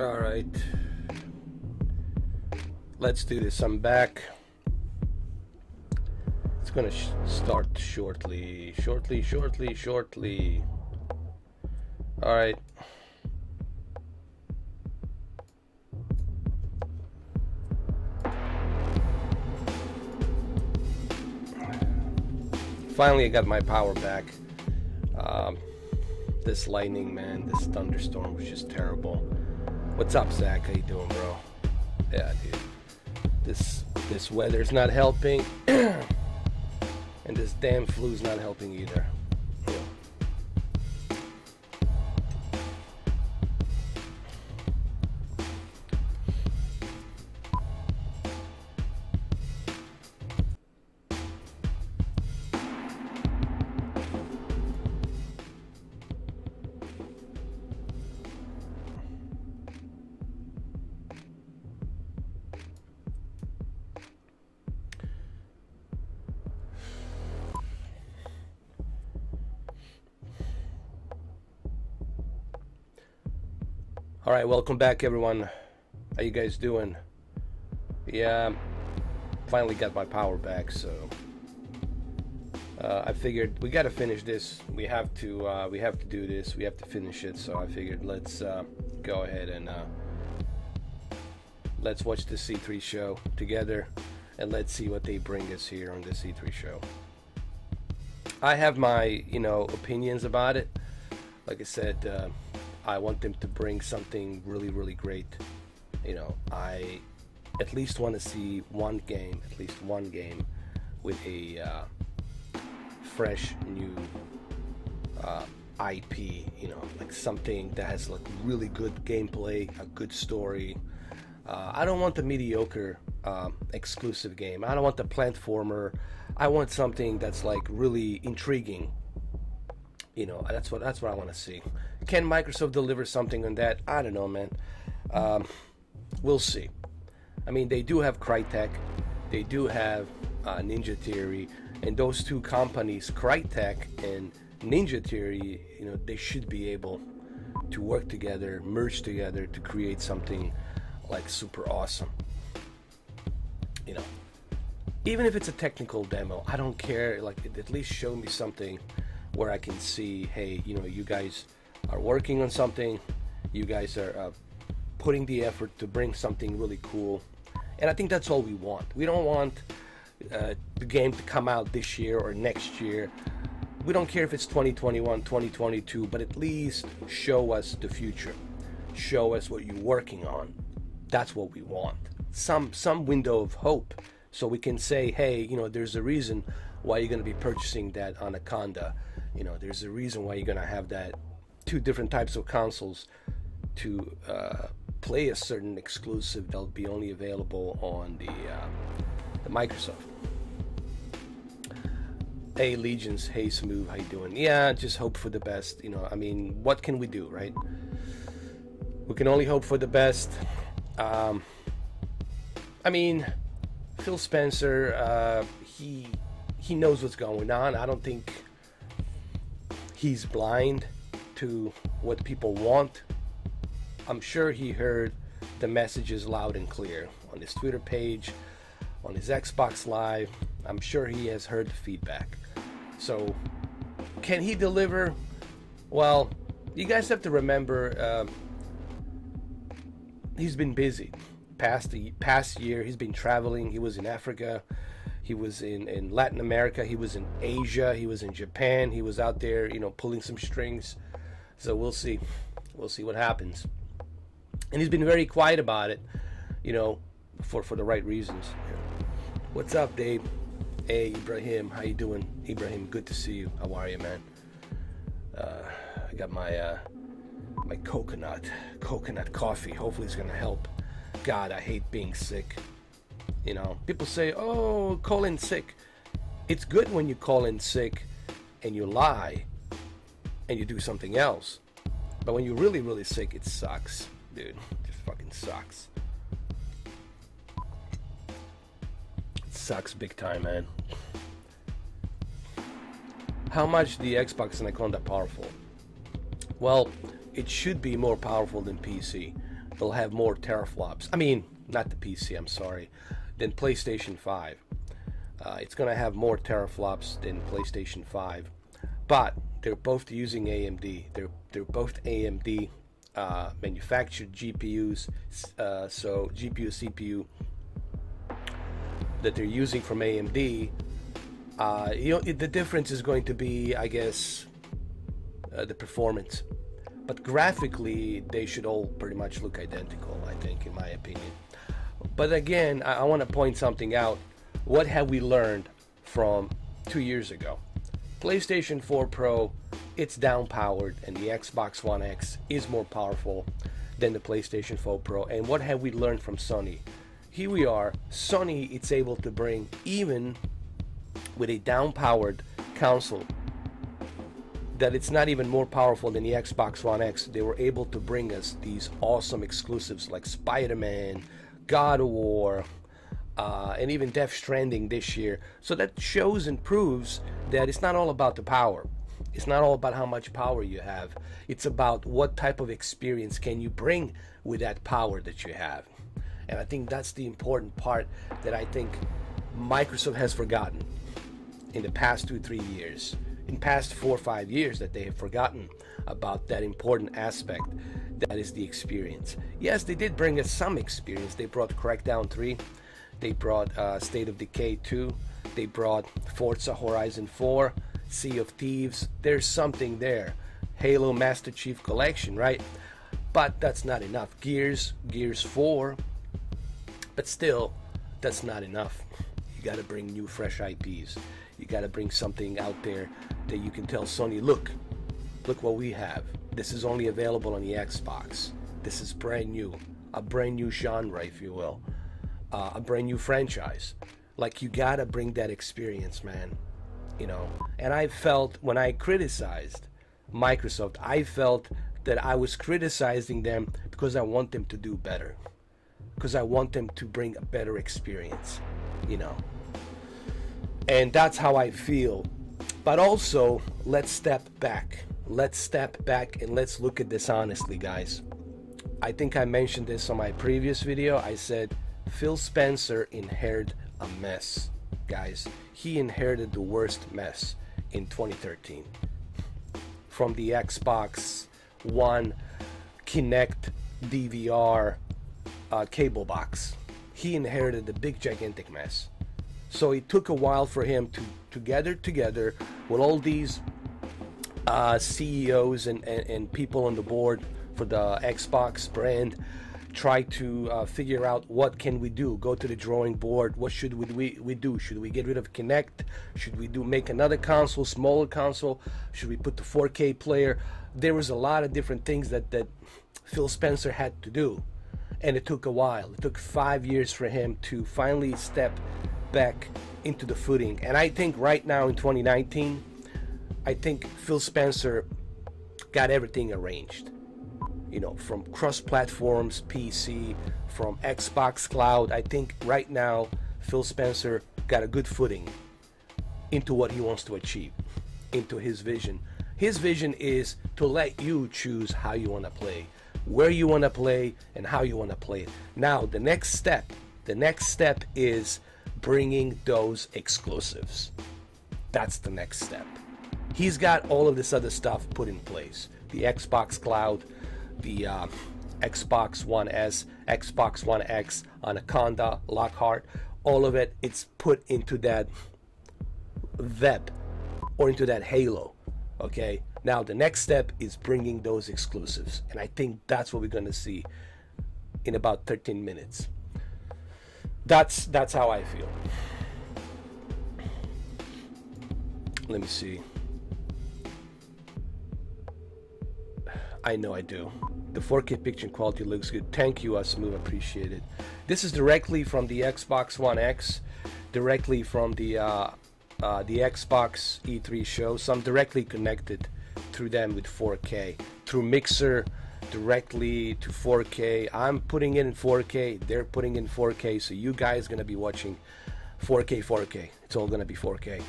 All right. Let's do this. I'm back. It's gonna sh- start shortly. Shortly, shortly, shortly. All right. Finally, I got my power back. Um, this lightning, man, this thunderstorm was just terrible. What's up, Zach? How you doing, bro? Yeah, dude. This this weather's not helping, and this damn flu's not helping either. Right, welcome back, everyone. How you guys doing? Yeah, finally got my power back, so uh, I figured we got to finish this. We have to. Uh, we have to do this. We have to finish it. So I figured let's uh, go ahead and uh, let's watch the E3 show together, and let's see what they bring us here on the E3 show. I have my, you know, opinions about it. Like I said, uh, I want them to bring something really, really great. You know, I at least want to see one game, at least one game, with a uh, fresh new uh, IP. You know, like something that has like really good gameplay, a good story. Uh, I don't want the mediocre um, exclusive game. I don't want the platformer. I want something that's like really intriguing. You know, that's what that's what I want to see. Can Microsoft deliver something on that? I don't know, man. Um, we'll see. I mean, they do have Crytek, they do have uh, Ninja Theory, and those two companies, Crytek and Ninja Theory, you know, they should be able to work together, merge together to create something like super awesome. You know, even if it's a technical demo, I don't care. Like, at least show me something where I can see, hey, you know, you guys are working on something, you guys are uh, putting the effort to bring something really cool, and I think that's all we want. We don't want uh, the game to come out this year or next year. We don't care if it's 2021, 2022, but at least show us the future. Show us what you're working on. That's what we want. Some some window of hope so we can say, hey, you know, there's a reason why you're going to be purchasing that Anaconda. You know, there's a reason why you're going to have that two different types of consoles to uh, play a certain exclusive that'll be only available on the, uh, the Microsoft. Hey Legions, hey Smooth, how you doing? Yeah, just hope for the best. You know, I mean, what can we do, right? We can only hope for the best. Um, I mean, Phil Spencer, uh, he he knows what's going on. I don't think he's blind to what people want. I'm sure he heard the messages loud and clear on his Twitter page, on his Xbox Live. I'm sure he has heard the feedback. So, can he deliver? Well, you guys have to remember uh, he's been busy. Past the past year, he's been traveling. He was in Africa. He was in, in Latin America. He was in Asia. He was in Japan. He was out there, you know, pulling some strings. So we'll see. We'll see what happens. And he's been very quiet about it, you know, for, for the right reasons. What's up, Dave? Hey, Ibrahim. How you doing? Ibrahim, good to see you. How are you, man? Uh, I got my uh, my coconut coconut coffee. Hopefully, it's gonna help. God, I hate being sick. You know, people say, "Oh, call in sick." It's good when you call in sick and you lie and you do something else. But when you're really, really sick, it sucks, dude. It just fucking sucks. It sucks big time, man. How much the Xbox and Anaconda powerful? Well, it should be more powerful than PC. It'll have more teraflops. I mean, not the PC, I'm sorry, than PlayStation 5. Uh, it's to have more teraflops than PlayStation 5. But they're both using AMD. They're, they're both AMD uh, manufactured GPUs. Uh, so GPU, CPU that they're using from AMD. Uh, you know, the difference is going to be, I guess, uh, the performance. But graphically, they should all pretty much look identical, I think, in my opinion. But again, I, I want to point something out. What have we learned from two years ago? PlayStation 4 Pro, it's downpowered, and the Xbox One X is more powerful than the PlayStation 4 Pro. And what have we learned from Sony? Here we are, Sony, it's able to bring even with a downpowered console that it's not even more powerful than the Xbox One X. They were able to bring us these awesome exclusives like Spider Man, God of War, uh, and even Death Stranding this year. So that shows and proves that it's not all about the power. It's not all about how much power you have. It's about what type of experience can you bring with that power that you have. And I think that's the important part that I think Microsoft has forgotten in the past two, three years in past four five years that they have forgotten about that important aspect that is the experience. Yes, they did bring us some experience. They brought Crackdown 3, they brought uh, State of Decay 2, they brought Forza Horizon 4, Sea of Thieves. There's something there. Halo Master Chief Collection, right? But that's not enough. Gears, Gears 4, but still, that's not enough. You got to bring new, fresh IPs. You got to bring something out there that you can tell Sony, look, look what we have. This is only available on the Xbox. This is brand new, a brand new genre, if you will, uh, a brand new franchise. Like you gotta bring that experience, man. You know. And I felt when I criticized Microsoft, I felt that I was criticizing them because I want them to do better, because I want them to bring a better experience. You know. And that's how I feel. But also, let's step back. Let's step back and let's look at this honestly, guys. I think I mentioned this on my previous video. I said Phil Spencer inherited a mess, guys. He inherited the worst mess in 2013 from the Xbox One Kinect DVR uh, cable box. He inherited a big gigantic mess. So it took a while for him to, to gather together with all these uh, CEOs and, and, and, people on the board for the Xbox brand try to uh, figure out what can we do. Go to the drawing board. What should we, we, we do? Should we get rid of Kinect? Should we do make another console smaller console? Should we put the 4k player? There was a lot of different things that, that Phil Spencer had to do. And it took a while. It took five years for him to finally step back into the footing. And I think right now in 2019, I think Phil Spencer got everything arranged. You know, from cross platforms, PC, from Xbox Cloud. I think right now Phil Spencer got a good footing into what he wants to achieve, into his vision. His vision is to let you choose how you want to play, where you want to play, and how you want to play it. Now, the next step, the next step is bringing those exclusives. That's the next step. He's got all of this other stuff put in place the Xbox Cloud, the uh, Xbox One S, Xbox One X, Anaconda, Lockhart, all of it, it's put into that web or into that halo. Okay, now the next step is bringing those exclusives, and I think that's what we're going to see in about 13 minutes. That's that's how I feel. Let me see. I know I do. The 4K picture quality looks good. Thank you, Asmove. Appreciate it. This is directly from the Xbox One X, directly from the uh, uh, the Xbox E3 show. So I'm directly connected through them with 4K through Mixer directly to 4K. I'm putting in 4K. They're putting in 4K. So you guys gonna be watching 4K, 4K. It's all gonna be 4K.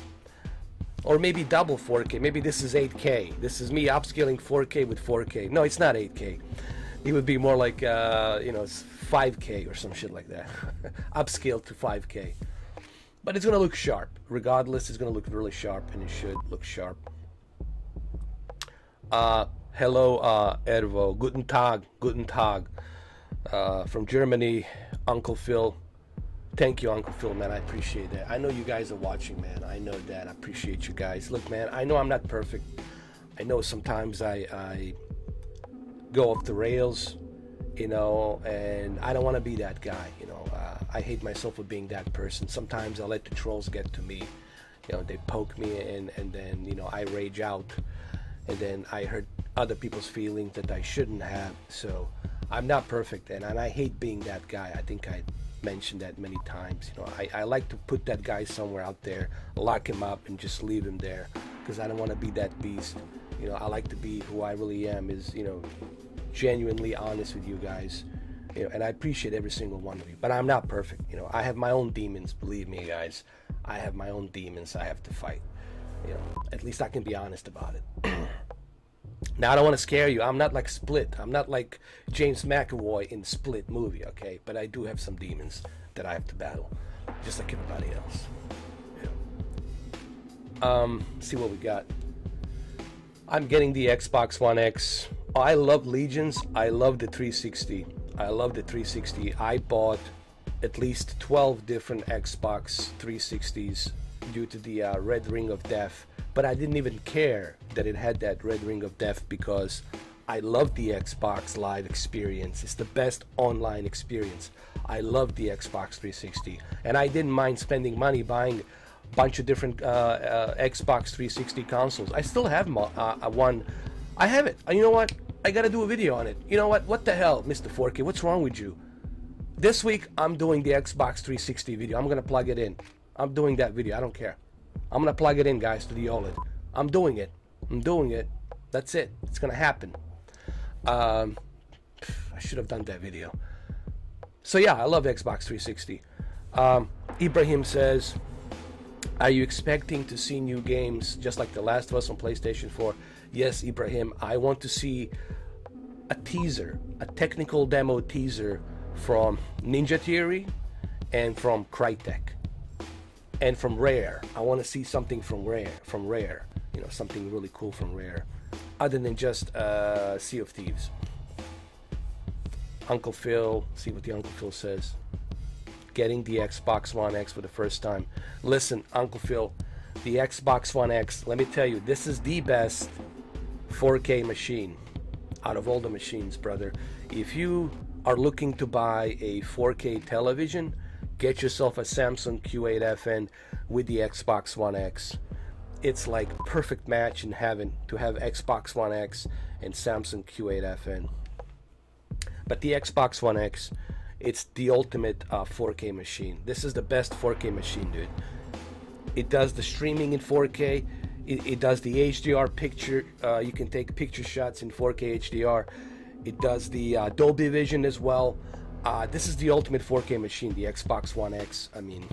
Or maybe double 4K. Maybe this is 8K. This is me upscaling 4K with 4K. No, it's not 8K. It would be more like uh, you know 5K or some shit like that, upscale to 5K. But it's gonna look sharp. Regardless, it's gonna look really sharp, and it should look sharp. Uh, hello, uh, Ervo. Guten Tag. Guten Tag. Uh, from Germany, Uncle Phil. Thank you, Uncle Phil, man. I appreciate that. I know you guys are watching, man. I know that. I appreciate you guys. Look, man, I know I'm not perfect. I know sometimes I, I go off the rails, you know, and I don't want to be that guy, you know. Uh, I hate myself for being that person. Sometimes I let the trolls get to me. You know, they poke me and, and then, you know, I rage out. And then I hurt other people's feelings that I shouldn't have. So I'm not perfect, and, and I hate being that guy. I think I mentioned that many times. You know, I, I like to put that guy somewhere out there, lock him up, and just leave him there because I don't want to be that beast. You know, I like to be who I really am. Is you know, genuinely honest with you guys. You know, and I appreciate every single one of you. But I'm not perfect. You know, I have my own demons. Believe me, guys. I have my own demons I have to fight. You know, at least I can be honest about it. Now I don't want to scare you. I'm not like Split. I'm not like James McAvoy in Split movie, okay? But I do have some demons that I have to battle, just like everybody else. Yeah. Um, see what we got. I'm getting the Xbox One X. I love Legions. I love the 360. I love the 360. I bought at least 12 different Xbox 360s due to the uh, Red Ring of Death but I didn't even care that it had that red ring of death because I love the Xbox Live experience. It's the best online experience. I love the Xbox 360, and I didn't mind spending money buying a bunch of different uh, uh, Xbox 360 consoles. I still have mo- uh, one. I have it. You know what? I gotta do a video on it. You know what? What the hell, Mr. 4K? What's wrong with you? This week I'm doing the Xbox 360 video. I'm gonna plug it in. I'm doing that video. I don't care. I'm gonna plug it in, guys, to the OLED. I'm doing it. I'm doing it. That's it. It's gonna happen. Um, I should have done that video. So yeah, I love Xbox 360. Um, Ibrahim says, "Are you expecting to see new games just like The Last of Us on PlayStation 4?" Yes, Ibrahim. I want to see a teaser, a technical demo teaser from Ninja Theory and from Crytek and from Rare. I want to see something from Rare, from Rare. You know, something really cool from Rare, other than just uh, Sea of Thieves. Uncle Phil, see what the Uncle Phil says. Getting the Xbox One X for the first time. Listen, Uncle Phil, the Xbox One X. Let me tell you, this is the best 4K machine out of all the machines, brother. If you are looking to buy a 4K television, Get yourself a Samsung Q8FN with the Xbox One X. It's like perfect match in heaven to have Xbox One X and Samsung Q8FN. But the Xbox One X, it's the ultimate uh, 4K machine. This is the best 4K machine, dude. It does the streaming in 4K. It, it does the HDR picture. Uh, you can take picture shots in 4K HDR. It does the uh, Dolby Vision as well. Uh, this is the ultimate 4K machine, the Xbox One X. I mean,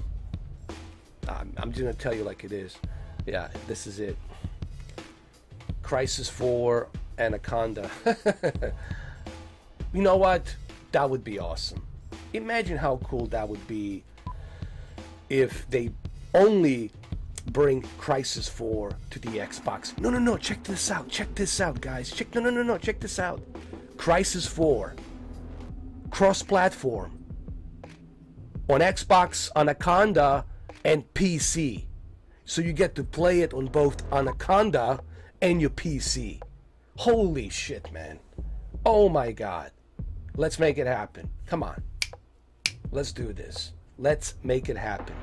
I'm, I'm just gonna tell you like it is. Yeah, this is it. Crysis 4 Anaconda. you know what? That would be awesome. Imagine how cool that would be if they only bring Crysis 4 to the Xbox. No, no, no, check this out. Check this out, guys. Check no, no, no, no, check this out. Crysis 4 cross platform on Xbox, Anaconda, and PC. So you get to play it on both Anaconda and your PC. Holy shit, man. Oh my god. Let's make it happen. Come on. Let's do this. Let's make it happen.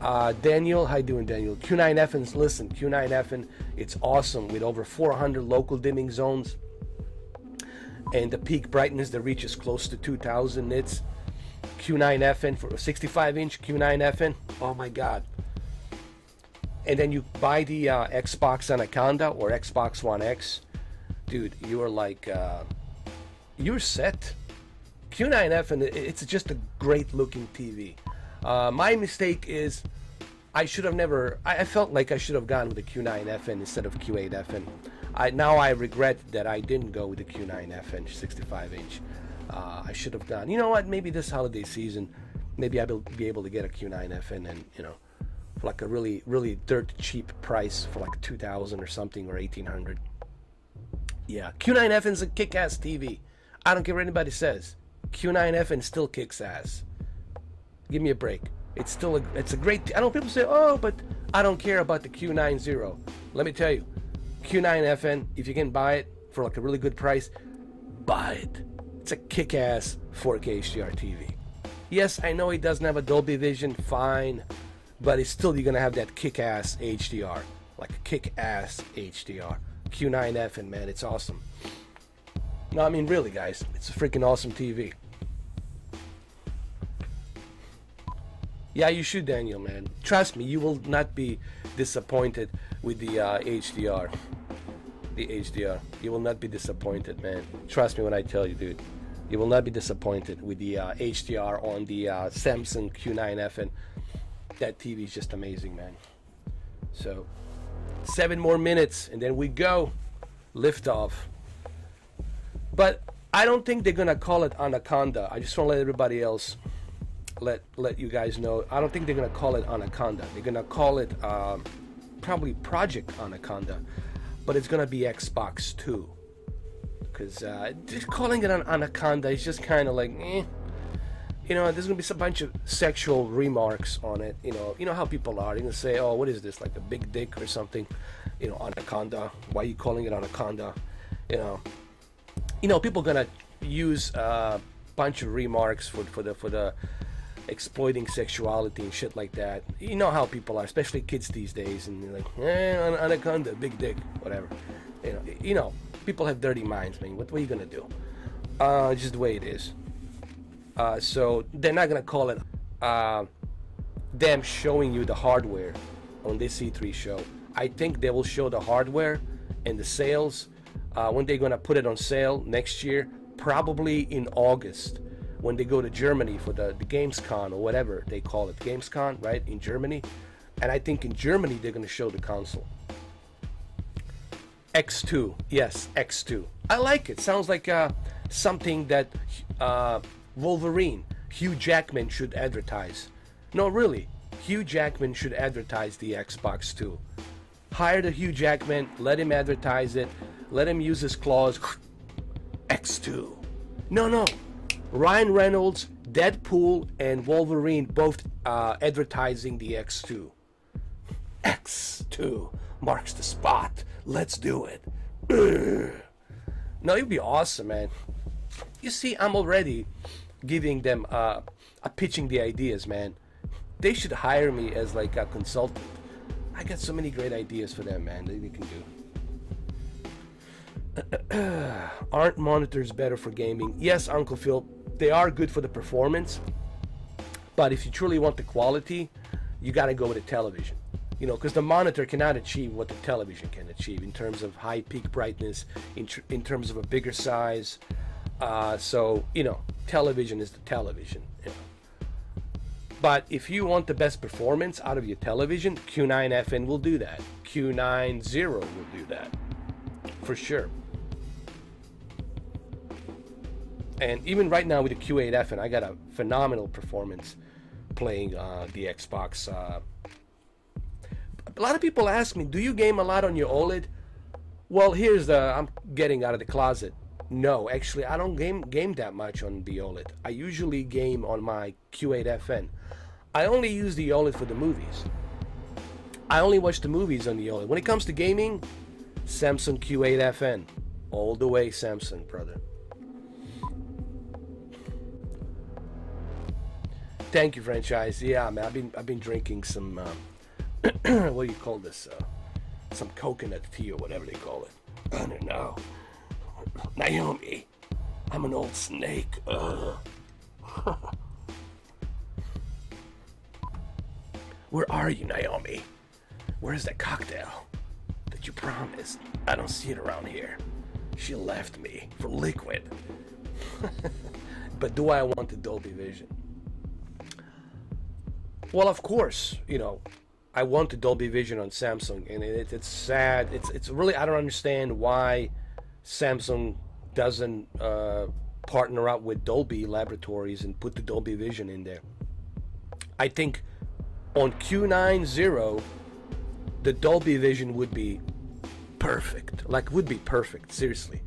Uh, Daniel, how you doing, Daniel? Q9FN, listen, Q9FN, it's awesome with over 400 local dimming zones and the peak brightness that reaches close to 2000 nits. Q9FN for a 65 inch Q9FN. Oh my god. And then you buy the uh, Xbox Anaconda or Xbox One X. Dude, you're like, uh, you're set. Q9FN, it's just a great looking TV. Uh, my mistake is I should have never, I, felt like I should have gone with the Q9FN instead of Q8FN. I now I regret that I didn't go with the Q9FN 65 inch. Uh, I should have done. You know what? Maybe this holiday season, maybe I'll be able to get a Q9FN and you know, for like a really really dirt cheap price for like 2,000 or something or 1,800. Yeah, Q9F is a kick-ass TV. I don't care what anybody says. Q9F and still kicks ass. Give me a break. It's still a, it's a great. I know people say, oh, but I don't care about the Q90. Let me tell you, Q9FN, if you can buy it for like a really good price, buy it. It's a kick-ass 4K HDR TV. Yes, I know it doesn't have a Dolby Vision, fine, but it's still you're gonna have that kick-ass HDR, like kick-ass HDR. Q9FN, man, it's awesome. No, I mean really, guys, it's a freaking awesome TV. Yeah, you should, Daniel, man. Trust me, you will not be disappointed with the uh, HDR. The HDR. You will not be disappointed, man. Trust me when I tell you, dude. You will not be disappointed with the uh, HDR on the uh, Samsung Q9F, and That TV is just amazing, man. So, seven more minutes, and then we go. liftoff. But I don't think they're gonna call it Anaconda. I just want to let everybody else let let you guys know. I don't think they're gonna call it Anaconda. They're gonna call it um, probably Project Anaconda, but it's gonna be Xbox Two. Because uh, just calling it an Anaconda is just kind of like, eh. You know, there's gonna be a bunch of sexual remarks on it. You know, you know how people are. They're gonna say, "Oh, what is this? Like a big dick or something?" You know, Anaconda. Why are you calling it Anaconda? You know, you know, people gonna use a uh, bunch of remarks for for the for the exploiting sexuality and shit like that. You know how people are, especially kids these days, and they're like, eh, anaconda, big dick, whatever. You know, you know, people have dirty minds, man. What, what are you gonna do? Uh, just the way it is. Uh, so they're not gonna call it uh, them showing you the hardware on this E3 show. I think they will show the hardware and the sales uh, when they're gonna put it on sale next year, probably in August when they go to Germany for the, the Gamescom or whatever they call it, GamesCon, right, in Germany. And I think in Germany they're going to show the console. X2, yes, X2. I like it. Sounds like uh, something that uh, Wolverine, Hugh Jackman should advertise. No, really, Hugh Jackman should advertise the Xbox 2. Hire the Hugh Jackman, let him advertise it, let him use his claws. X2. No, no, Ryan Reynolds, Deadpool, and Wolverine both uh, advertising the X2. X2 marks the spot. Let's do it. no, it'd be awesome, man. You see, I'm already giving them, uh, pitching the ideas, man. They should hire me as like a consultant. I got so many great ideas for them, man, they can do. Aren't monitors better for gaming? Yes, Uncle Phil, they are good for the performance, but if you truly want the quality, you got to go with a television. You know, because the monitor cannot achieve what the television can achieve in terms of high peak brightness, in, tr- in terms of a bigger size. Uh, so, you know, television is the television. You know. But if you want the best performance out of your television, Q9FN will do that. Q90 will do that. For sure. And even right now with the Q8F, and I got a phenomenal performance playing uh, the Xbox. Uh, a lot of people ask me, do you game a lot on your OLED? Well, here's the I'm getting out of the closet. No, actually, I don't game game that much on the OLED. I usually game on my Q8FN. I only use the OLED for the movies. I only watch the movies on the OLED. When it comes to gaming, Samsung Q8FN. All the way Samsung, brother. Thank you, franchise. Yeah, man, I've been I've been drinking some uh, what do you call this? Uh, some coconut tea or whatever they call it. I don't know. Naomi, I'm an old snake. Where are you, Naomi? Where's that cocktail that you promised? I don't see it around here. She left me for liquid. but do I want the Dolby Vision? Well, of course, you know, I want the Dolby Vision on Samsung, and it, it's sad. It's it's really I don't understand why Samsung doesn't uh, partner up with Dolby Laboratories and put the Dolby Vision in there. I think on Q90 the Dolby Vision would be perfect. Like would be perfect. Seriously.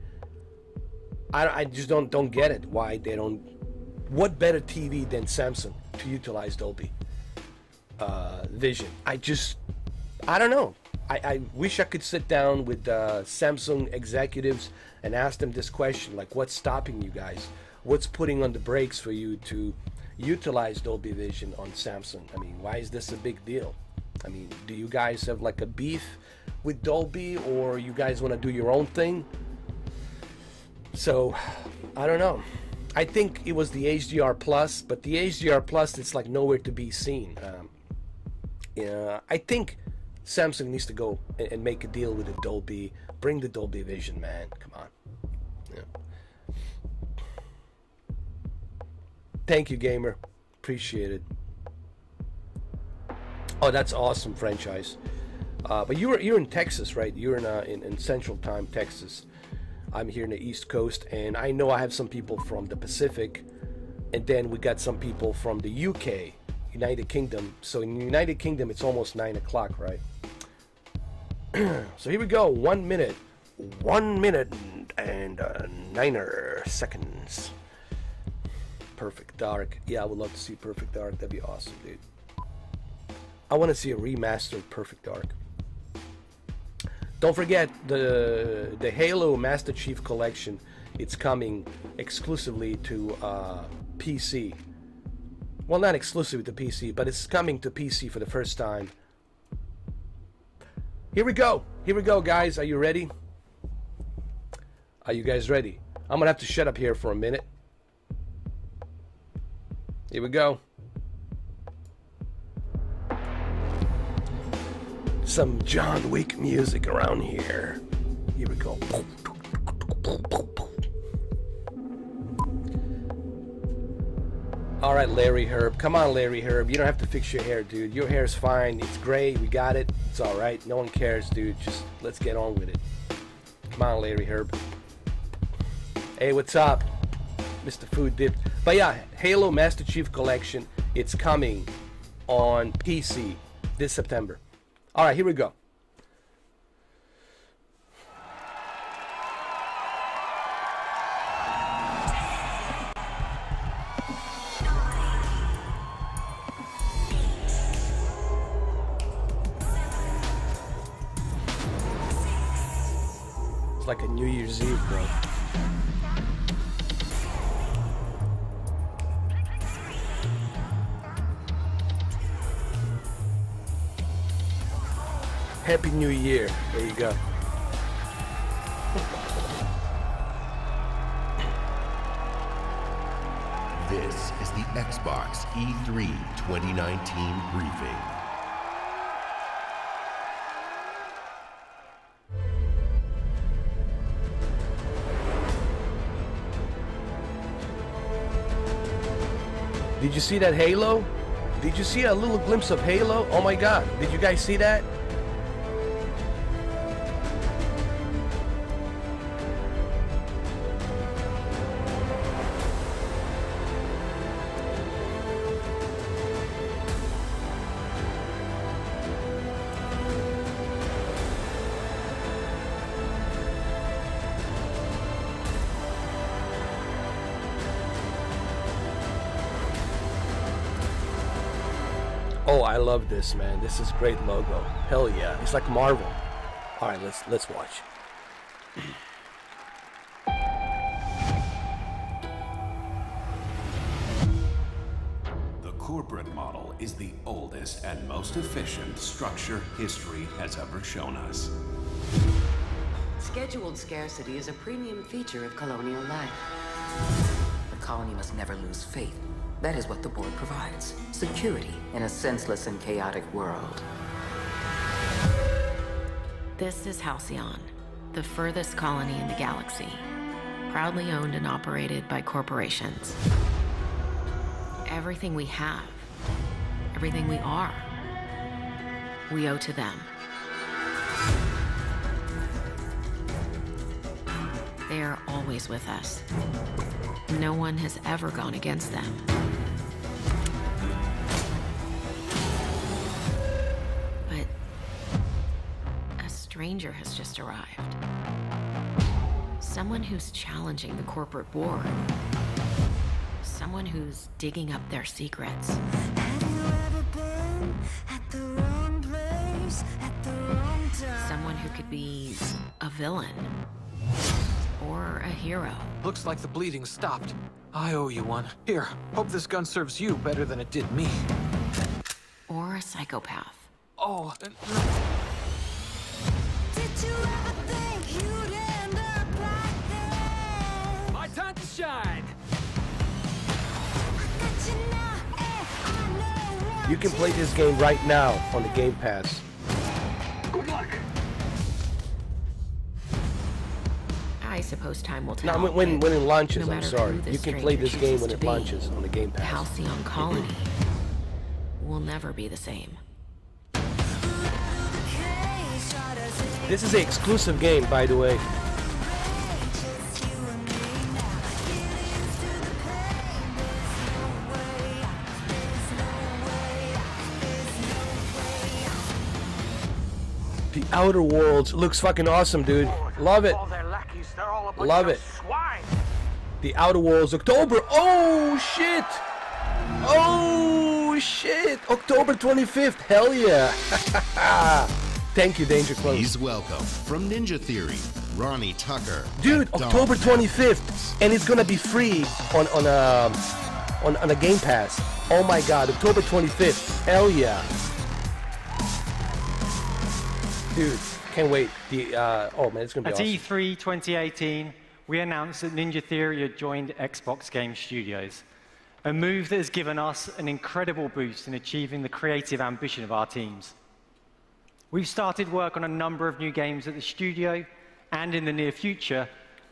I, I just don't don't get it why they don't. What better TV than Samsung to utilize Dolby uh, Vision? I just I don't know. I, I wish I could sit down with uh, Samsung executives and ask them this question: like, what's stopping you guys? What's putting on the brakes for you to utilize Dolby Vision on Samsung? I mean, why is this a big deal? I mean, do you guys have like a beef with Dolby, or you guys want to do your own thing? So, I don't know. I think it was the HDR Plus, but the HDR Plus, it's like nowhere to be seen. Um, yeah, I think Samsung needs to go and, and, make a deal with the Dolby. Bring the Dolby Vision, man. Come on. Yeah. Thank you, gamer. Appreciate it. Oh, that's awesome franchise. Uh, but you're you're in Texas, right? You're in, uh, in in Central Time, Texas. I'm here in the East Coast, and I know I have some people from the Pacific, and then we got some people from the UK, United Kingdom. So in the United Kingdom, it's almost nine o'clock, right? so here we go. One minute, one minute and uh, niner seconds. Perfect Dark. Yeah, I would love to see Perfect Dark. That'd be awesome, dude. I want to see a remastered Perfect Dark. Don't forget the the Halo Master Chief Collection. It's coming exclusively to uh, PC. Well, not exclusively to PC, but it's coming to PC for the first time. Here we go. Here we go, guys. Are you ready? Are you guys ready? I'm gonna have to shut up here for a minute. Here we go. some John Wick music around here. Here we go. All right, Larry Hryb. Come on, Larry Hryb. You don't have to fix your hair, dude. Your hair's fine. It's gray. We got it. It's all right. No one cares, dude. Just let's get on with it. Come on, Larry Hryb. Hey, what's up? Mr. Food Dip. But yeah, Halo Master Chief Collection. It's coming on PC this September. All right, here we go. New Year's Eve, bro. Happy New Year. There you go. This is the Xbox E3 2019 briefing. Did you see that Halo? Did you see a little glimpse of Halo? Oh my god, did you guys see that? Love this, man. This is great logo. Hell yeah. It's like Marvel. All right, let's let's watch. The corporate model is the oldest and most efficient structure history has ever shown us. Scheduled scarcity is a premium feature of colonial life. The colony must never lose faith that is what the board provides. Security in a senseless and chaotic world. This is Halcyon, the furthest colony in the galaxy. Proudly owned and operated by corporations. Everything we have, everything we are, we owe to them. They are always with us. No one has ever gone against them. But a stranger has just arrived. Someone who's challenging the corporate board. Someone who's digging up their secrets. Have you ever been at the wrong place at the wrong time? Someone who could be a villain or a hero. Looks like the bleeding stopped. I owe you one. Here, hope this gun serves you better than it did me. or a psychopath. Oh, uh, Did you ever think you'd end up like this? my time to shine! Got you now, and I know what You can play this game right now on the Game Pass. I suppose time will No, tell. when when, when it launches, no I'm sorry. You can play this game when it be, launches on the Game The Pass. Halcyon colony will never be the same. case try to say This is an exclusive game, by the way. no no no. The Outer Worlds looks fucking awesome, dude. Love it. All they're all a bunch Love of it. swine. The Outer Worlds, October. Oh shit! Oh shit! October 25th. Hell yeah! Thank you, Danger Close. Please welcome from Ninja Theory, Rahni Tucker. Dude, October 25th, and it's gonna be free on on a on, on a Game Pass. Oh my God, October 25th. Hell yeah! Dude, can't wait. The uh, oh man, it's gonna be At awesome. E3 2018, we announced that Ninja Theory had joined Xbox Game Studios, a move that has given us an incredible boost in achieving the creative ambition of our teams. We've started work on a number of new games at the studio, and in the near future,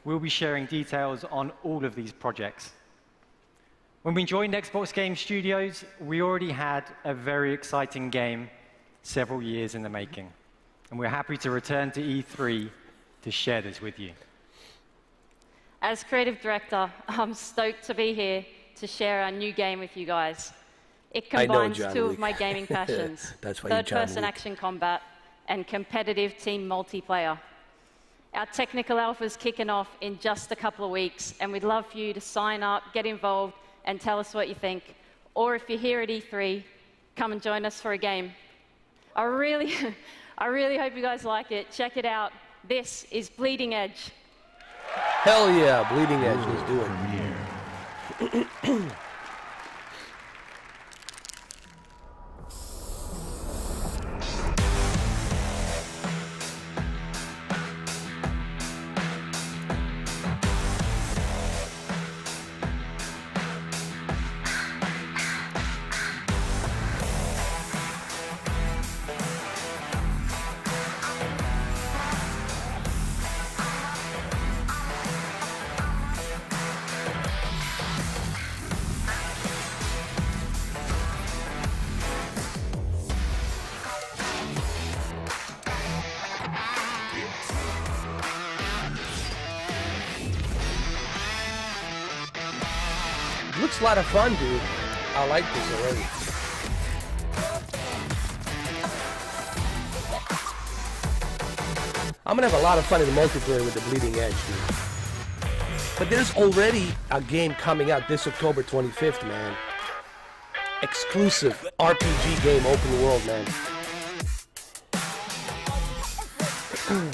we'll be sharing details on all of these projects. When we joined Xbox Game Studios, we already had a very exciting game several years in the making, and we're happy to return to E3 to share this with you. As creative director, I'm stoked to be here to share our new game with you guys. It I know, combines two Wick. of my gaming passions That's why you're third John person Wick. action combat and competitive team multiplayer. Our technical alpha is kicking off in just a couple of weeks, and we'd love for you to sign up, get involved, and tell us what you think. Or if you're here at E3, come and join us for a game. I really, I really hope you guys like it. Check it out. This is Bleeding Edge. Hell yeah, Bleeding Edge. Let's do it. I like this already. I'm gonna have a lot of fun in the multiplayer with the Bleeding Edge, dude. But there's already a game coming out this October 25th, man. Exclusive RPG game, open world, man.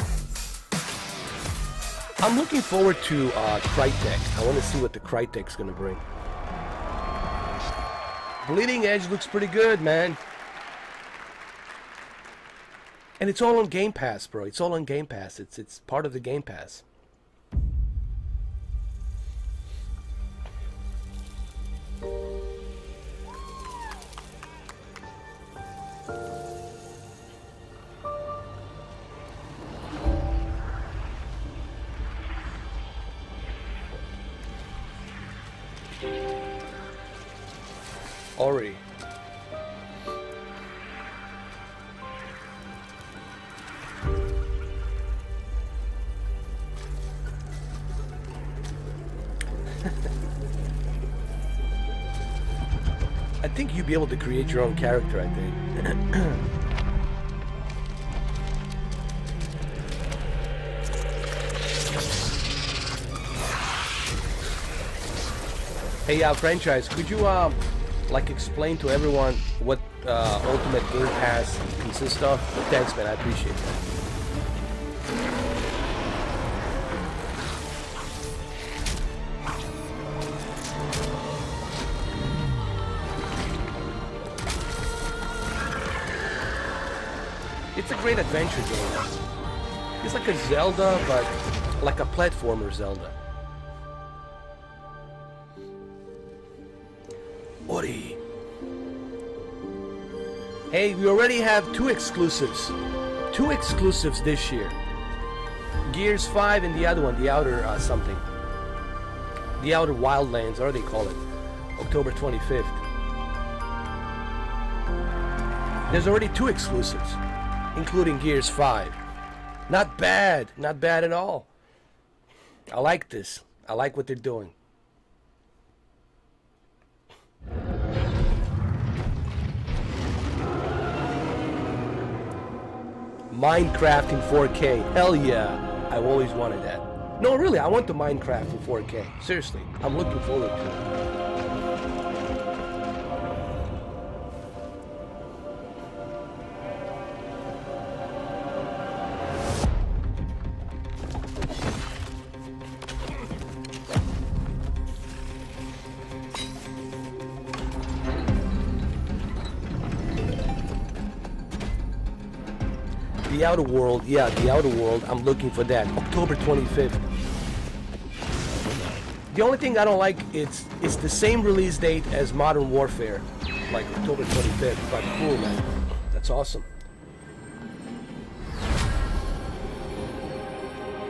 I'm looking forward to uh, Crytek. I want to see what the Crytek's gonna bring. Bleeding Edge looks pretty good, man. And it's all on Game Pass, bro. It's all on Game Pass. It's it's part of the Game Pass. Able to create your own character. I think. hey, uh, franchise, could you um, like explain to everyone what uh, Ultimate Game Pass consists of? Thanks, man. I appreciate that. Great adventure game. It's like a Zelda, but like a platformer Zelda. Ori. Hey, we already have two exclusives. Two exclusives this year. Gears 5 and the other one, the Outer uh, something. The Outer Wildlands, or they call it. October 25th. There's already two exclusives, including Gears 5. Not bad, not bad at all. I like this. I like what they're doing. Minecraft in 4K. Hell yeah. I've always wanted that. No, really, I want the Minecraft in 4K. Seriously, I'm looking forward to it. The Outer World, yeah, The Outer World. I'm looking for that. October 25th. The only thing I don't like it's it's the same release date as Modern Warfare, like October 25th. But cool, man. That's awesome.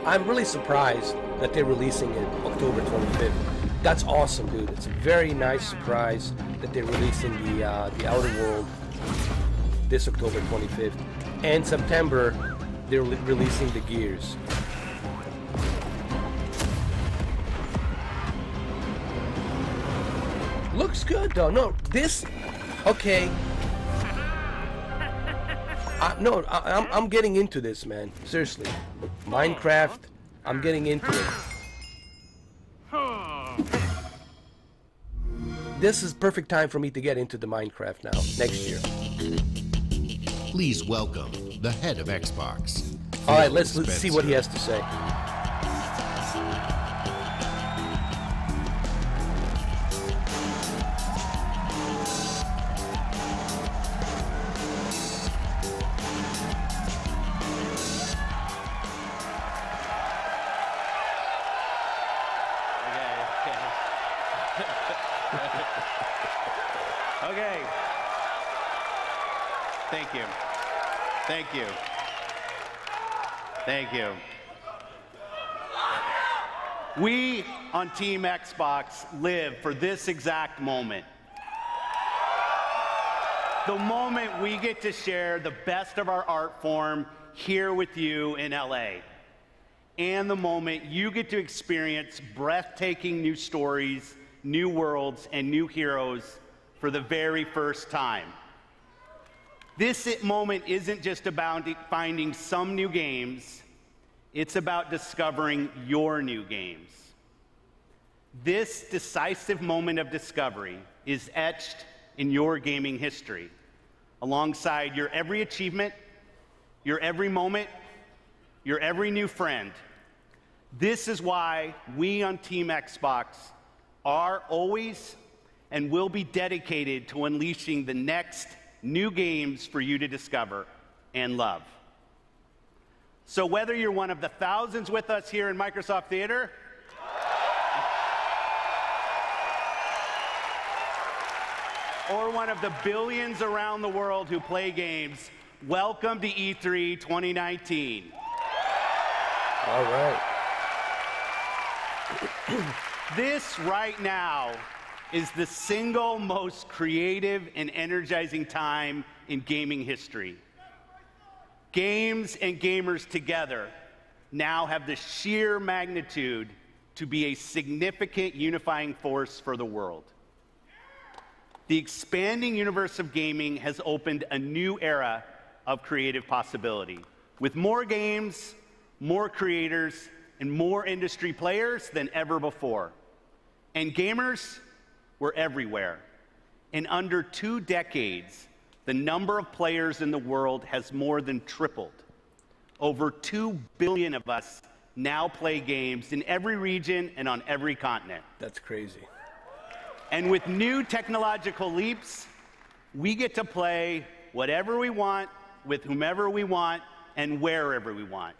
I'm really surprised that they're releasing it October 25th. That's awesome, dude. It's a very nice surprise that they're releasing the uh, the Outer World this October 25th. And September, they're li- releasing the Gears. Looks good though. No, this, okay. I, no, I, I'm, I'm getting into this, man. Seriously. Minecraft, I'm getting into it. This is perfect time for me to get into the Minecraft now, next year. Please welcome the head of Xbox. All right, let's, let's see what he has to say. On Team Xbox live for this exact moment. The moment we get to share the best of our art form here with you in LA. And the moment you get to experience breathtaking new stories, new worlds, and new heroes for the very first time. This moment isn't just about finding some new games, it's about discovering your new games. This decisive moment of discovery is etched in your gaming history, alongside your every achievement, your every moment, your every new friend. This is why we on Team Xbox are always and will be dedicated to unleashing the next new games for you to discover and love. So, whether you're one of the thousands with us here in Microsoft Theater, or one of the billions around the world who play games, welcome to E E3 2019. All right. This right now is the single most creative and energizing time in gaming history. Games and gamers together now have the sheer magnitude to be a significant unifying force for the world. The expanding universe of gaming has opened a new era of creative possibility. With more games, more creators, and more industry players than ever before. And gamers were everywhere. In under two decades, the number of players in the world has more than tripled. Over 2 billion of us now play games in every region and on every continent. That's crazy. And with new technological leaps, we get to play whatever we want, with whomever we want, and wherever we want.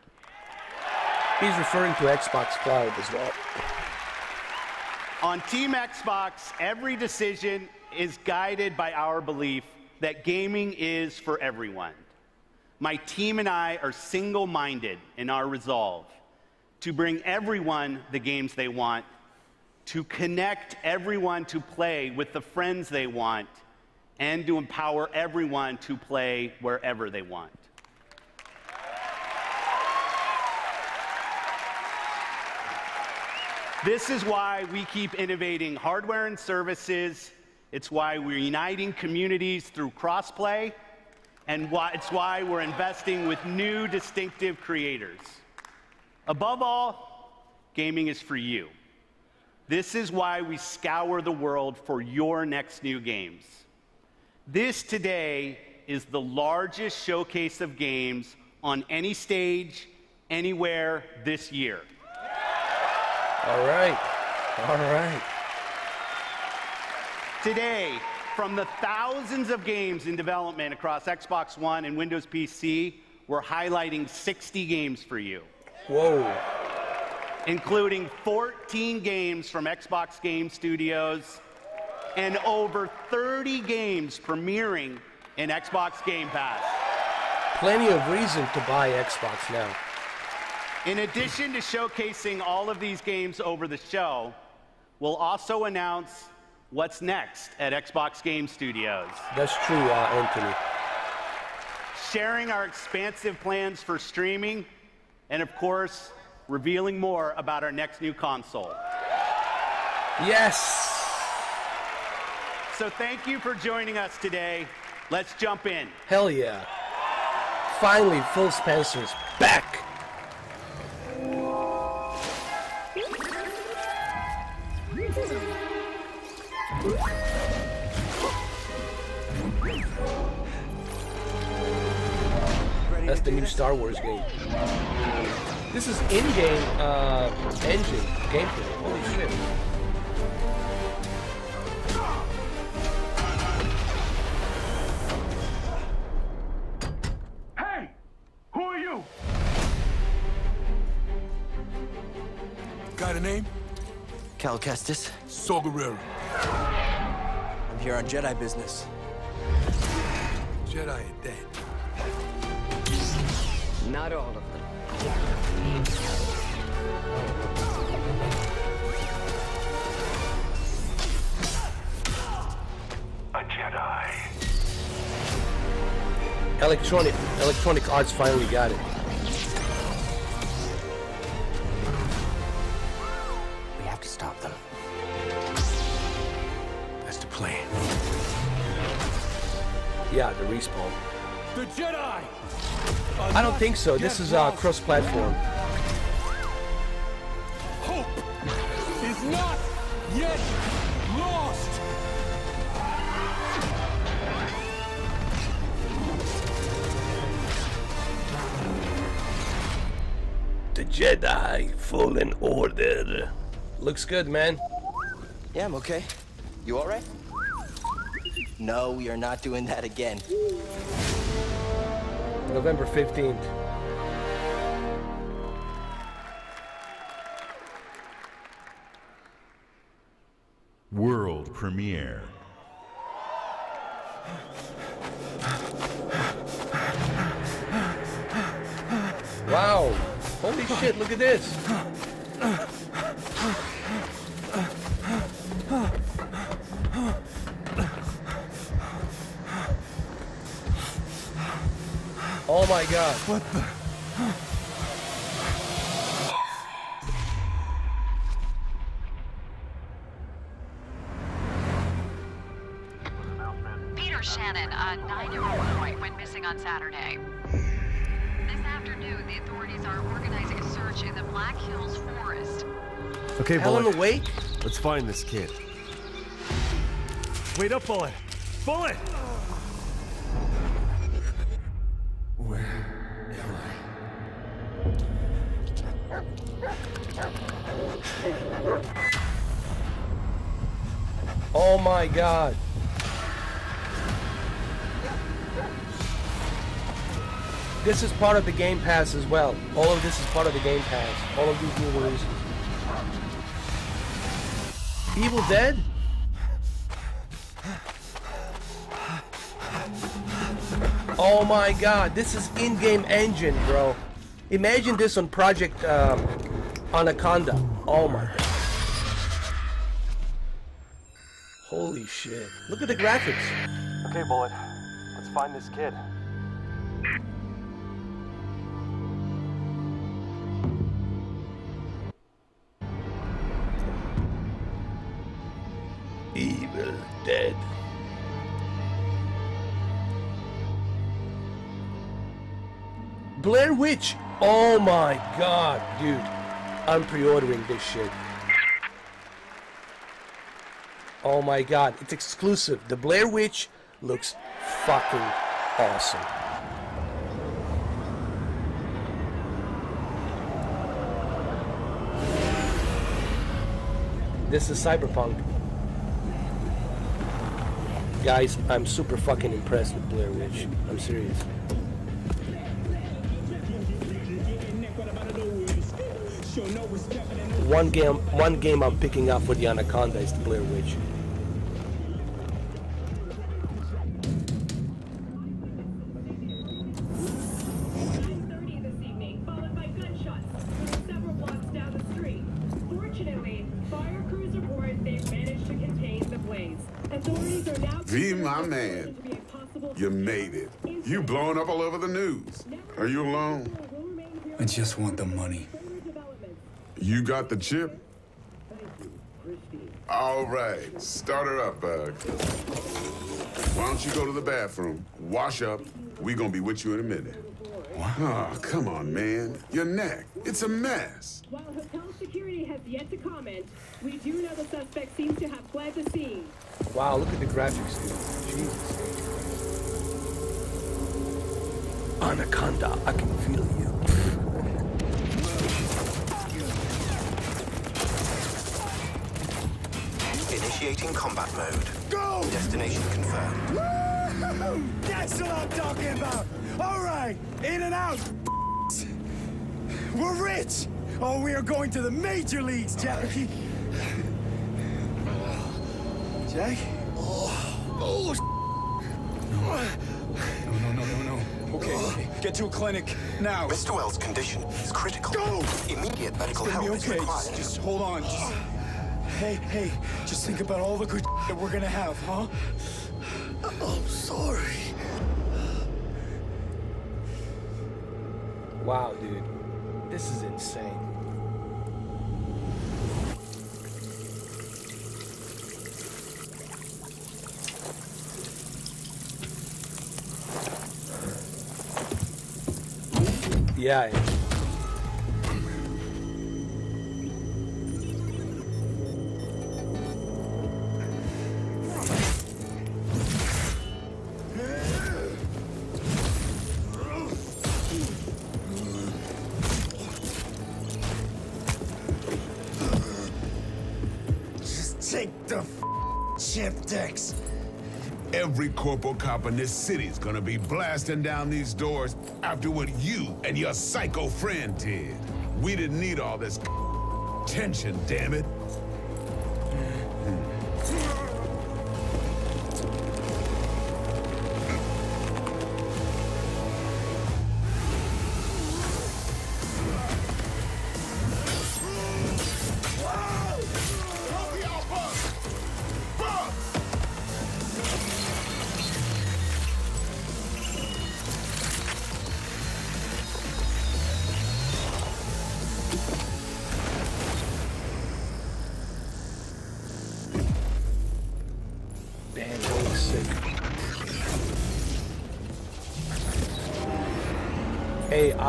He's referring to Xbox Cloud as well. On Team Xbox, every decision is guided by our belief that gaming is for everyone. My team and I are single minded in our resolve to bring everyone the games they want, to connect everyone to play with the friends they want, and to empower everyone to play wherever they want. This is why we keep innovating hardware and services. It's why we're uniting communities through crossplay. And why, it's why we're investing with new distinctive creators. Above all, gaming is for you. This is why we scour the world for your next new games. This today is the largest showcase of games on any stage, anywhere this year. All right. All right. Today, from the thousands of games in development across Xbox One and Windows PC, we're highlighting 60 games for you. Whoa. Including 14 games from Xbox Game Studios and over 30 games premiering in Xbox Game Pass. Plenty of reason to buy Xbox now. In addition to showcasing all of these games over the show, we'll also announce what's next at Xbox Game Studios. That's true, uh, Anthony. Sharing our expansive plans for streaming, and of course, revealing more about our next new console. Yes. So thank you for joining us today. Let's jump in. Hell yeah. Finally, Phil Spencer's back. That's the new Star Wars game. This is in-game uh, engine gameplay. Holy shit! Hey! Who are you? Got a name? Cal Kestis. Saw Gerrera. I'm here on Jedi business. Jedi are dead. Not all of them. Electronic Electronic Arts finally got it. We have to stop them. That's the plan. Yeah, the respawn. The Jedi! I don't think so. This is uh, cross-platform. Jedi Fallen Order. Looks good, man. Yeah, I'm okay. You all right? No, we are not doing that again. November 15th. World premiere. Wow. Holy shit, look at this. Oh my god. What the? Okay, Helen Bullet. awake? Let's find this kid. Wait up, Bullet! Bullet! Where? Oh my god. This is part of the Game Pass as well. All of this is part of the Game Pass. All of these new releases. Evil Dead? Oh my god, this is in-game engine, bro. Imagine this on Project um, Anaconda. Oh my god. Holy shit. Look at the graphics. Okay, Bullet. Let's find this kid. Dead. Blair Witch. Oh my god, dude. I'm pre-ordering this shit. Oh my god, it's exclusive. The Blair Witch looks fucking awesome. This is Cyberpunk. Guys, I'm super fucking impressed with Blair Witch. I'm serious. One game, one game I'm picking up for the Anaconda is the Blair Witch. Just want the money. You got the chip? All right. Start her up, Bug. Why don't you go to the bathroom, wash up? We gonna be with you in a minute. What? Oh, come on, man. Your neck. It's a mess. While hotel security has yet to comment, we do know the suspect seems to have fled the scene. Wow, look at the graphics, dude. Jesus. Anaconda, I can feel you. Initiating combat mode. Go! Destination confirmed. Woo! That's what I'm talking about! Alright, in and out! We're rich! Oh, we are going to the major leagues, Jackie! Jack? Oh, No, no, no, no, no. Okay, okay. Get to a clinic now. Mr. Welles' condition is critical. Go! Immediate medical help be is required. Just, just hold on. Just, hey, hey, just think about all the good that we're gonna have, huh? I'm sorry. Wow, dude. This is insane. Yeah. Just take the f- chip, Dex. Every corporal cop in this city's gonna be blasting down these doors after what you and your psycho friend did. We didn't need all this tension, damn it.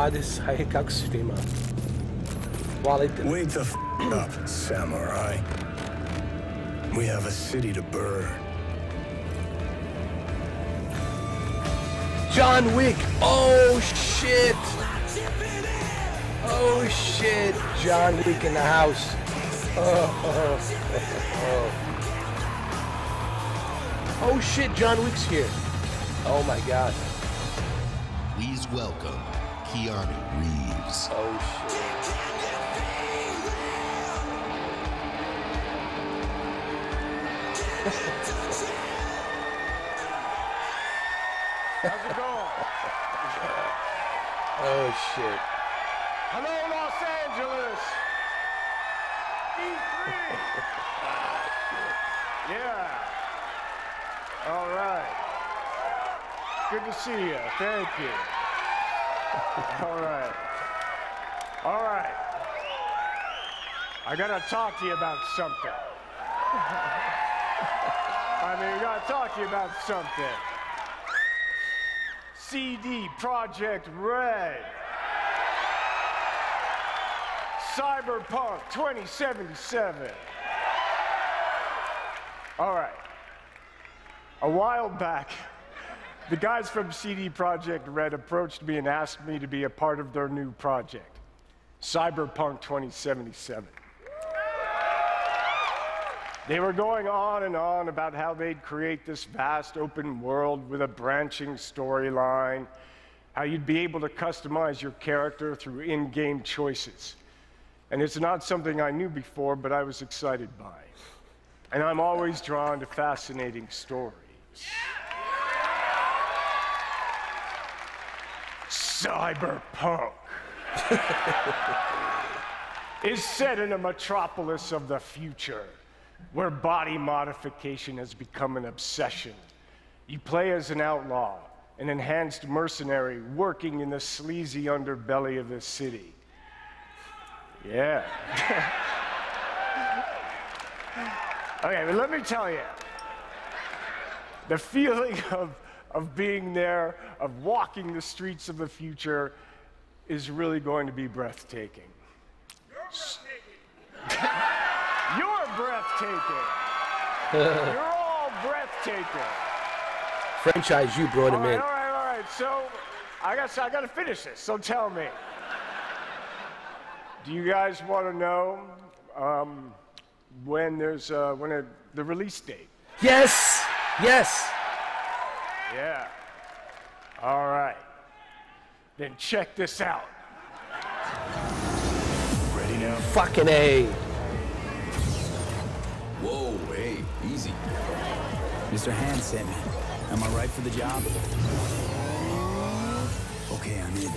Ej, Adis, hej, kako si ti. Wake the f up, samurai. We have a city to burn. John Wick. Oh shit. Oh shit. John Wick in the house. Oh, oh, oh. Oh, oh shit. John Wick's here. Oh my god. Please welcome Keanu Reeves. Oh shit. How's it going? Oh shit. Hello, Los Angeles. E3. yeah. All right. Good to see you. Thank you. All right. All right. I gotta talk to you about something. I mean, I gotta talk to you about something. CD Projekt Red. Cyberpunk 2077. All right. A while back, the guys from CD Projekt Red approached me and asked me to be a part of their new project, Cyberpunk 2077. They were going on and on about how they'd create this vast open world with a branching storyline, how you'd be able to customize your character through in game choices. And it's not something I knew before, but I was excited by. And I'm always drawn to fascinating stories. Cyberpunk is set in a metropolis of the future where body modification has become an obsession. You play as an outlaw, an enhanced mercenary working in the sleazy underbelly of the city. Yeah. okay, but let me tell you the feeling of, of being there, of walking the streets of the future, is really going to be breathtaking. You're breathtaking. You're all breathtaking. Franchise, you brought him all right, in. all right, all right. So I guess I got to finish this. So tell me, do you guys want to know um, when there's uh, when a, the release date? Yes. Yes. Yeah. All right. Then check this out. Ready now? Fucking A. Whoa, hey, easy. Mr. Hand sent me. Am I right for the job? Okay, I'm in.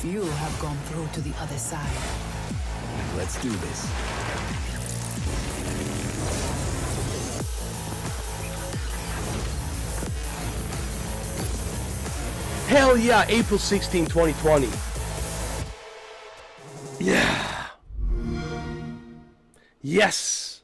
Few have gone through to the other side. Let's do this. Hell yeah, April 16, 2020. Yeah. Yes.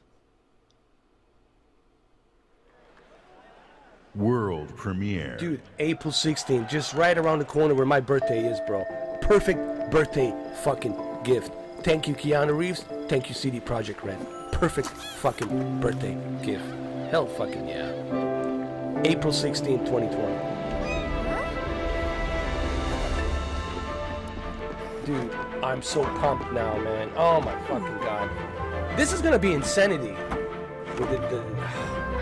World premiere. Dude, April 16, just right around the corner where my birthday is, bro. Perfect birthday fucking gift. Thank you, Keanu Reeves. Thank you, CD Projekt Red. Perfect fucking birthday gift. Hell fucking yeah. April 16, 2020. Dude, I'm so pumped now, man. Oh my fucking god. This is gonna be insanity. With the, the,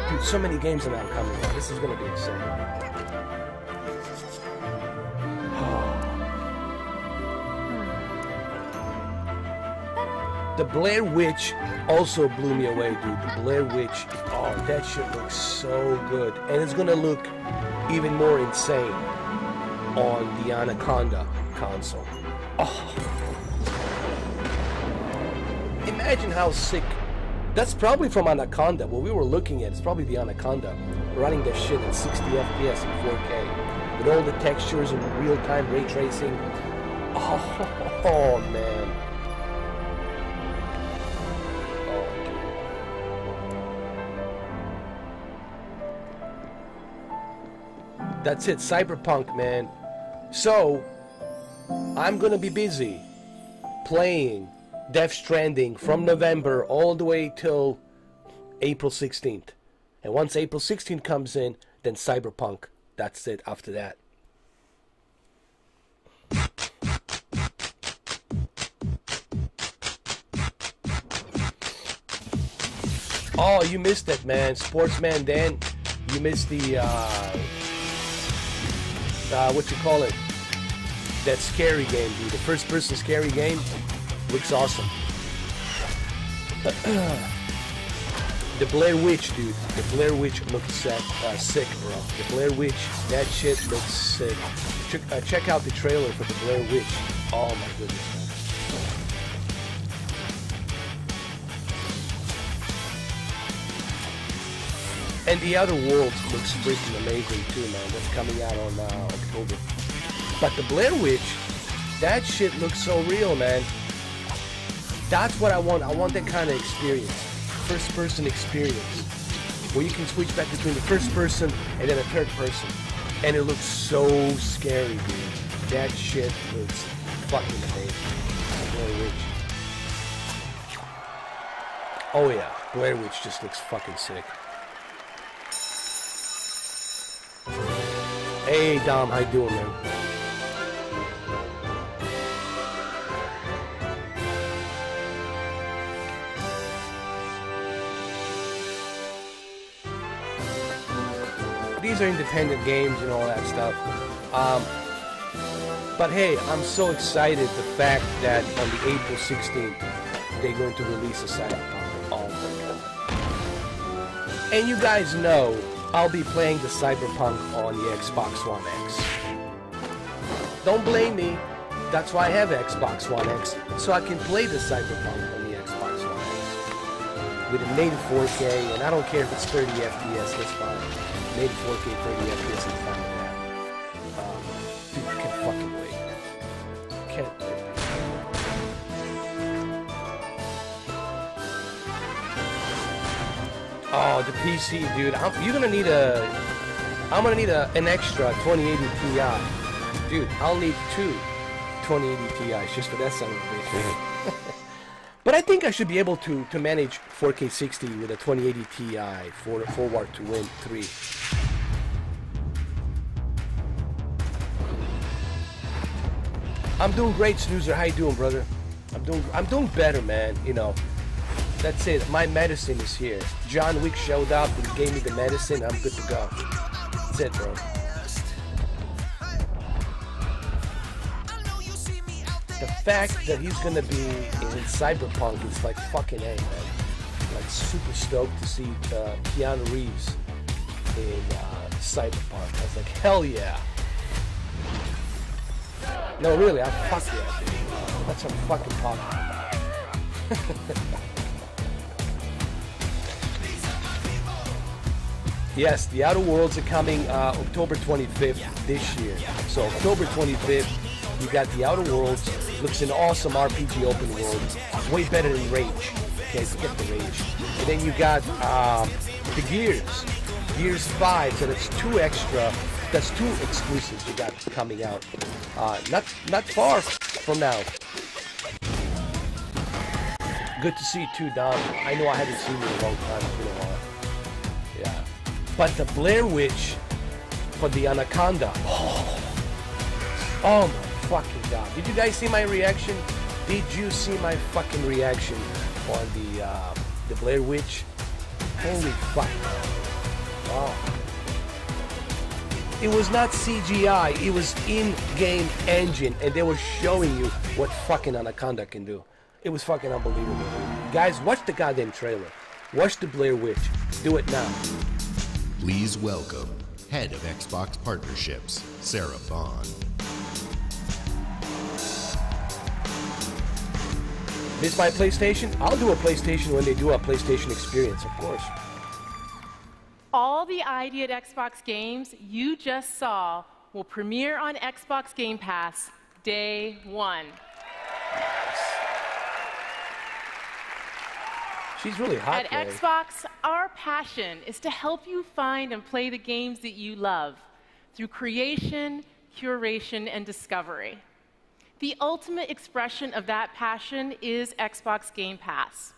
dude, so many games are now coming out. This is gonna be insane. The Blair Witch also blew me away, dude. The Blair Witch, oh, that shit looks so good. And it's gonna look even more insane on the Anaconda console. Oh. Imagine how sick. That's probably from Anaconda. What we were looking at is probably the Anaconda running that shit at 60 FPS in 4K with all the textures and real-time ray tracing. Oh, oh man. That's it, Cyberpunk, man. So, I'm gonna be busy playing Death Stranding from November all the way till April 16th. And once April 16th comes in, then Cyberpunk. That's it after that. Oh, you missed it, man. Sportsman Dan, you missed the, uh, uh, what you call it? That scary game, dude. The first person scary game looks awesome. the Blair Witch, dude. The Blair Witch looks sick, uh, sick, bro. The Blair Witch, that shit looks sick. Check, uh, check out the trailer for the Blair Witch. Oh my goodness. And the Outer Worlds looks freaking amazing too, man. That's coming out on uh, October. But the Blair Witch, that shit looks so real, man. That's what I want. I want that kind of experience. First person experience. Where you can switch back between the first person and then a third person. And it looks so scary, dude. That shit looks fucking amazing. Blair Witch. Oh yeah, Blair Witch just looks fucking sick. Hey Dom, how you doing, man? These are independent games and all that stuff. Um, but hey, I'm so excited the fact that on the April 16th they're going to release a Cyberpunk. Oh my god. And you guys know I'll be playing the Cyberpunk on the Xbox One X. Don't blame me. That's why I have Xbox One X, so I can play the Cyberpunk on the Xbox One X. With a native 4K, and I don't care if it's 30 FPS, that's fine. Native 4K, 30 FPS fine with that. Um, dude, I can't fucking wait. Can't wait. Oh, the PC, dude. I'm, you're gonna need a. I'm gonna need a, an extra 2080 Ti. Dude, I'll need two 2080 Ti's just for that son of a bitch. But I think I should be able to, to manage 4K 60 with a 2080 Ti for forward to win 3. I'm doing great, Snoozer. How you doing, brother? I'm doing I'm doing better, man. You know, that's it. My medicine is here. John Wick showed up and gave me the medicine. I'm good to go. That's it, bro. Fact that he's gonna be in Cyberpunk is like fucking A, man. Like super stoked to see uh, Keanu Reeves in uh, Cyberpunk. I was like, hell yeah. No, really, I fuck yeah. That's I'm fucking about. Yes, the Outer Worlds are coming uh, October 25th this year. So October 25th, you got the Outer Worlds. Looks an awesome RPG open world. Way better than Rage. Okay, forget the Rage. And then you got um, the Gears. Gears 5, so that's two extra. That's two exclusives you got coming out. Uh, not not far from now. Good to see you too, Dom. I know I haven't seen you in a long time. It's been a while. Yeah. But the Blair Witch for the Anaconda. Oh, my fucking god. Did you guys see my reaction? Did you see my fucking reaction on the uh, the Blair Witch? Holy fuck. Oh. It was not CGI, it was in-game engine, and they were showing you what fucking Anaconda can do. It was fucking unbelievable. Guys, watch the goddamn trailer. Watch the Blair Witch. Do it now. Please welcome Head of Xbox Partnerships, Sarah Bond. Miss my PlayStation? I'll do a PlayStation when they do a PlayStation experience, of course. All the ID at Xbox games you just saw will premiere on Xbox Game Pass day one. She's really hot. At. Xbox, our passion is to help you find and play the games that you love. through creation, curation, and discovery. The ultimate expression of that passion is Xbox Game Pass.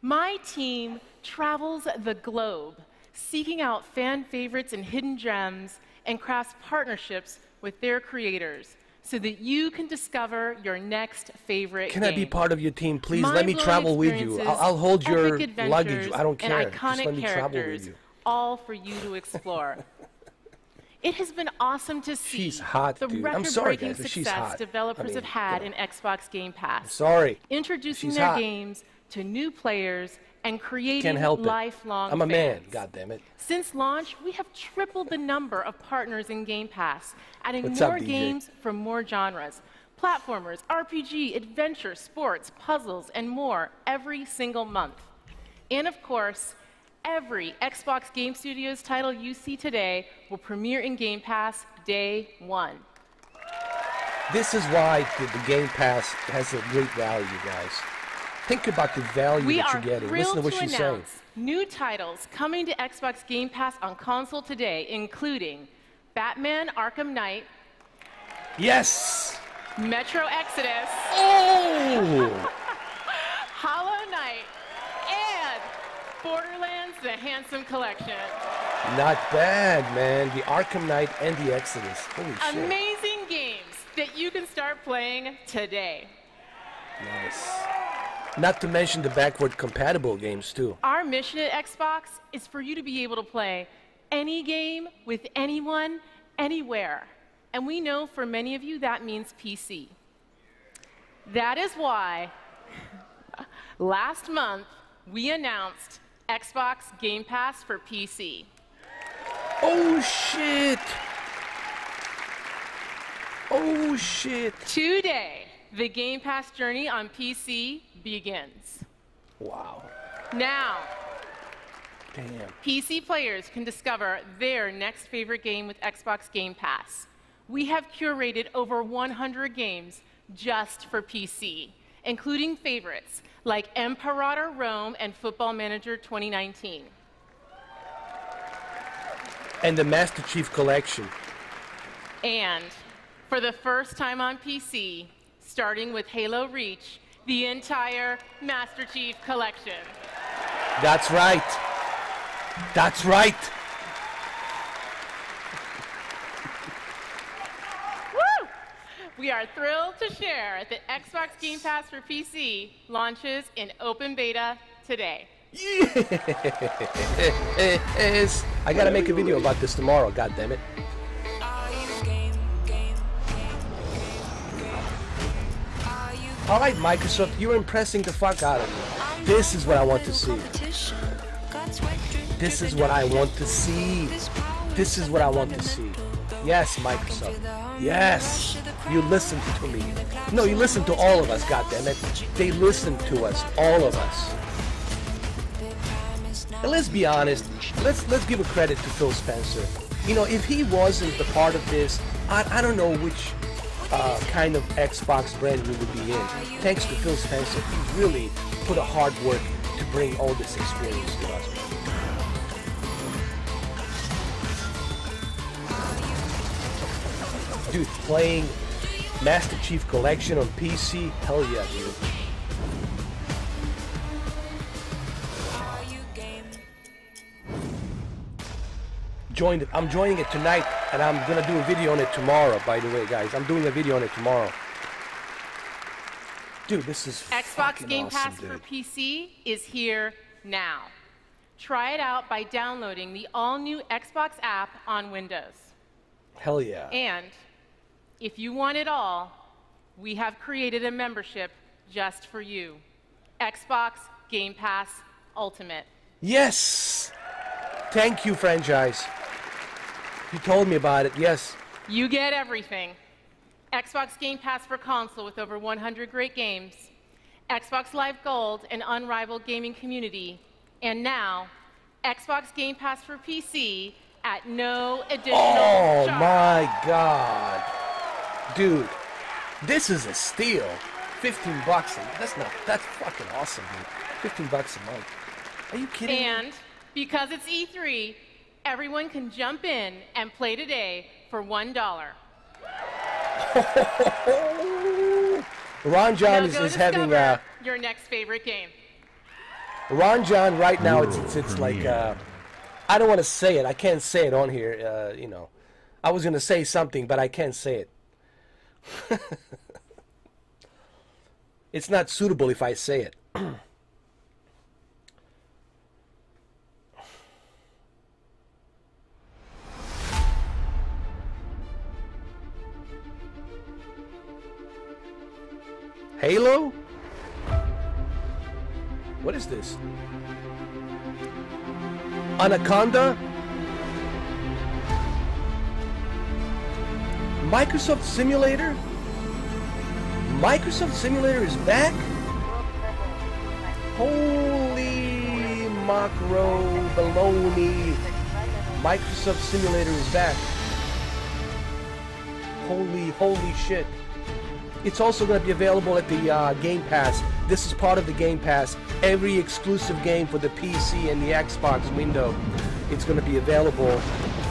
My team travels the globe seeking out fan favorites and hidden gems and crafts partnerships with their creators so that you can discover your next favorite Can I be part of your team, please? Let me travel with you. I'll, I'll hold your luggage. I don't care. And Just iconic let me travel with you. all for you to explore. it has been awesome to see She's hot, the. I'm record-breaking guys, but she's success developers I mean, have had in Xbox Game Pass. sorry. Introducing She's their hot. games to new players and creating help it. lifelong I'm a man. fans. God damn it. Since launch, we have tripled the number of partners in Game Pass, adding What's more DJ? games from more genres platformers, RPG, adventure, sports, puzzles, and more every single month. And of course, every Xbox Game Studios title you see today will premiere in Game Pass day one. This is why the, the Game Pass has a great value, guys. Think about the value We that you're getting. Listen to what to she's saying. new titles coming to Xbox Game Pass on console today, including Batman Arkham Knight, Yes. Metro Exodus, Oh. Hollow Knight, and Borderlands The Handsome Collection. Not bad, man. The Arkham Knight and the Exodus. Holy shit. Amazing games that you can start playing today. Nice. Not to mention the backward compatible games too. Our mission at Xbox is for you to be able to play any game with anyone, anywhere. And we know for many of you that means PC. That is why last month we announced Xbox Game Pass for PC. Oh shit! Oh shit! Today, the Game Pass journey on PC begins. Wow. Now, Damn. PC players can discover their next favorite game with Xbox Game Pass. We have curated over 100 games just for PC, including favorites like Imperator Rome and Football Manager 2019. And the Master Chief Collection. And for the first time on PC, starting with Halo Reach, the entire Master Chief Collection. That's right. That's right. Woo! We are thrilled to share that the Xbox Game Pass for PC launches in open beta today. Yes. I gotta make a video about this tomorrow. God damn it. All right, Microsoft, you're impressing the fuck out of me. This is what I want to see. This is what I want to see. This is what I want to see. Yes, Microsoft. Yes. You listen to me. No, you listen to all of us, goddammit. They listen to us, all of us. And let's be honest. Let's let's give a credit to Phil Spencer. You know, if he wasn't a part of this, I, I don't know which uh, kind of Xbox brand we would be in. Thanks to Phil Spencer, he really put a hard work to bring all this experience to us. Dude, playing Master Chief Collection on PC, hell yeah, dude. Joined it. I'm joining it tonight, and I'm gonna do a video on it tomorrow. By the way, guys, I'm doing a video on it tomorrow. Dude, this is Xbox Game awesome, Pass dude. for PC is here now. Try it out by downloading the all new Xbox app on Windows. Hell yeah. And if you want it all, we have created a membership just for you Xbox Game Pass Ultimate. Yes. Thank you, franchise. You told me about it. Yes. You get everything. Xbox Game Pass for console with over 100 great games, Xbox Live Gold, an unrivaled gaming community, and now Xbox Game Pass for PC at no additional Oh charge. my god. Dude, this is a steal. 15 bucks. a- That's not, that's fucking awesome, dude. 15 bucks a month. Are you kidding me? And because it's E3, Everyone can jump in and play today for $1. Ron John is, is having discover uh, your next favorite game. Ron John right now. It's it's, it's like uh, I don't want to say it. I can't say it on here. Uh, you know, I was gonna say something, but I can't say it. it's not suitable if I say it. Halo? What is this? Anaconda? Microsoft Simulator? Microsoft Simulator is back? Holy macro baloney. Microsoft Simulator is back. Holy, holy shit. It's also going to be available at the uh, Game Pass. This is part of the Game Pass. Every exclusive game for the PC and the Xbox window, it's going to be available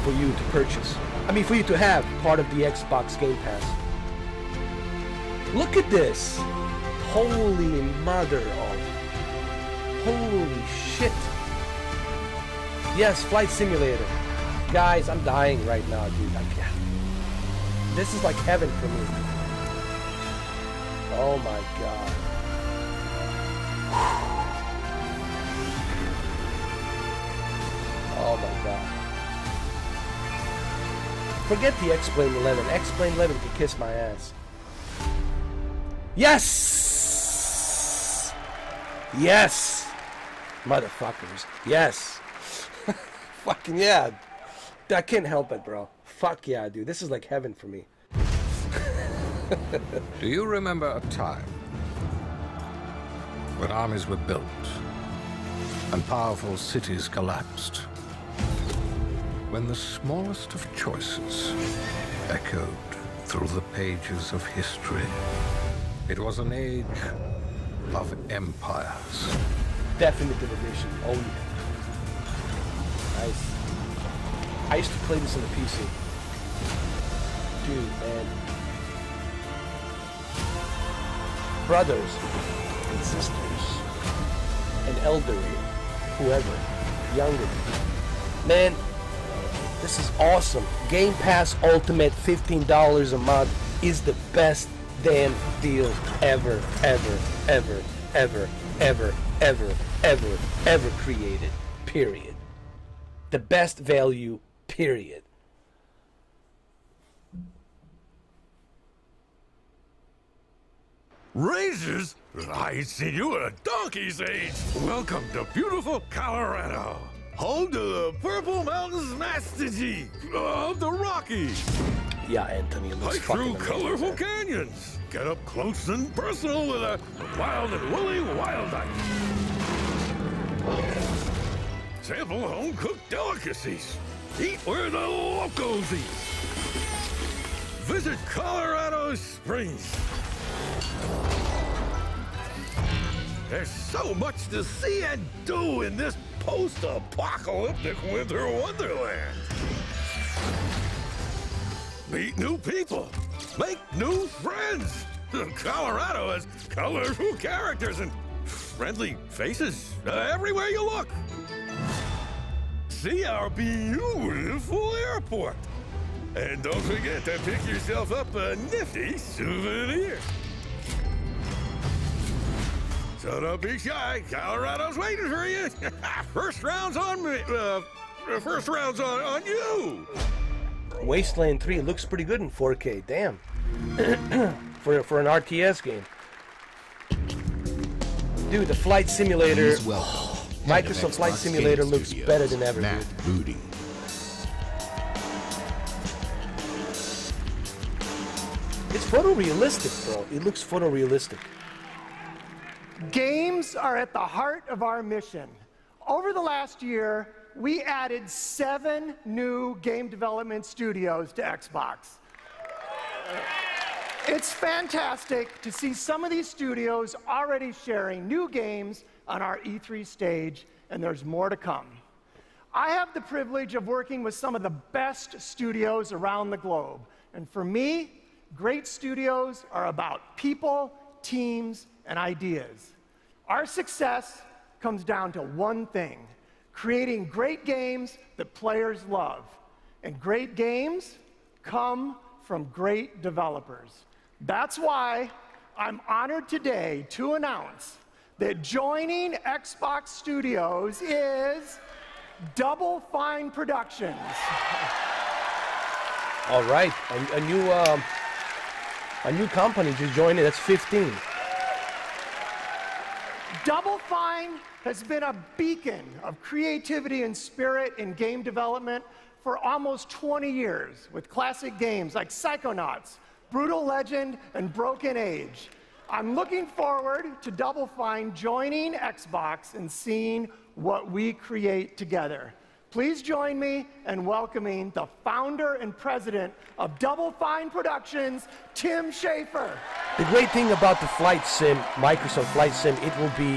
for you to purchase. I mean, for you to have part of the Xbox Game Pass. Look at this. Holy mother of. Holy shit. Yes, Flight Simulator. Guys, I'm dying right now, dude. I can't. This is like heaven for me. Oh my god. Oh my god. Forget the X-Plane 11. X-Plane 11 can kiss my ass. Yes! Yes! Motherfuckers. Yes! Fucking yeah. I can't help it, bro. Fuck yeah, dude. This is like heaven for me. Do you remember a time when armies were built and powerful cities collapsed? When the smallest of choices echoed through the pages of history. It was an age of empires. Definitive edition. Oh yeah. Nice. I used to play this on the PC. Dude, man. Brothers and sisters and elderly, whoever, younger. Man, this is awesome. Game Pass Ultimate, $15 a month, is the best damn deal ever, ever, ever, ever, ever, ever, ever, ever created. Period. The best value, period. Razors? I seen you in a donkey's age. Welcome to beautiful Colorado. Home to the Purple Mountains Master G of the Rockies. Yeah, Anthony, it looks Hike fucking through colorful canyons. Get up close and personal with a wild and woolly wild ice. Sample home-cooked delicacies. Eat where the locals eat. Visit Colorado Springs. There's so much to see and do in this post-apocalyptic winter wonderland. Meet new people. Make new friends. Colorado has colorful characters and friendly faces uh, everywhere you look. See our beautiful airport. And don't forget to pick yourself up a nifty souvenir. So don't be shy. Colorado's waiting for you. first round's on me. Uh, first round's on, on you. Wasteland 3 looks pretty good in 4K. Damn. for for an RTS game. Dude, the flight simulator. Please welcome head of Microsoft Flight Simulator Game looks Studios, better than ever. Matt dude. Booty. It's photorealistic, bro. It looks photorealistic. Games are at the heart of our mission. Over the last year, we added seven new game development studios to Xbox. It's fantastic to see some of these studios already sharing new games on our E3 stage, and there's more to come. I have the privilege of working with some of the best studios around the globe. And for me, great studios are about people, teams, and ideas. Our success comes down to one thing creating great games that players love. And great games come from great developers. That's why I'm honored today to announce that joining Xbox Studios is Double Fine Productions. All right, a, a new um, a new company just joined it. That's 15. Double Fine has been a beacon of creativity and spirit in game development for almost 20 years with classic games like Psychonauts, Brutal Legend, and Broken Age. I'm looking forward to Double Fine joining Xbox and seeing what we create together. Please join me in welcoming the founder and president of Double Fine Productions, Tim Schafer. The great thing about the Flight Sim, Microsoft Flight Sim, it will be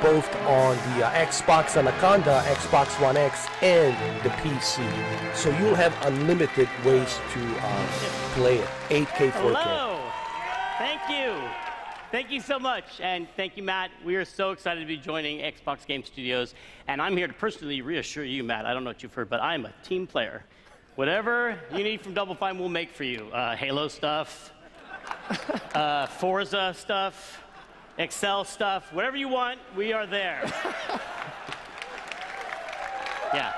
both on the uh, Xbox Anaconda, Xbox One X, and the PC. So you'll have unlimited ways to uh, play it. 8K, 4K. Hello. Thank you. Thank you so much. And thank you, Matt. We are so excited to be joining Xbox Game Studios. And I'm here to personally reassure you, Matt. I don't know what you've heard, but I'm a team player. Whatever you need from Double Fine, we'll make for you. Uh, Halo stuff, uh, Forza stuff, Excel stuff, whatever you want, we are there. yeah.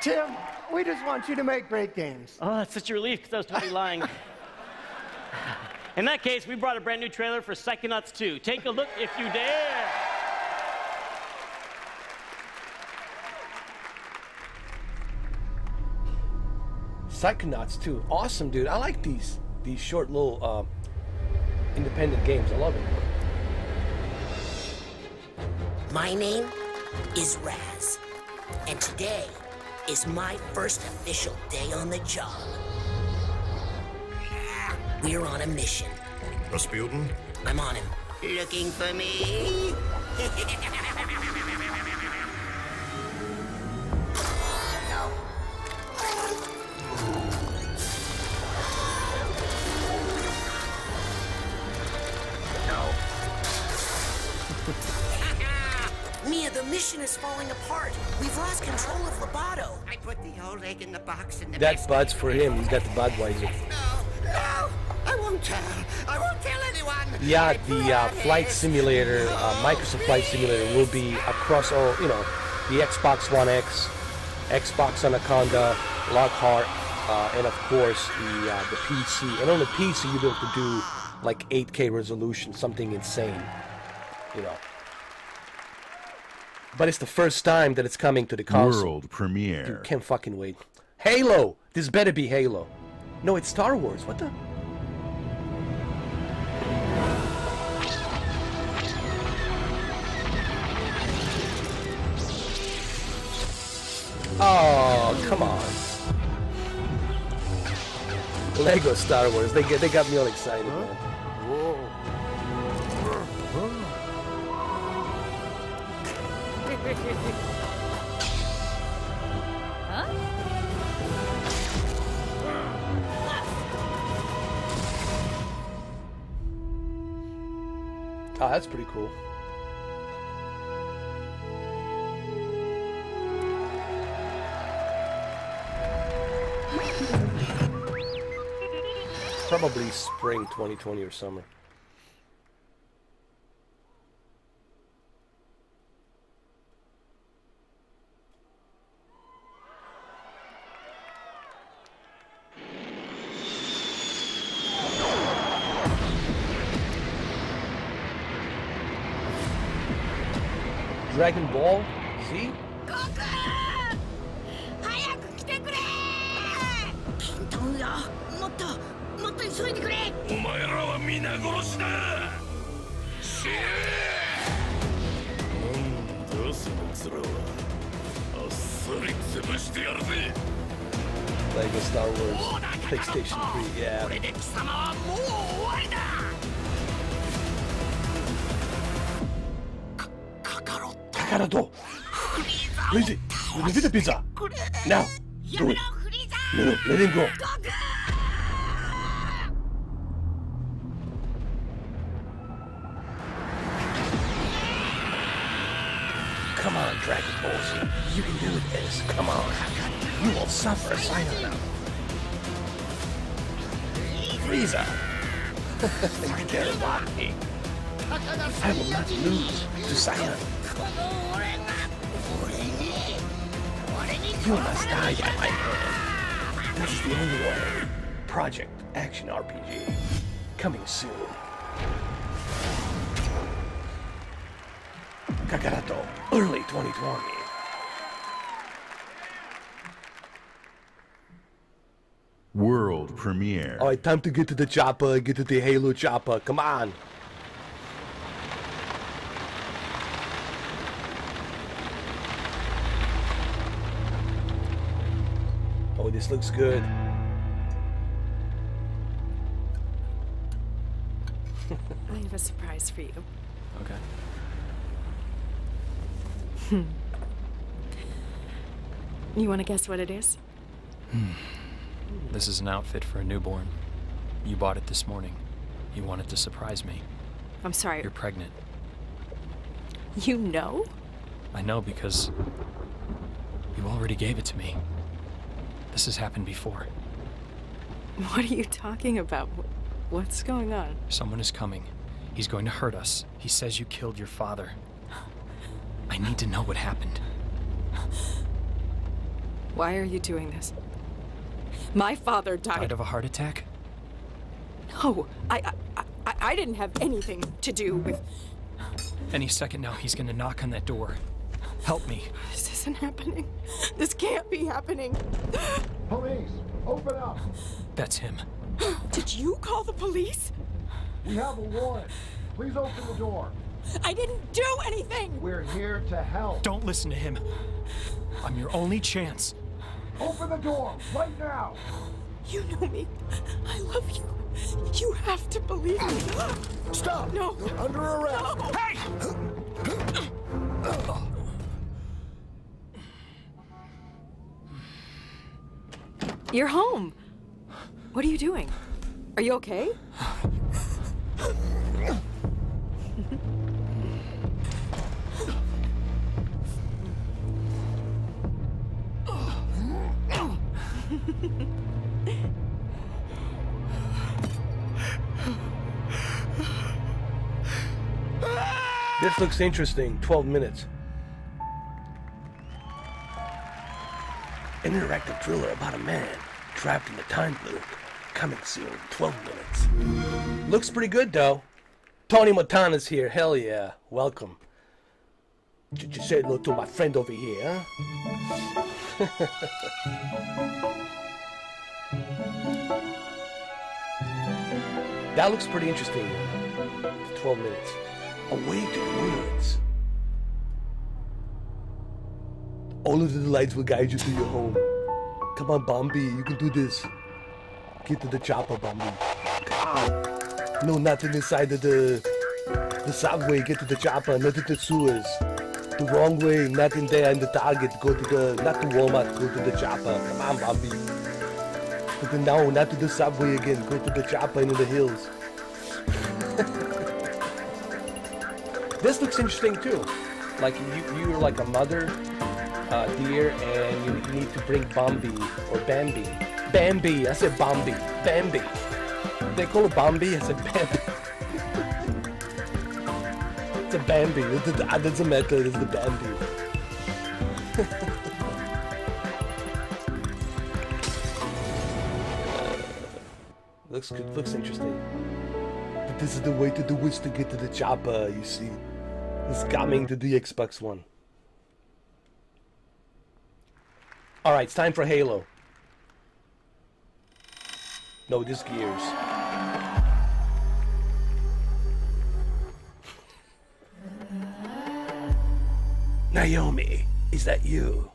Tim, we just want you to make great games. Oh, that's such a relief because I was totally lying. In that case, we brought a brand new trailer for Psychonauts 2. Take a look if you dare. Psychonauts 2, Awesome, dude. I like these these short little uh, independent games. I love it. My name is Raz, and today is my first official day on the job. We're on a mission. Rasputin? I'm on him. Looking for me? no. No. Mia, the mission is falling apart. We've lost control of Loboto. I put the old egg in the box in the That Bud's for him. He's got the Budweiser. No, I won't tell. I won't tell anyone. Yeah, the uh, flight simulator, uh, Microsoft Flight Simulator, will be across all, you know, the Xbox One X, Xbox Anaconda, Lockhart, uh, and of course the uh, the PC. And on the PC, you'll be able to do like 8K resolution, something insane, you know. But it's the first time that it's coming to the console. World premiere. Dude, can't fucking wait. Halo. This better be Halo. No, it's Star Wars. What the? Oh, come on. Lego Star Wars. They get, they got me all excited, man. Oh, that's pretty cool. Probably spring 2020 or summer. Dragon Ball? Z? Goku! お前らは皆殺しだ!死ぬなんだその面はあっさり潰してやるぜ。LEGO Star Wars PlayStation 3これで貴様はもう終わりだ! Let me get the pizza. Now. Do it. No, no, let him go. Come on, Dragon Balls. You can do this. Come on. You will suffer. Sign now. Frieza. you dare mock me. I will not lose to Saiyan. You must die by my hand. This is the only way. Project Action RPG. Coming soon. Kakarot, early 2020. World premiere. All right, time to get to the chopper, get to the Halo chopper. Come on. This looks good. I have a surprise for you. Okay. Hmm. You want to guess what it is? Hmm. This is an outfit for a newborn. You bought it this morning. You wanted to surprise me. I'm sorry. You're pregnant. You know? I know because you already gave it to me. This has happened before. What are you talking about? What's going on? Someone is coming. He's going to hurt us. He says you killed your father. I need to know what happened. Why are you doing this? My father died. Died of a heart attack? No, I, I, I, I didn't have anything to do with. Any second now, he's gonna knock on that door. Help me. This isn't happening. This can't be happening. Police, open up. That's him. Did you call the police? We have a warrant. Please open the door. I didn't do anything. We're here to help. Don't listen to him. I'm your only chance. Open the door right now. You know me. I love you. You have to believe me. Stop. No. You're under arrest. No. Hey! You're home. What are you doing? Are you okay? This looks interesting. 12 minutes. An interactive thriller about a man trapped in the time loop. Coming soon. 12 minutes. Looks pretty good, though. Tony Montana's here. Hell yeah. Welcome. J- Just say hello to my friend over here, that looks pretty interesting. 12 minutes. Away to the woods. All of the lights will guide you to your home. Come on, Bombi, you can do this. Get to the chopper. Come on. No, nothing inside of the the subway. Get to the chopper, not to the sewers. The wrong way, nothing there in the Target. Go to the, not to Walmart, go to the chopper. Come on, Bombi. To the, no, not to the subway again. Go to the chopper into the hills. This looks interesting too. Like you, you're like a mother uh, deer, and you, need to bring Bambi or Bambi. Bambi. I said Bambi. Bambi. They call it Bambi. I said Bambi. it's a Bambi. It doesn't matter. It's the Bambi. looks good. Looks interesting. But this is the way to do is to get to the chopper. You see. It's coming to the Xbox One. Alright, it's time for Halo. No, this Gears. Naomi, is that you?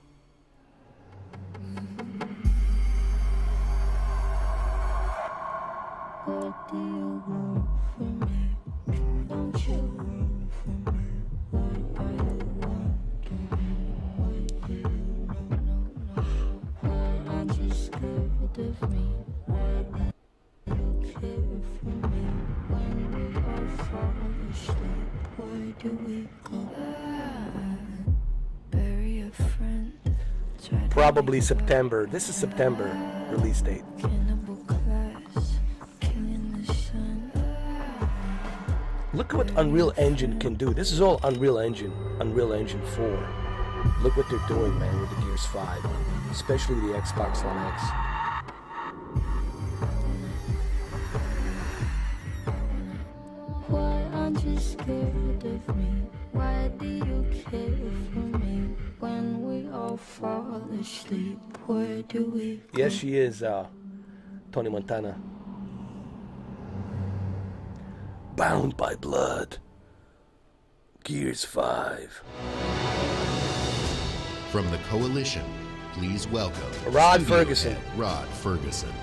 me. Why do you care for me? When asleep, why do we go? Bury a friend. Probably September. This is September release date. Look what Unreal Engine can do. This is all Unreal Engine, Unreal Engine 4. Look what they're doing, man, with the Gears 5, especially the Xbox One X. aren't you scared of me? Why do you care for me? When we all fall asleep, where do we Yes, she is, uh, Tony Montana. Bound by Blood. Gears 5. From the Coalition, please welcome Rod Fergusson. Rod Fergusson.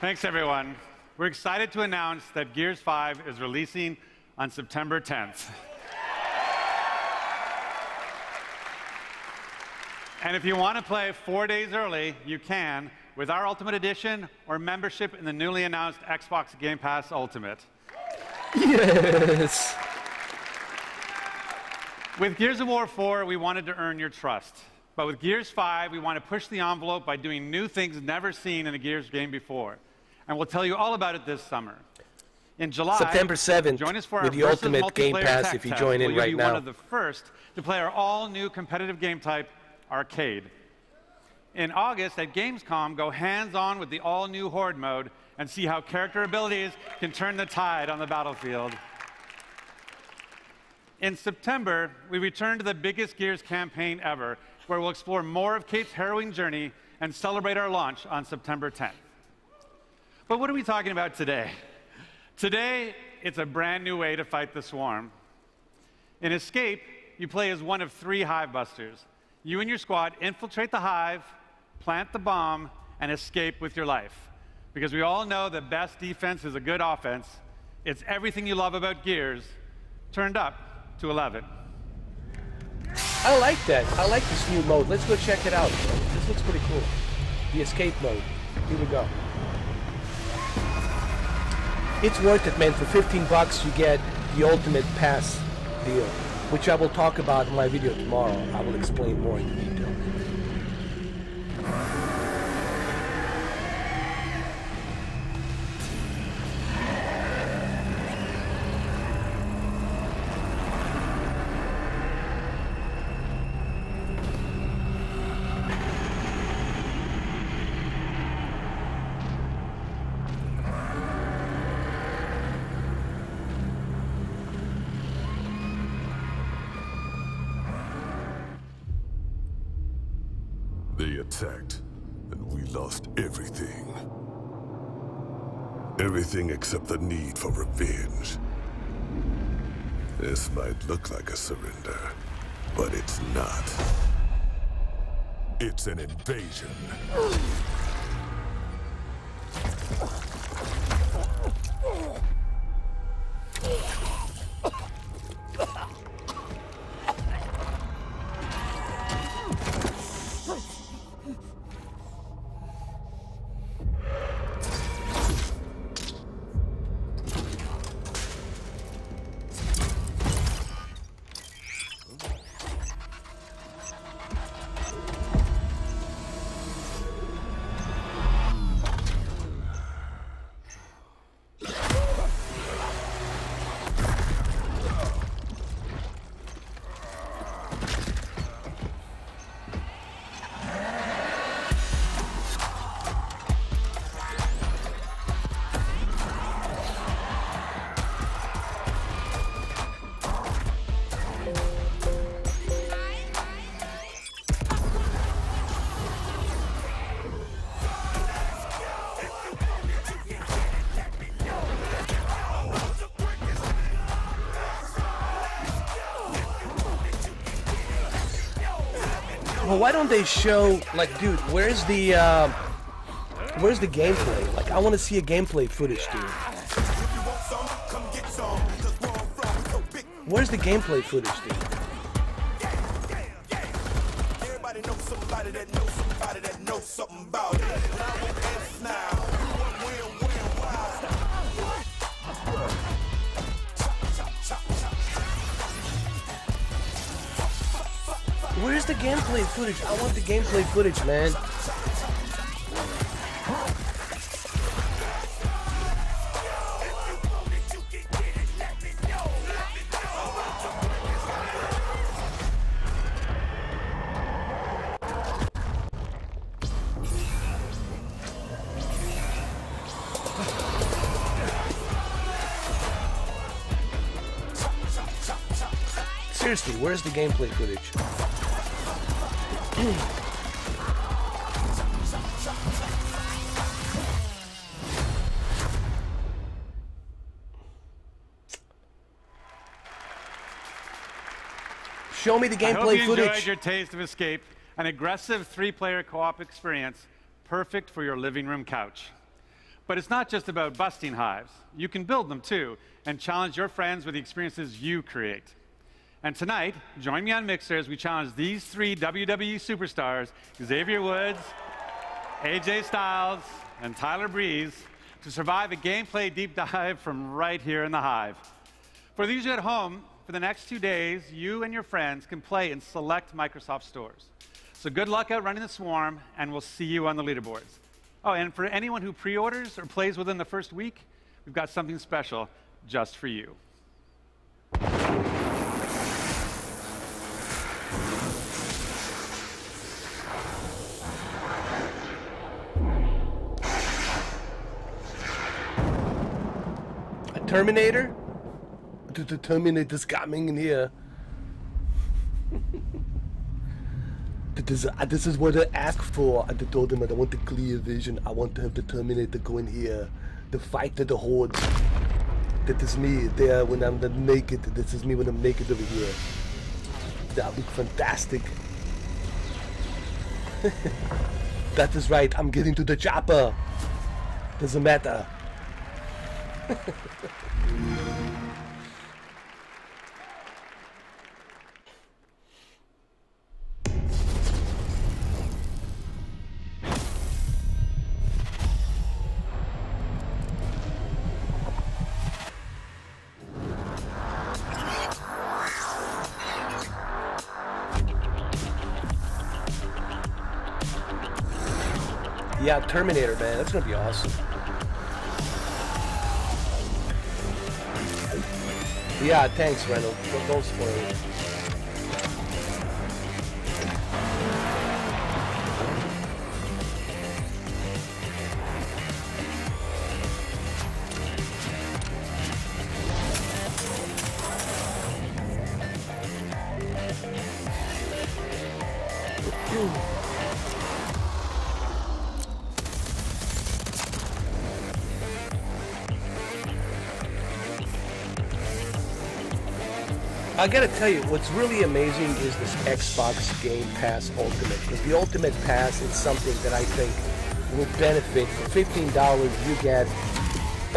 Thanks, everyone. We're excited to announce that Gears 5 is releasing on September 10th. And if you want to play four days early, you can with our Ultimate Edition or membership in the newly announced Xbox Game Pass Ultimate. Yes. With Gears of War 4, we wanted to earn your trust. But with Gears 5, we want to push the envelope by doing new things never seen in a Gears game before. And we'll tell you all about it this summer. In July, September 7th, join us for with our the Ultimate Game Pass if you join in you'll right be now. one of the first to play our all-new competitive game type, Arcade. In August at Gamescom, go hands-on with the all-new Horde mode and see how character abilities can turn the tide on the battlefield. In September, we return to the biggest Gears campaign ever, where we'll explore more of Kate's harrowing journey and celebrate our launch on September 10th. But what are we talking about today? Today, it's a brand new way to fight the swarm. In Escape, you play as one of three hive busters. You and your squad infiltrate the hive, plant the bomb, and escape with your life. Because we all know the best defense is a good offense. It's everything you love about Gears turned up to 11. I like that. I like this new mode. Let's go check it out. This looks pretty cool. The escape mode. Here we go. It's worth it, man. For 15 bucks, you get the ultimate pass deal, which I will talk about in my video tomorrow. I will explain more in detail. This might look like a surrender, but it's not. It's an invasion. why don't they show like, dude? Where's the uh, where's the gameplay? Like, I want to see a gameplay footage, dude. Where's the gameplay footage, dude? Gameplay footage? I want the gameplay footage, man. Seriously, where's the gameplay footage? Show me the I hope gameplay you footage. enjoyed your taste of Escape, an aggressive three-player co-op experience, perfect for your living room couch. But it's not just about busting hives. You can build them too, and challenge your friends with the experiences you create. And tonight, join me on Mixer as we challenge these three WWE superstars, Xavier Woods, AJ Styles, and Tyler Breeze, to survive a gameplay deep dive from right here in the Hive. For those of you at home, for the next two days, you and your friends can play in select Microsoft stores. So good luck out running the swarm, and we'll see you on the leaderboards. Oh, and for anyone who pre orders or plays within the first week, we've got something special just for you. A Terminator? The, the Terminator's coming in here. this, uh, this is what I asked for. I told him that I want the clear vision. I want to have the Terminator go in here. The fight to the hordes. That is me there when I'm naked. This is me when I'm naked over here. That would be fantastic. that is right. I'm getting to the chopper. Doesn't matter. Terminator, man. That's gonna be awesome. Yeah, thanks. Don't, don't spoil it. I gotta tell you, what's really amazing is this Xbox Game Pass Ultimate. Because the Ultimate Pass is something that I think will benefit. For $15, you get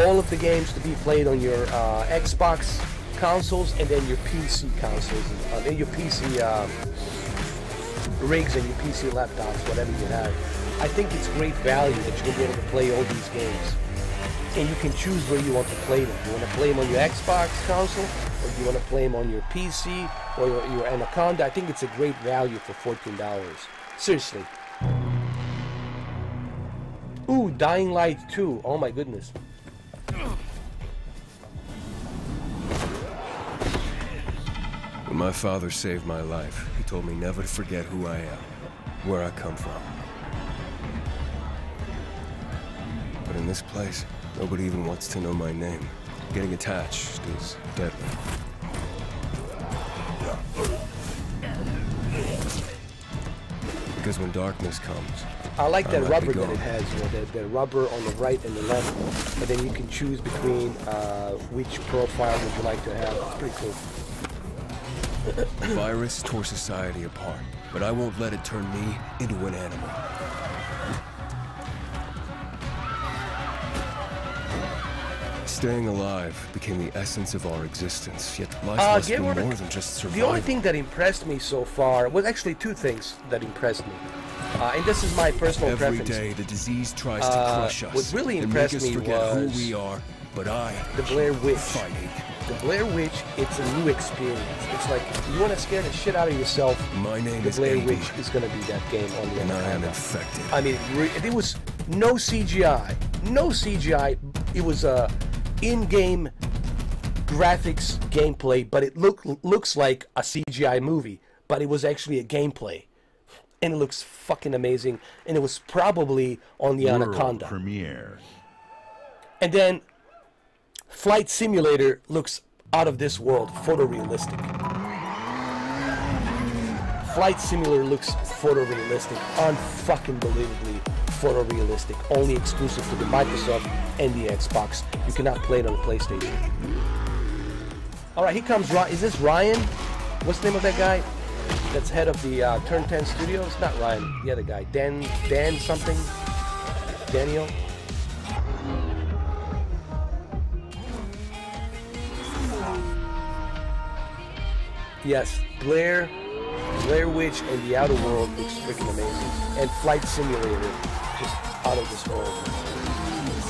all of the games to be played on your uh, Xbox consoles and then your PC consoles, uh, and your PC uh, rigs and your PC laptops, whatever you have. I think it's great value that you're gonna be able to play all these games. And you can choose where you want to play them. You want to play them on your Xbox console, you want to play them on your PC or your, your Anaconda? I think it's a great value for $14. Seriously. Ooh, Dying Light 2. Oh my goodness. When my father saved my life, he told me never to forget who I am, where I come from. But in this place, nobody even wants to know my name. Getting attached is deadly. Because when darkness comes, I like that rubber that it has, you know, rubber on the right and the left, and then you can choose between uh, which profile would you like to have. It's pretty cool. Virus tore society apart, but I won't let it turn me into an animal. Staying alive became the essence of our existence, yet life Uh, must be more than just survival. The only thing that impressed me so far was actually two things that impressed me. Uh, and this is my personal Every preference. day the disease tries to Uh, crush us. What really impressed make us me forget was who we are. But I the Blair Witch. fighting. The Blair Witch, it's a new experience. It's like you want to scare the shit out of yourself. My name the is Blair Andy. Witch is going to be that game on the And I am infected. I mean, re- there was no CGI, no CGI. It was a in-game graphics gameplay, but it look looks like a CGI movie, but it was actually a gameplay, and it looks fucking amazing. And it was probably on the World Anaconda. premiere. And then Flight Simulator looks out of this world, photorealistic. Flight Simulator looks photorealistic, unfucking believably photorealistic, only exclusive to the Microsoft and the Xbox. You cannot play it on the PlayStation. All right, here comes Ryan. Is this Ryan? What's the name of that guy? That's head of the uh, Turn 10 Studios? Not Ryan, the other guy. Dan, Dan something? Daniel? Yes, Blair, Blair Witch and the Outer World looks freaking amazing. And Flight Simulator, out of this world.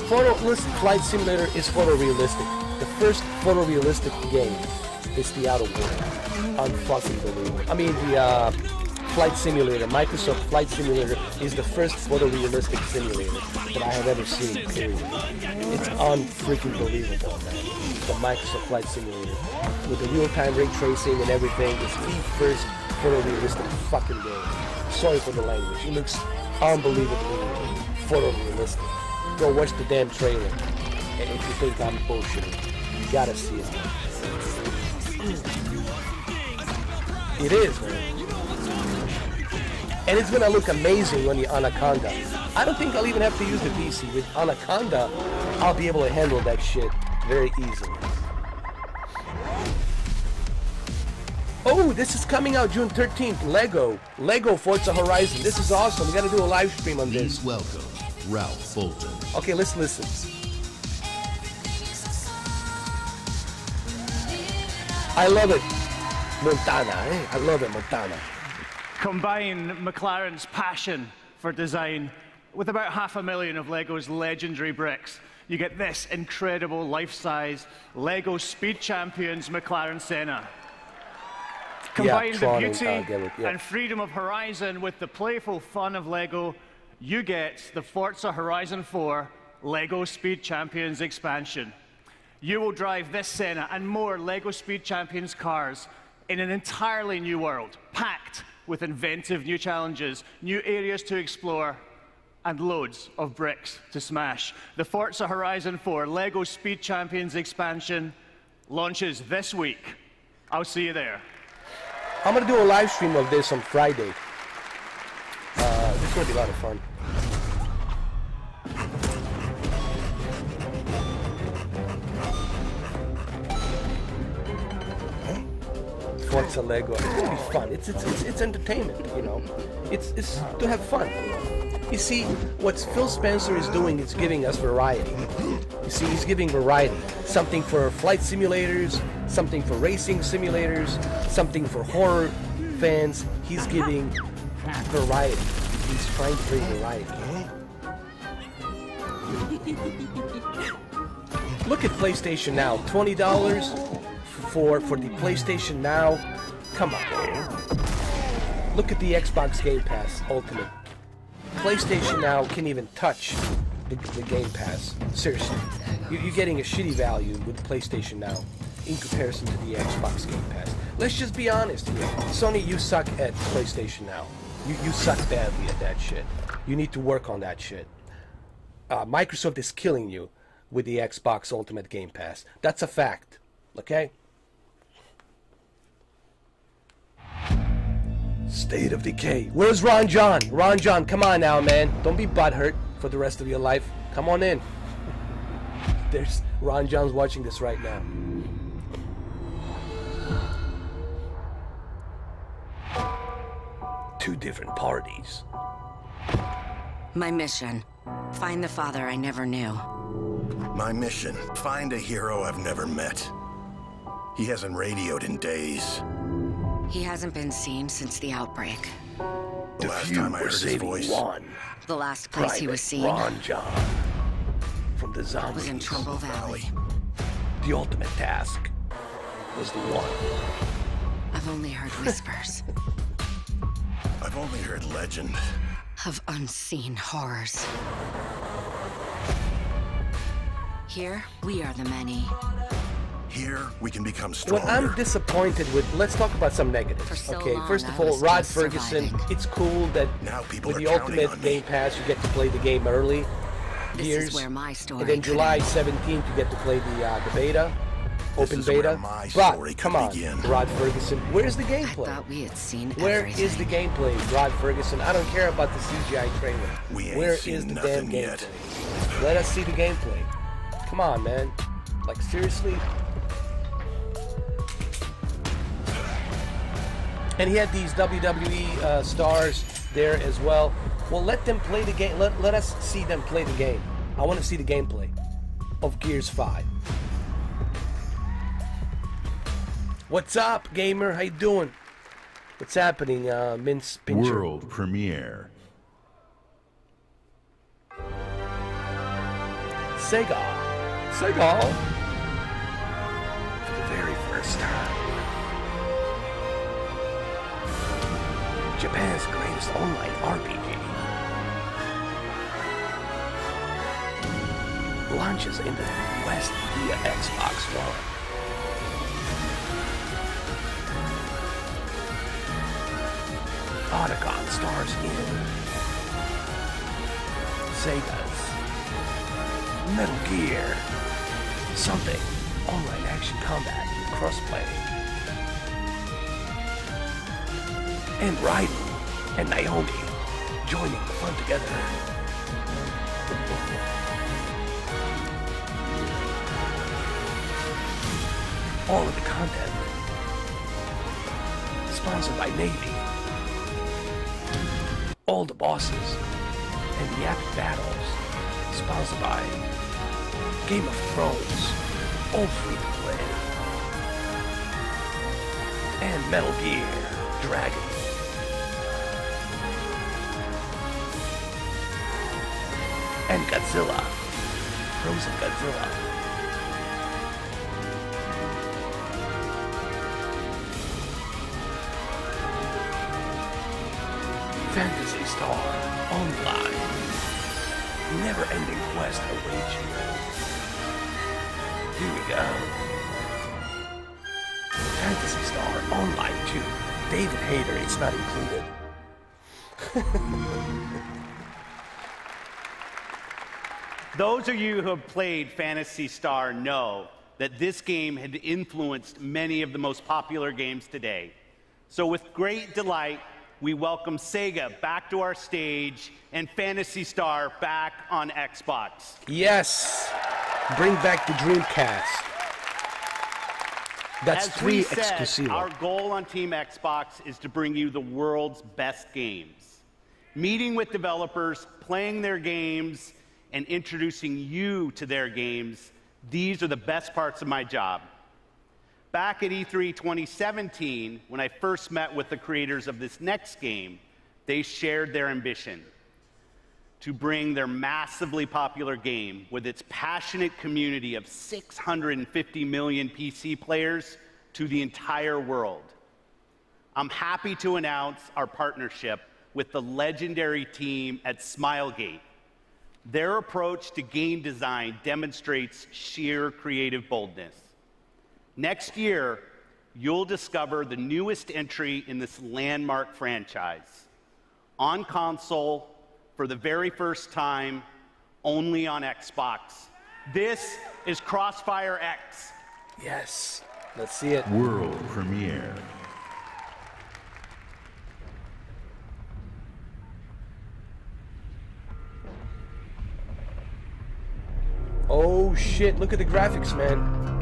Photo, listen, Flight Simulator is photorealistic. The first photorealistic game is the Outer World. Unfucking believable. I mean, the uh, Flight Simulator, Microsoft Flight Simulator, is the first photorealistic simulator that I have ever seen. Period. It's unfreaking believable, man. The Microsoft Flight Simulator with the real-time ray tracing and everything is the first photorealistic fucking game. Sorry for the language. It looks Go watch the damn trailer. And if you think I'm bullshitting, you gotta see it. It is, man. And it's gonna look amazing on the Anaconda. I don't think I'll even have to use the PC. With Anaconda, I'll be able to handle that shit very easily. Oh, this is coming out June 13th. Lego. Lego Forza Horizon. This is awesome. We gotta do a live stream on this. Please welcome Ralph Fulton. Okay, let's listen. I love it. Montana, eh? I love it, Montana. Combine McLaren's passion for design with about half a million of Lego's legendary bricks. You get this incredible life-size Lego Speed Champions McLaren Senna. Combine the Tron and, beauty uh, yeah. and freedom of Horizon with the playful fun of Lego, you get the Forza Horizon 4 Lego Speed Champions expansion. You will drive this Senna and more Lego Speed Champions cars in an entirely new world, packed with inventive new challenges, new areas to explore, and loads of bricks to smash. The Forza Horizon 4 Lego Speed Champions expansion launches this week. I'll see you there. I'm gonna do a live stream of this on Friday. It's gonna be a lot of fun. Forza Lego. It's gonna be fun. It's it's it's, it's entertainment, you know. It's it's to have fun. You see, what Phil Spencer is doing is giving us variety. You see, he's giving variety. Something for flight simulators, something for racing simulators, something for horror fans. He's giving variety. He's trying to bring variety. Look at PlayStation Now. Twenty dollars for for the PlayStation Now. Come on. Look at the Xbox Game Pass Ultimate. PlayStation Now can't even touch the, the Game Pass. Seriously, you, you're getting a shitty value with PlayStation Now in comparison to the Xbox Game Pass. Let's just be honest here. Sony, you suck at PlayStation Now. You you suck badly at that shit. You need to work on that shit. Uh, Microsoft is killing you with the Xbox Ultimate Game Pass. That's a fact. Okay? State of Decay. Where's Ron John? Ron John, come on now, man. Don't be butthurt for the rest of your life. Come on in. There's Ron John's watching this right now. Two different parties. My mission find the father I never knew. My mission, find a hero I've never met. He hasn't radioed in days. He hasn't been seen since the outbreak. The last few time I heard his saving voice. one. The last place he was seen Ron John from the zombies. was in Trumbull Valley. The ultimate task was the one. I've only heard whispers I've only heard legend. of unseen horrors. Here, we are the many. Here, we can become What stronger. I'm disappointed with, let's talk about some negatives. so okay, long, first of all, Rod Fergusson, surviving. it's cool that now people with are the Ultimate. Game Pass, you get to play the game early. This Gears. is where my story And then July 17th, you get to play the uh, the beta, open is where beta. my but come on, begin. Rod Fergusson, where's the gameplay? Thought we had seen Where everything. is the gameplay, Rod Fergusson? I don't care about the CGI trailer. We ain't Where seen is the damn nothing gameplay? yet. Let us see the gameplay. Come on, man. Like seriously. And he had these WWE uh, stars there as well. Well, let them play the game. Let, let us see them play the game. I want to see the gameplay of Gears 5. What's up, gamer? How you doing? What's happening, uh, Mince Pincher? World premiere. Sega. Sega. For the very first time. Japan's greatest online RPG. Launches in the West via Xbox One. Otacon stars in Sega's Metal Gear. Something. Online action combat crossplay. And Raiden and Naomi joining the fun together. All of the content. Sponsored by Navy. All the bosses and the epic battles. Sponsored by Game of Thrones. All free to play. And Metal Gear Dragon. And Godzilla. Frozen Godzilla. Star Online. Never ending quest awaits you. Here we go. Phantasy Star Online 2. David Hayter, it's not included. Those of you who have played Phantasy Star know that this game had influenced many of the most popular games today. So, with great delight, we welcome Sega back to our stage and Phantasy Star back on Xbox. Yes! Bring back the Dreamcast. That's As three exclusive. Our goal on Team Xbox is to bring you the world's best games. Meeting with developers, playing their games, and introducing you to their games, these are the best parts of my job. Back at E E3 2017, when I first met with the creators of this next game, they shared their ambition to bring their massively popular game with its passionate community of 650 million PC players to the entire world. I'm happy to announce our partnership with the legendary team at Smilegate. Their approach to game design demonstrates sheer creative boldness. Next year, you'll discover the newest entry in this landmark franchise. On console, for the very first time, only on Xbox. This is Crossfire X. Yes, let's see it. World premiere. Oh shit, look at the graphics, man.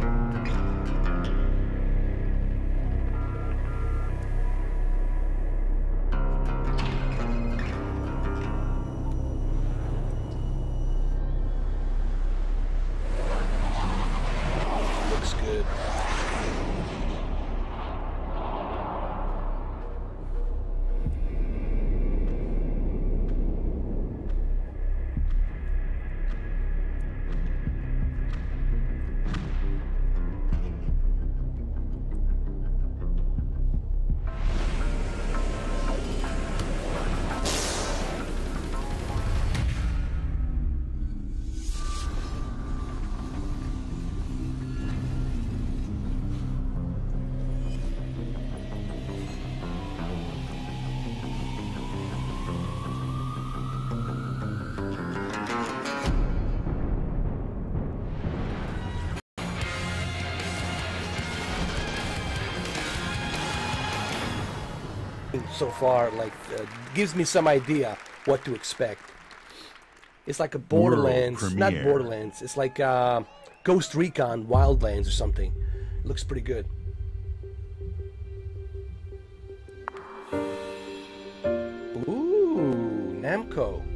So far like uh, gives me some idea what to expect. It's like a Borderlands, not. Borderlands. It's like uh, Ghost Recon Wildlands or something. It looks pretty good. Ooh, Namco.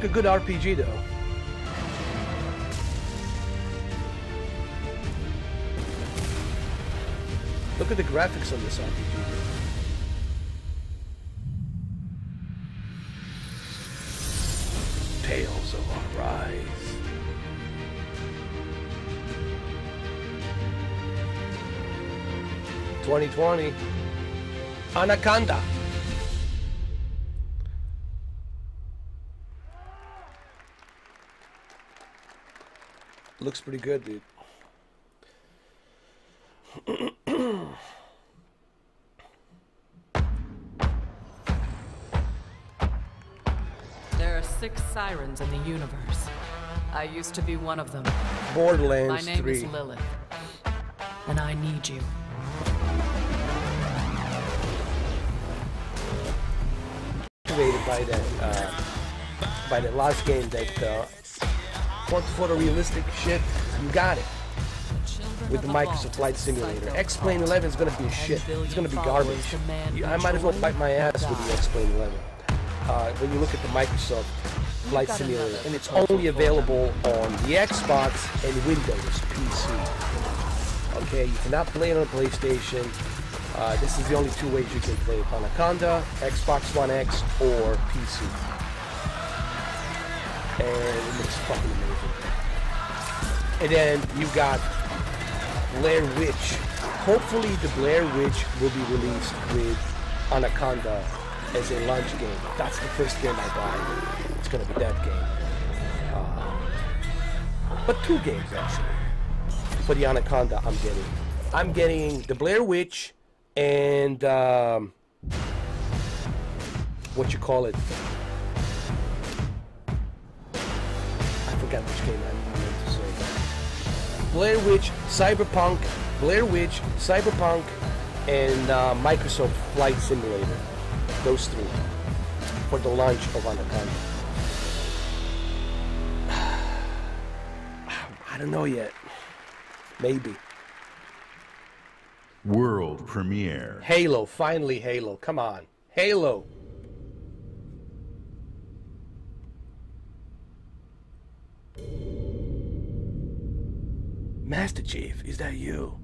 Like a good RPG though. Look at the graphics on this RPG. Tales of Arise. Twenty twenty. Anaconda. Looks pretty good, dude. There are six sirens in the universe. I used to be one of them. Borderlands My name 3. is Lilith. And I need you. Activated by that, uh, by the last game that uh, photorealistic shit. You got it. With the Microsoft Flight Simulator. X-Plane 11 is gonna be a shit. It's gonna be garbage. I might as well bite my ass with the X-Plane 11. Uh, when you look at the Microsoft Flight Simulator, and it's only available on the Xbox and Windows PC. Okay, you cannot play it on a PlayStation. Uh, this is the only two ways you can play it: Anaconda, Xbox One X, or PC. And it looks fucking amazing. And then you got Blair Witch. Hopefully, the Blair Witch will be released with Anaconda as a launch game. That's the first game I buy. It's gonna be that game. Uh, but two games actually. For the Anaconda, I'm getting. I'm getting the Blair Witch and um, what you call it. I forgot which game I. Blair Witch, Cyberpunk, Blair Witch, Cyberpunk, and uh, Microsoft Flight Simulator. Those three for the launch of Anaconda. I don't know yet. Maybe. World premiere. Halo, finally Halo. Come on. Halo. Master Chief, is that you?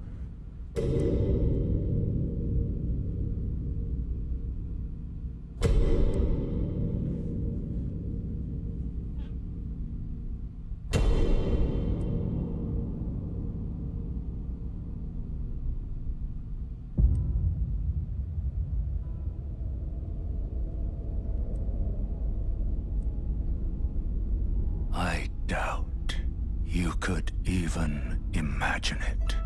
Could even imagine it.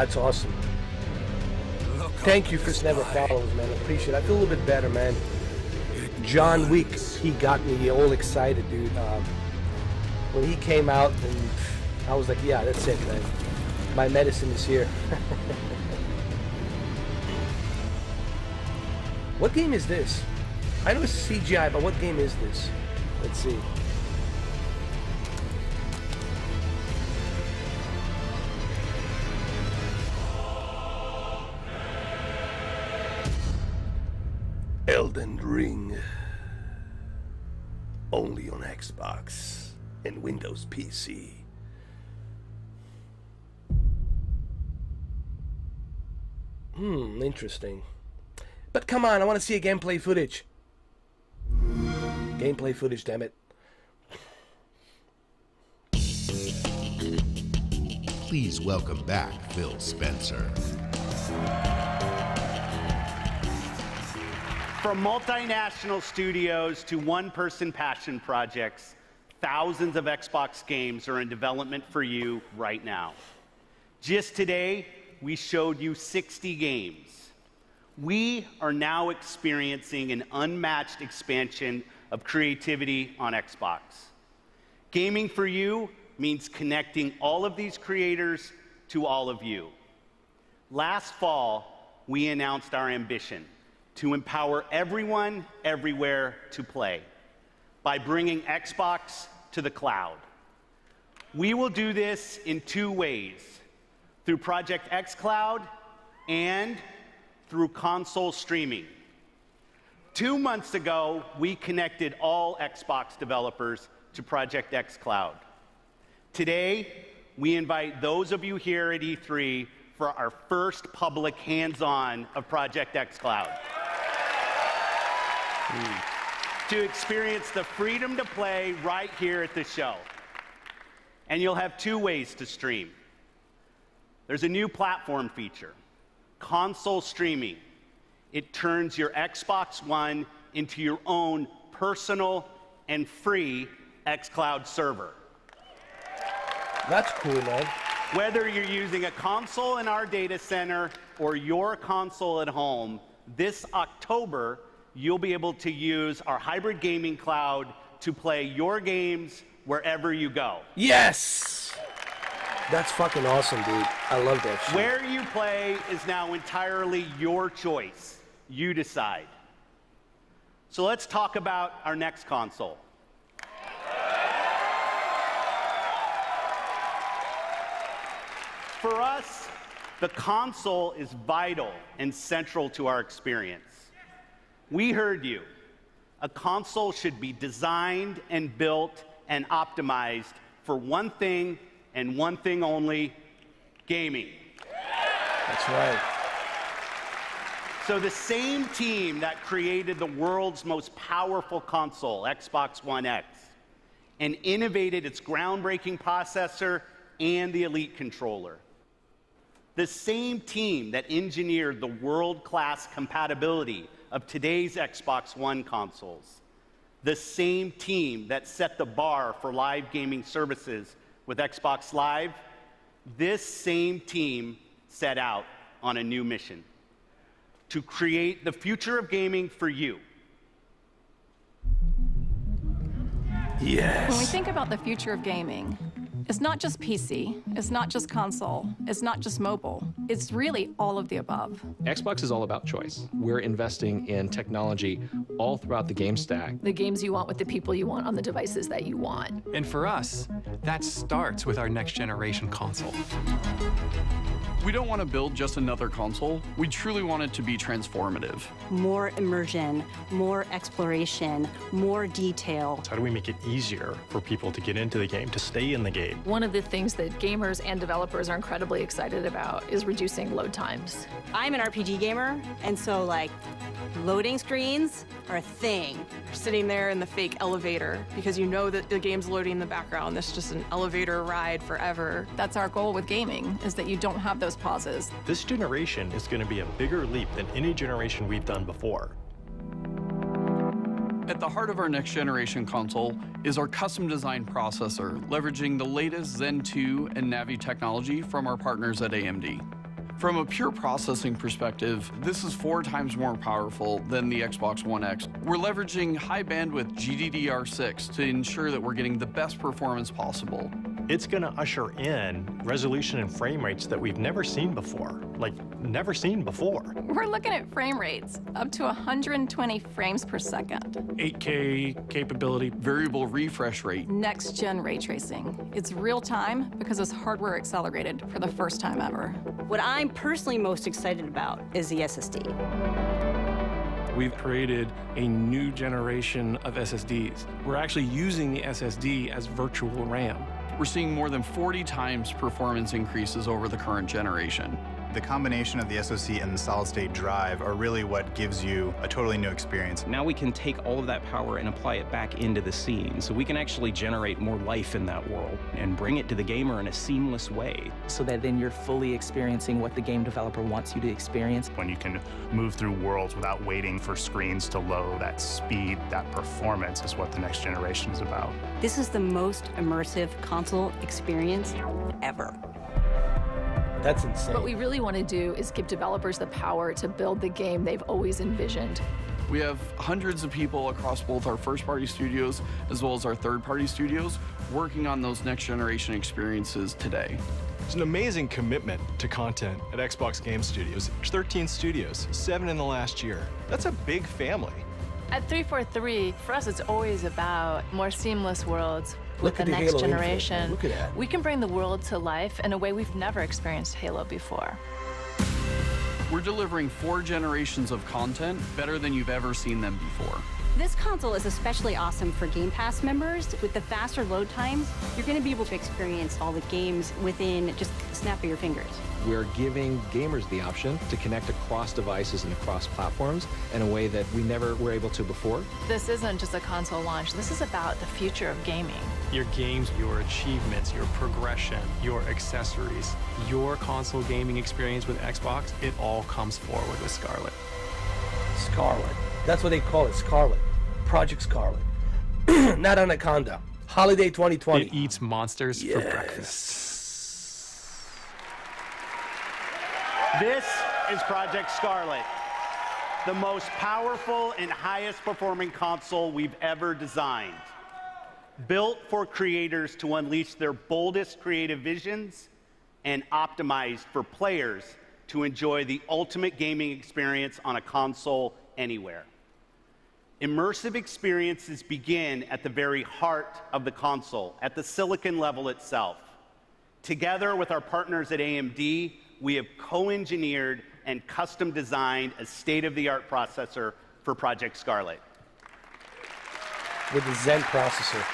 That's awesome. Thank you for never follows, man. I appreciate it. I feel a little bit better, man. John Wick, he got me all excited, dude. Um, when he came out, and I was like, yeah, that's it, man. My medicine is here. what game is this? I know it's CGI, but what game is this? Let's see. Windows PC. Hmm, interesting. But come on, I want to see a gameplay footage. Gameplay footage, damn it. Please welcome back Phil Spencer. From multinational studios to one person passion projects, thousands of Xbox games are in development for you right now. Just today, we showed you 60 games. We are now experiencing an unmatched expansion of creativity on Xbox. Gaming for you means connecting all of these creators to all of you. Last fall, we announced our ambition to empower everyone, everywhere to play by bringing Xbox to the cloud. We will do this in two ways through Project xCloud and through console streaming. Two months ago, we connected all Xbox developers to Project xCloud. Today, we invite those of you here at E3 for our first public hands on of Project xCloud. Hmm. To experience the freedom to play right here at the show. And you'll have two ways to stream. There's a new platform feature, console streaming. It turns your Xbox One into your own personal and free xCloud server. That's cool, man. Whether you're using a console in our data center or your console at home, this October, you'll be able to use our hybrid gaming cloud to play your games wherever you go. Yes! That's fucking awesome, dude. I love that shit. Where you play is now entirely your choice. You decide. So let's talk about our next console. For us, the console is vital and central to our experience. We heard you. A console should be designed and built and optimized for one thing and one thing only gaming. That's right. So, the same team that created the world's most powerful console, Xbox One X, and innovated its groundbreaking processor and the Elite controller, the same team that engineered the world class compatibility of today's Xbox One consoles, the same team that set the bar for live gaming services with Xbox Live, this same team set out on a new mission to create the future of gaming for you. Yes. When we think about the future of gaming, it's not just PC, it's not just console, it's not just mobile. It's really all of the above. Xbox is all about choice. We're investing in technology all throughout the game stack. The games you want with the people you want on the devices that you want. And for us, that starts with our next generation console. We don't want to build just another console. We truly want it to be transformative. More immersion, more exploration, more detail. How do we make it easier for people to get into the game, to stay in the game? One of the things that gamers and developers are incredibly excited about is reducing load times. I'm an RPG gamer, and so like loading screens are a thing. You're sitting there in the fake elevator because you know that the game's loading in the background. This is just an elevator ride forever. That's our goal with gaming, is that you don't have those pauses. This generation is going to be a bigger leap than any generation we've done before. At the heart of our next generation console is our custom designed processor, leveraging the latest Zen 2 and Navi technology from our partners at AMD. From a pure processing perspective, this is four times more powerful than the Xbox One X. We're leveraging high bandwidth GDDR6 to ensure that we're getting the best performance possible. It's going to usher in resolution and frame rates that we've never seen before. Like, never seen before. We're looking at frame rates up to 120 frames per second. 8K capability. Variable refresh rate. Next gen ray tracing. It's real time because it's hardware accelerated for the first time ever. What I'm personally most excited about is the SSD. We've created a new generation of SSDs. We're actually using the SSD as virtual RAM. We're seeing more than 40 times performance increases over the current generation. The combination of the SoC and the solid state drive are really what gives you a totally new experience. Now we can take all of that power and apply it back into the scene. So we can actually generate more life in that world and bring it to the gamer in a seamless way. So that then you're fully experiencing what the game developer wants you to experience. When you can move through worlds without waiting for screens to load, that speed, that performance is what the next generation is about. This is the most immersive console experience ever. That's insane. What we really want to do is give developers the power to build the game they've always envisioned. We have hundreds of people across both our first party studios as well as our third party studios working on those next generation experiences today. It's an amazing commitment to content at Xbox Game Studios. There's 13 studios, seven in the last year. That's a big family. At 343, for us, it's always about more seamless worlds Look with the the next Halo generation. Look at that. We can bring the world to life in a way we've never experienced Halo before. We're delivering four generations of content better than you've ever seen them before. This console is especially awesome for Game Pass members. With the faster load times, you're going to be able to experience all the games within just a snap of your fingers. We're giving gamers the option to connect across devices and across platforms in a way that we never were able to before. This isn't just a console launch, this is about the future of gaming. Your games, your achievements, your progression, your accessories, your console gaming experience with Xbox, it all comes forward with Scarlett. Scarlett. That's what they call it, Scarlett. Project Scarlett. Not Anaconda. Holiday 2020. It eats monsters for breakfast. This is Project Scarlett, the most powerful and highest performing console we've ever designed. Built for creators to unleash their boldest creative visions and optimized for players to enjoy the ultimate gaming experience on a console anywhere. Immersive experiences begin at the very heart of the console, at the silicon level itself. Together with our partners at AMD, we have co engineered and custom designed a state of the art processor for Project Scarlett. With the Zen processor,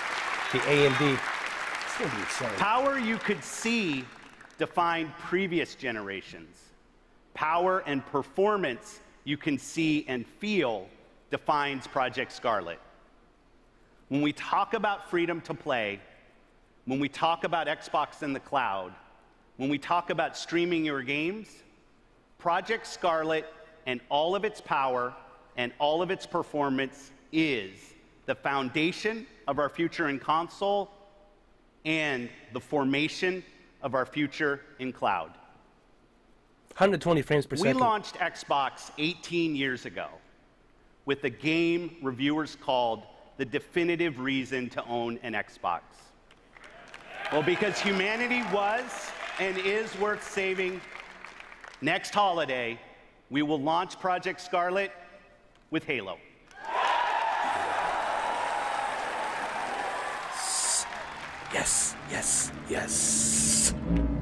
the AMD. It's going to be insane. Power you could see defined previous generations. Power and performance you can see and feel defines Project Scarlett. When we talk about freedom to play, when we talk about Xbox in the cloud, when we talk about streaming your games, Project Scarlett and all of its power and all of its performance is the foundation of our future in console and the formation of our future in cloud. 120 frames per second. We launched Xbox 18 years ago with a game reviewers called the definitive reason to own an Xbox. Well, because humanity was and is worth saving, next holiday, we will launch Project Scarlett with Halo. Yes, yes, yes.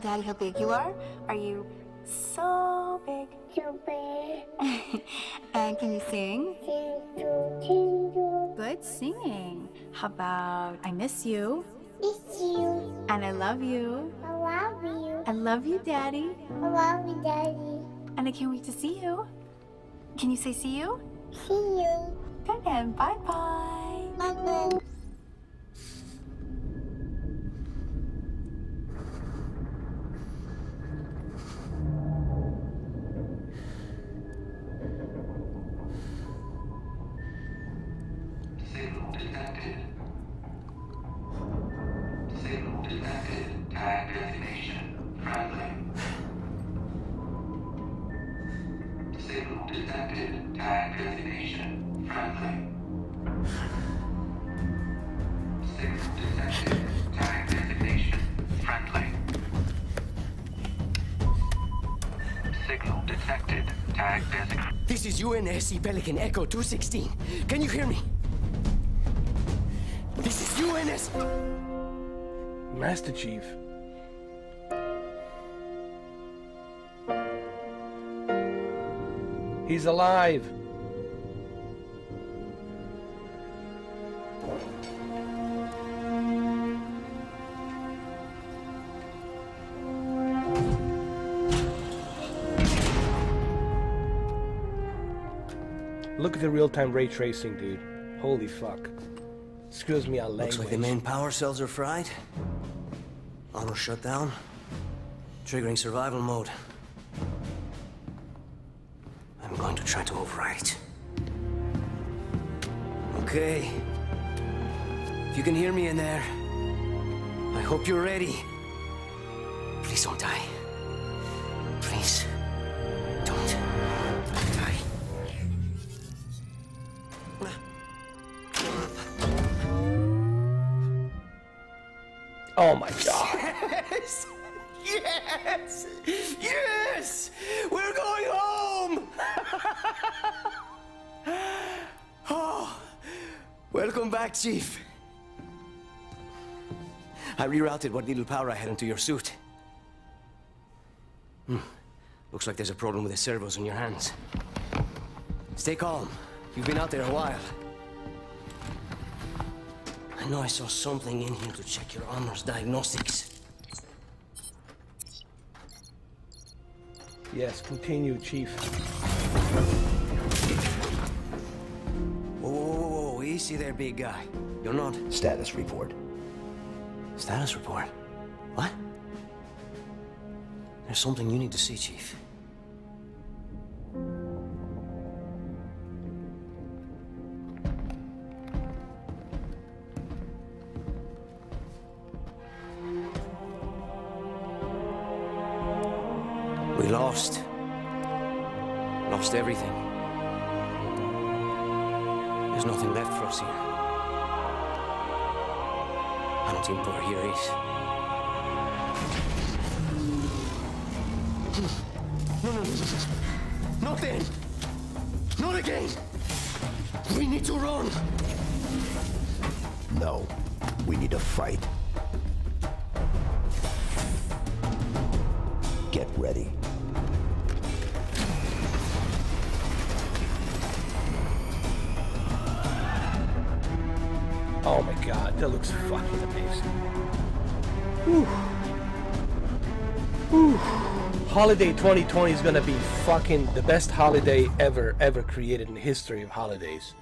Tell Daddy how big you are? Are you so big? So big. and can you sing? Good singing. How about I miss you? Miss you. And I love you. I love you. I love you, Daddy. I love you, Daddy. And I can't wait to see you. Can you say see you? See you. Good bye. Bye bye. UNSC Pelican Echo 216. Can you hear me? This is UNS. Master Chief. He's alive. Look at the real-time ray tracing, dude. Holy fuck. Excuse me, language. Looks like the main power cells are fried. Auto shut down. Triggering survival mode. I'm going to try to override it. Okay. If you can hear me in there, I hope you're ready. Chief. I rerouted what little power I had into your suit. Hmm. Looks like there's a problem with the servos in your hands. Stay calm. You've been out there a while. I know I saw something in here to check your armor's diagnostics. Yes, continue, Chief. Easy there, big guy. You're not. Status report. Status report? What? There's something you need to see, Chief. We lost. Lost everything. Nothing left for us here. I don't think Power here is. No, no, no, no. Not then. Not again. We need to run. No, we need to fight. Get ready. God, that looks fucking amazing. Whew. Whew. Holiday 2020 is gonna be fucking the best holiday ever, ever created in the history of holidays.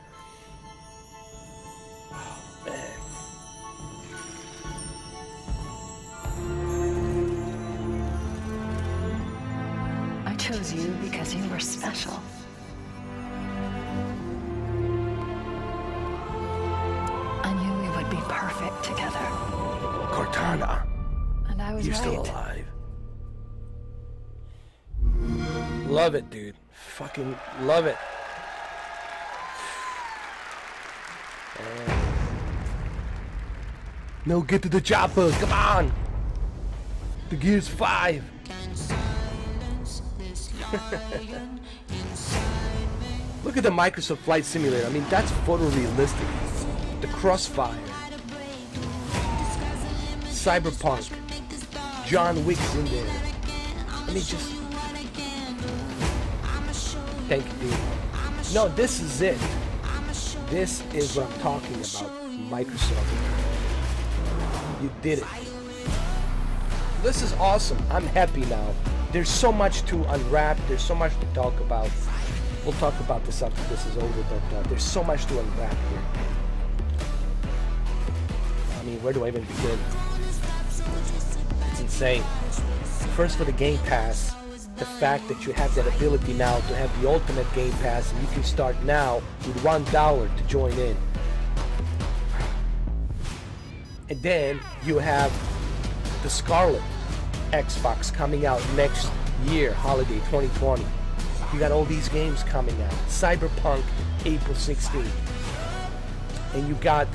Fucking love it. No, get to the chopper. Come on. The Gears 5. Look at the Microsoft Flight Simulator. I mean, that's photorealistic. The Crossfire, Cyberpunk, John Wick's in there. I mean, just thank you. No, this is it. This is what I'm talking about, Microsoft. You did it. This is awesome. I'm happy now. There's so much to unwrap. There's so much to talk about. We'll talk about this after this is over, but uh, there's so much to unwrap here. I mean, where do I even begin? It's insane. First for the Game Pass, the fact that you have that ability now to have the Ultimate Game Pass, and you can start now with one dollar to join in. And then you have the Scarlett Xbox coming out next year, holiday 2020. You got all these games coming out. Cyberpunk, April 16th. And you got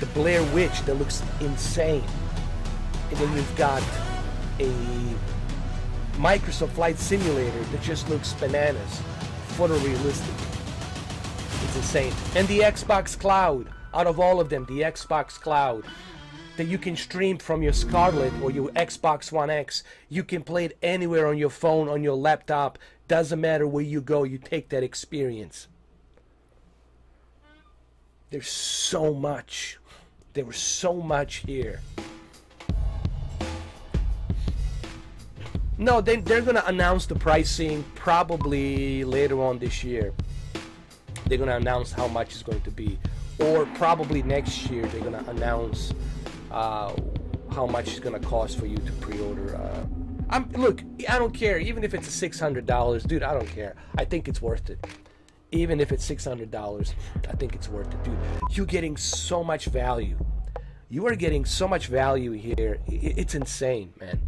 the Blair Witch that looks insane. And then you've got a Microsoft Flight Simulator that just looks bananas. Photorealistic. It's insane. And the Xbox Cloud. Out of all of them, the Xbox Cloud that you can stream from your Scarlett or your Xbox One X. You can play it anywhere on your phone, on your laptop. Doesn't matter where you go, you take that experience. There's so much. There was so much here. No, they, they're going to announce the pricing probably later on this year. They're going to announce how much it's going to be. Or probably next year, they're going to announce uh, how much it's going to cost for you to pre-order. Uh, I'm look, I don't care. Even if it's six hundred dollars, dude, I don't care. I think it's worth it. Even if it's six hundred dollars, I think it's worth it, dude. You're getting so much value. You are getting so much value here. It's insane, man.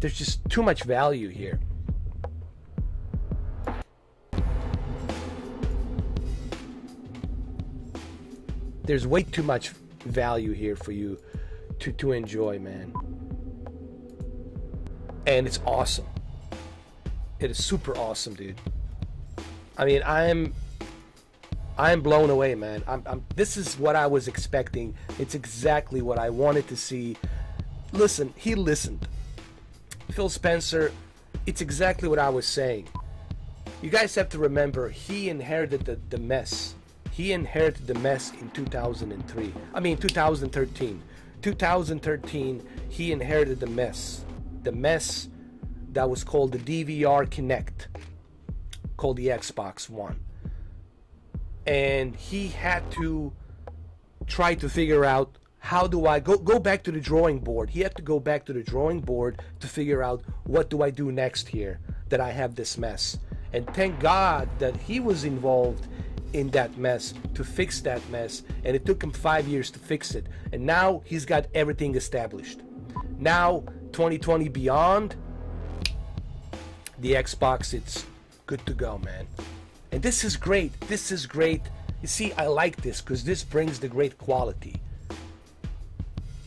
There's just too much value here. There's way too much value here for you to, to enjoy, man. And it's awesome. It is super awesome, dude. I mean, I'm I'm blown away, man. I'm, I'm this is what I was expecting. It's exactly what I wanted to see. Listen, he listened. Phil Spencer, it's exactly what I was saying. You guys have to remember, he inherited the, the mess. He inherited the mess in 2003. I mean, 2013. 2013, he inherited the mess. The mess that was called the DVR Connect, called the Xbox One. And he had to try to figure out how do I go go back to the drawing board. He had to go back to the drawing board to figure out what do I do next here that I have this mess. And thank God that he was involved in that mess to fix that mess and it took him 5 years to fix it. And now he's got everything established. Now 2020 beyond the Xbox it's good to go, man. And this is great. This is great. You see, I like this because this brings the great quality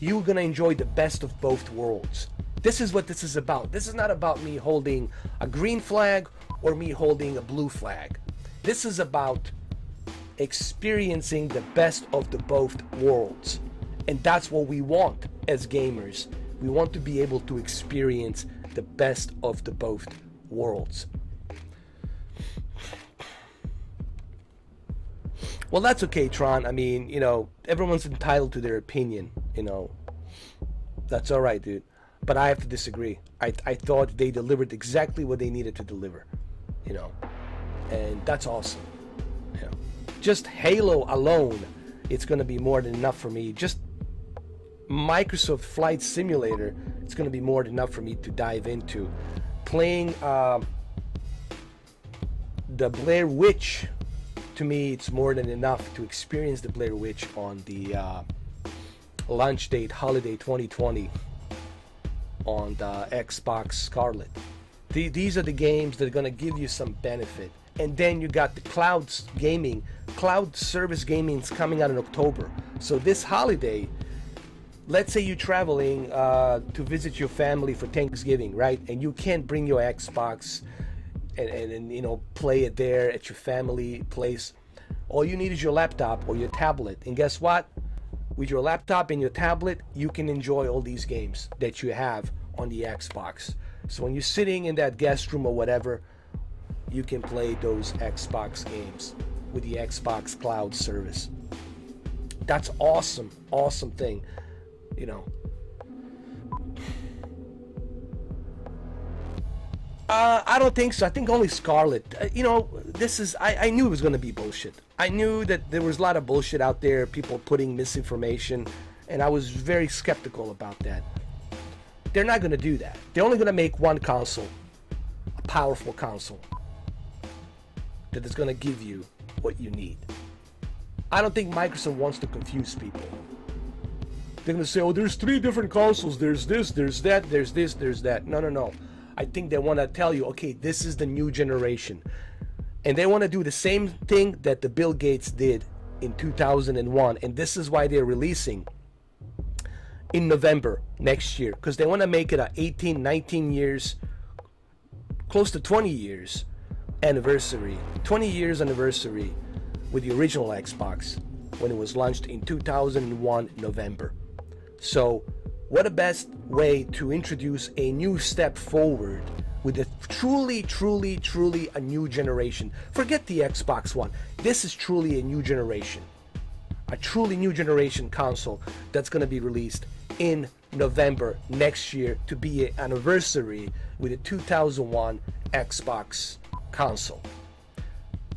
you're gonna enjoy the best of both worlds. This is what this is about. This is not about me holding a green flag or me holding a blue flag. This is about experiencing the best of the both worlds. And that's what we want as gamers. We want to be able to experience the best of the both worlds. Well, that's okay, Tron. I mean, you know, everyone's entitled to their opinion, you know. That's all right, dude. But I have to disagree. I, I thought they delivered exactly what they needed to deliver, you know. And that's awesome. You know. Just Halo alone, it's going to be more than enough for me. Just Microsoft Flight Simulator, it's going to be more than enough for me to dive into. Playing uh, the Blair Witch to me, it's more than enough to experience the Blair Witch on the uh, launch date, holiday 2020, on the Xbox Scarlett. The, these are the games that are going to give you some benefit. And then you got the cloud gaming, cloud service gaming is coming out in October. So this holiday, let's say you're traveling uh, to visit your family for Thanksgiving, right? And you can't bring your Xbox and, and, and, you know play it there at your family place All you need is your laptop or your tablet. And guess what? With your laptop and your tablet, you can enjoy all these games that you have on the Xbox. So when you're sitting in that guest room or whatever, you can play those Xbox games with the Xbox Cloud service. That's awesome, awesome thing. You know, Uh, I don't think so. I think only Scarlett. Uh, you know, this is. I, I knew it was going to be bullshit. I knew that there was a lot of bullshit out there, people putting misinformation, and I was very skeptical about that. They're not going to do that. They're only going to make one console, a powerful console, that is going to give you what you need. I don't think Microsoft wants to confuse people. They're going to say, oh, there's three different consoles. There's this, there's that, there's this, there's that. No, no, no. I think they want to tell you, okay, this is the new generation. And they want to do the same thing that the Bill Gates did in 2001. And this is why they're releasing in November next year because they want to make it a 18, 19 years, close to 20 years anniversary, 20 years anniversary with the original Xbox when it was launched in 2001 November. So what a best way to introduce a new step forward with a truly, truly, truly a new generation. Forget the Xbox One. This is truly a new generation. A truly new generation console that's going to be released in November next year to be an anniversary with a 2001 Xbox console.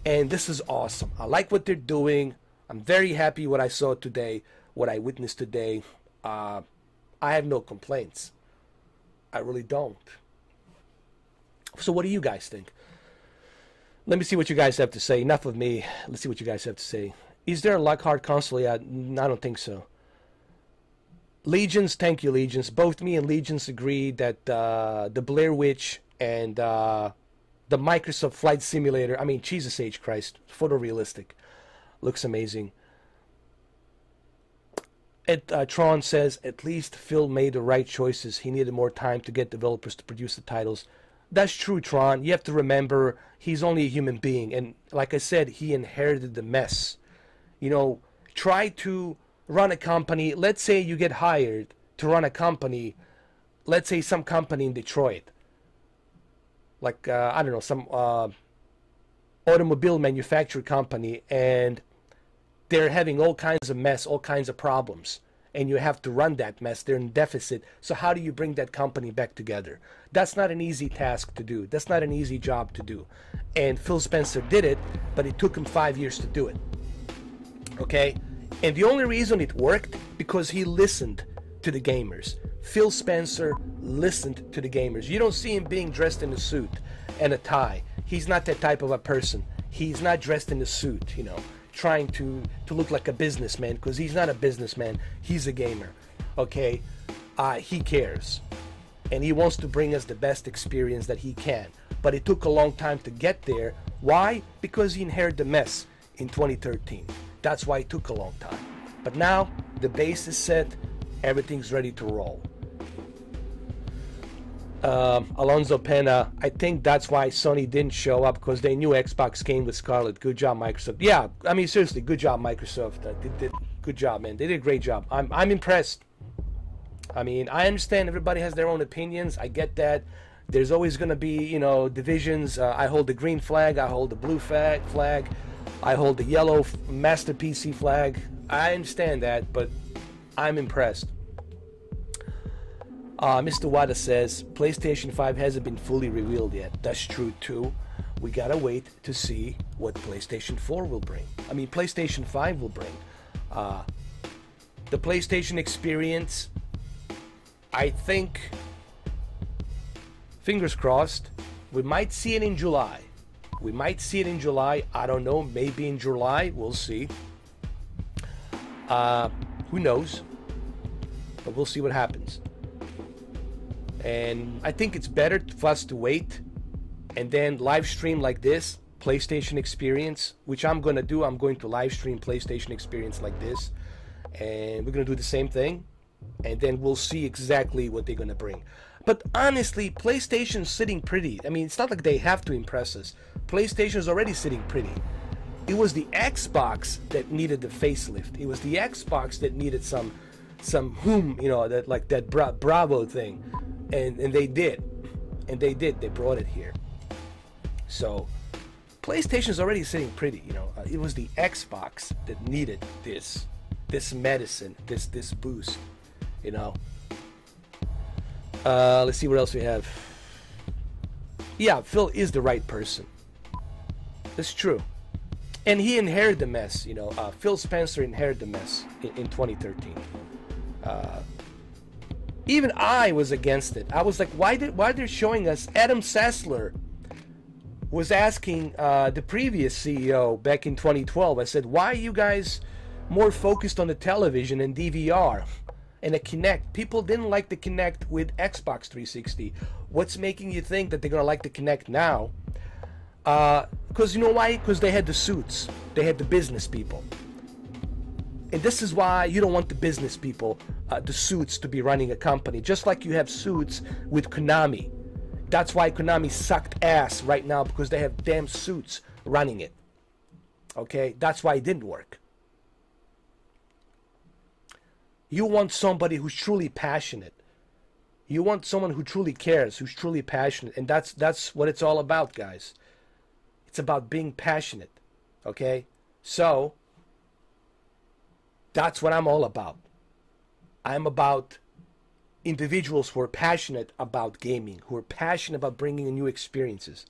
And this is awesome. I like what they're doing. I'm very happy what I saw today, what I witnessed today. Uh, I have no complaints. I really don't. So, what do you guys think? Let me see what you guys have to say. Enough of me. Let's see what you guys have to say. Is there a Lockhart console? Yeah, I don't think so. Legions, thank you, Legions. Both me and Legions agree that uh, the Blair Witch and uh, the Microsoft Flight Simulator, I mean, Jesus H. Christ, photorealistic. Looks amazing. It, uh, Tron says at least Phil made the right choices. He needed more time to get developers to produce the titles. That's true, Tron. You have to remember he's only a human being, and like I said, he inherited the mess. You know, try to run a company. Let's say you get hired to run a company. Let's say some company in Detroit, like uh, I don't know, some uh, automobile manufacturer company, and they're having all kinds of mess, all kinds of problems, and you have to run that mess. They're in deficit. So how do you bring that company back together? That's not an easy task to do. That's not an easy job to do. And Phil Spencer did it, but it took him five years to do it. Okay? And the only reason it worked because he listened to the gamers. Phil Spencer listened to the gamers. You don't see him being dressed in a suit and a tie. He's not that type of a person. He's not dressed in a suit, you know trying to to look like a businessman because he's not a businessman he's a gamer okay? Uh, he cares and he wants to bring us the best experience that he can. But it took a long time to get there. Why? Because he inherited the mess in 2013 that's why it took a long time. But now the base is set everything's ready to roll um, Alonso Pena, I think that's why Sony didn't show up because they knew Xbox came with Scarlett. Good job, Microsoft. Yeah, I mean seriously, good job, Microsoft. Uh, they did good job, man. They did a great job. I'm I'm impressed. I mean, I understand everybody has their own opinions. I get that. There's always going to be, you know, divisions. Uh, I hold the green flag. I hold the blue flag. Flag. I hold the yellow Master PC flag. I understand that, but I'm impressed. Uh, Mr. Wada says PlayStation 5 hasn't been fully revealed yet. That's true too. We gotta wait to see what PlayStation 4 will bring. I mean, PlayStation 5 will bring. Uh, the PlayStation experience, I think, fingers crossed, we might see it in July. We might see it in July. I don't know. Maybe in July. We'll see. Uh, who knows? But we'll see what happens. And I think it's better for us to wait and then live stream like this PlayStation experience, which I'm to do. I'm going to live stream PlayStation experience like this. And we're to do the same thing. And then we'll see exactly what they're to bring. But honestly, PlayStation's sitting pretty. I mean, it's not like they have to impress us. PlayStation is already sitting pretty. it was the Xbox that needed the facelift. It was the Xbox that needed some some whom you know that like that bra- Bravo thing, and and they did, and they did. They brought it here. So PlayStation's already sitting pretty. You know, uh, it was the Xbox that needed this this medicine, this this boost. You know. Uh, let's see what else we have. Yeah, Phil is the right person. That's true. And he inherited the mess, you know. Uh, Phil Spencer inherited the mess in, in 2013. Uh, even I was against it. I was like, why did why they're showing us Adam Sessler was asking uh, the previous CEO back in 2012. I said, why are you guys more focused on the television and DVR and the Kinect? People didn't like the Kinect with Xbox 360. What's making you think that they're gonna like the Kinect now? Because you know why? Because they had the suits, they had the business people. And this is why you don't want the business people, uh, the suits, to be running a company. Just like you have suits with Konami. That's why Konami sucked ass right now because they have damn suits running it. Okay? That's why it didn't work. You want somebody who's truly passionate. You want someone who truly cares, who's truly passionate, and that's that's what it's all about, guys. It's about being passionate. Okay? So, that's what I'm all about. I'm about individuals who are passionate about gaming, who are passionate about bringing new experiences,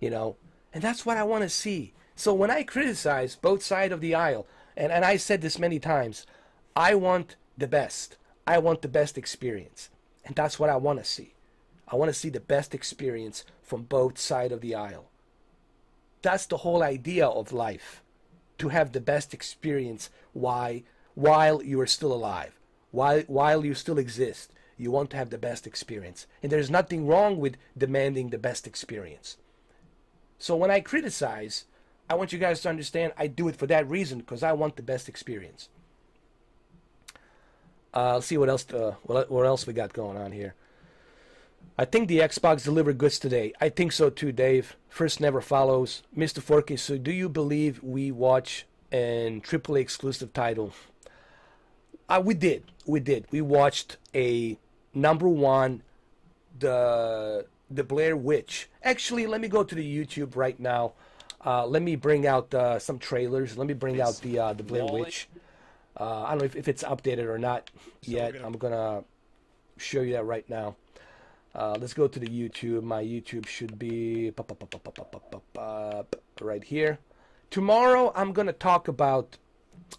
you know, and that's what I want to see. So when I criticize both sides of the aisle, and, and I said this many times, I want the best. I want the best experience. And that's what I want to see. I want to see the best experience from both sides of the aisle. That's the whole idea of life. To have the best experience why while you are still alive. While while you still exist. You want to have the best experience. And there's nothing wrong with demanding the best experience. So when I criticize, I want you guys to understand I do it for that reason because I want the best experience. Uh, let's see what else uh, what, what else we got going on here. I think the Xbox delivered goods today. I think so too, Dave. First never follows. Mr. Forky, so do you believe we watch an AAA exclusive title? Uh, we did. We did. We watched a number one, the the Blair Witch. Actually, let me go to the YouTube right now. Uh, let me bring out uh, some trailers. Let me bring out the uh, the Blair Witch. Uh, I don't know if, if it's updated or not yet. I'm gonna show you that right now. Uh, let's go to the YouTube. My YouTube should be right here. Tomorrow, I'm gonna talk about.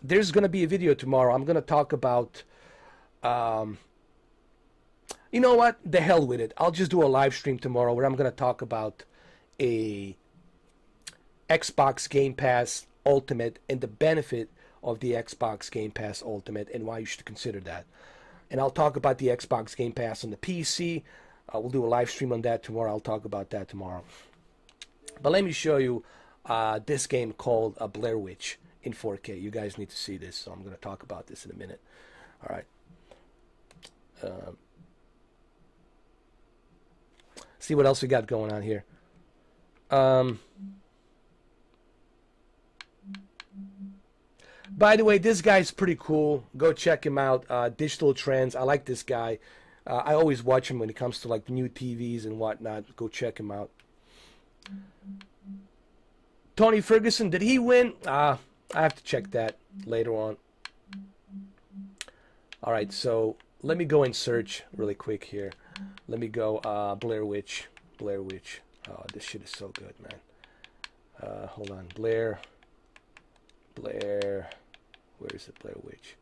There's gonna be a video tomorrow. I'm gonna talk about. Um, you know what? The hell with it. I'll just do a live stream tomorrow where I'm gonna talk about a Xbox Game Pass Ultimate and the benefit of the Xbox Game Pass Ultimate and why you should consider that. And I'll talk about the Xbox Game Pass on the PC. Uh, we'll do a live stream on that tomorrow. I'll talk about that tomorrow. But let me show you uh, this game called uh, Blair Witch in 4K. You guys need to see this, so I'm going to talk about this in a minute. All right. Um, see what else we got going on here. Um, by the way, this guy's pretty cool. Go check him out. Uh, Digital Trends. I like this guy. Uh, I always watch him when it comes to like new TVs and whatnot. Go check him out. Tony Ferguson, did he win? Uh, I have to check that later on. All right, so let me go and search really quick here. Let me go uh, Blair Witch. Blair Witch. Oh, this shit is so good, man. Uh, hold on, Blair. Blair. Where is it, Blair Witch?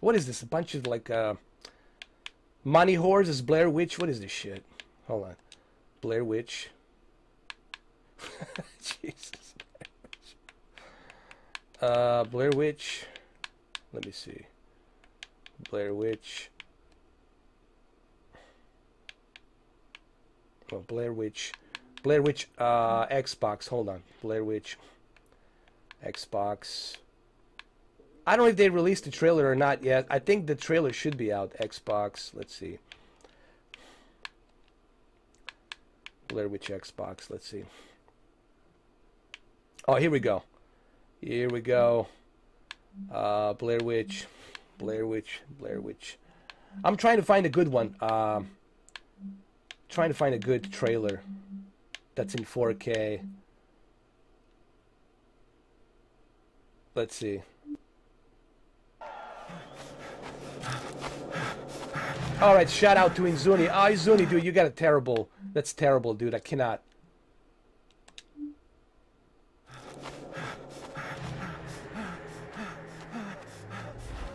What is this? A bunch of like uh, money whores? Is Blair Witch? What is this shit? Hold on, Blair Witch. Jesus. Uh, Blair Witch. Let me see. Blair Witch. Oh, Blair Witch. Blair Witch uh, Xbox. Hold on. Blair Witch Xbox. I don't know if they released the trailer or not yet. I think the trailer should be out. Xbox. Let's see. Blair Witch Xbox. Let's see. Oh, here we go. Here we go. Uh, Blair Witch. Blair Witch. Blair Witch. I'm trying to find a good one. Um, trying to find a good trailer that's in 4K. Let's see. All right, shout out to Inzuni. Oh, Inzuni, dude, you got a terrible. That's terrible, dude. I cannot.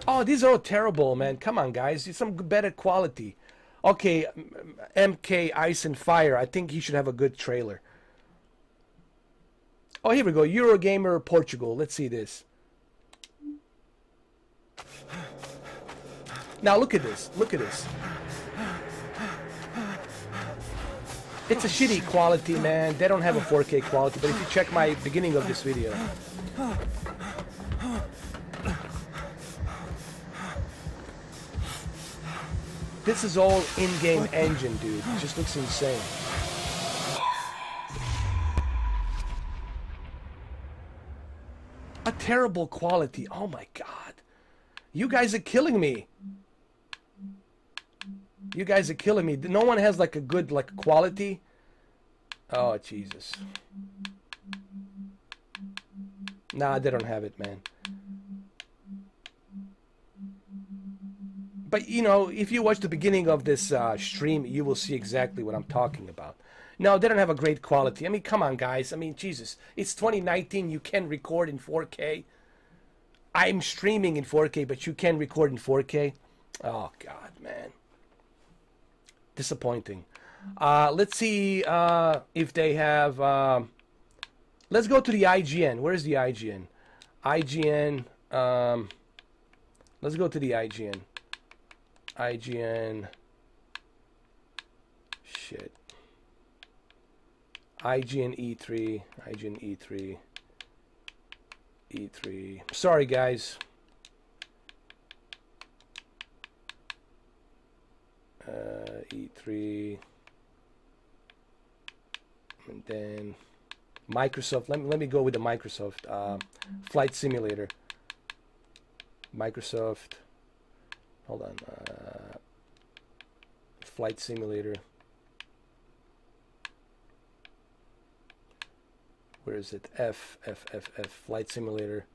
Oh, these are all terrible, man. Come on, guys. Some better quality. Okay, MK Ice and Fire. I think he should have a good trailer. Oh, here we go. Eurogamer Portugal. Let's see this. Now look at this. Look at this. It's a shitty quality, man. They don't have a 4K quality, but if you check my beginning of this video. This is all in-game engine, dude. It just looks insane. A terrible quality. Oh my god. You guys are killing me. You guys are killing me. No one has like a good like quality. Oh Jesus. Nah, they don't have it, man. But you know, if you watch the beginning of this uh, stream, you will see exactly what I'm talking about. No, they don't have a great quality. I mean, come on, guys. I mean, Jesus, it's 2019. You can record in 4K. I'm streaming in 4K, but you can record in 4K. Oh God, man, disappointing. Uh, let's see uh, if they have. Um, let's go to the IGN. Where's the IGN? IGN. Um, let's go to the IGN. IGN. Shit. IGN E3. IGN E3. E3. Sorry, guys. Uh, E3. And then Microsoft. Let me let me go with the Microsoft uh, Flight Simulator. Microsoft. Hold on. Uh, Flight Simulator. Where is it? F, F, F, F. Flight Simulator.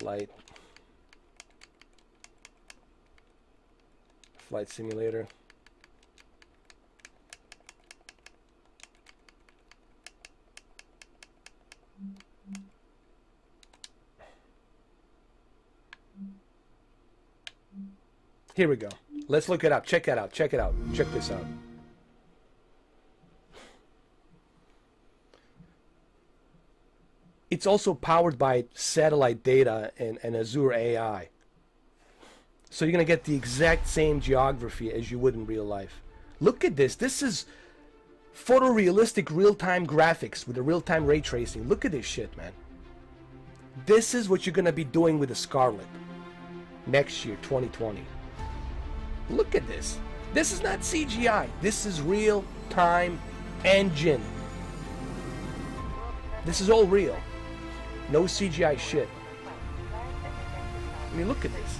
Flight. Flight Simulator. Here we go. Let's look it up. Check it out. Check it out. Check this out. It's also powered by satellite data and, and Azure AI. So you're going to get the exact same geography as you would in real life. Look at this. This is photorealistic real-time graphics with the real-time ray tracing. Look at this shit, man. This is what you're going to be doing with the Scarlett next year, 2020. Look at this. This is not CGI. This is real time engine. This is all real. No CGI shit. I mean, look at this.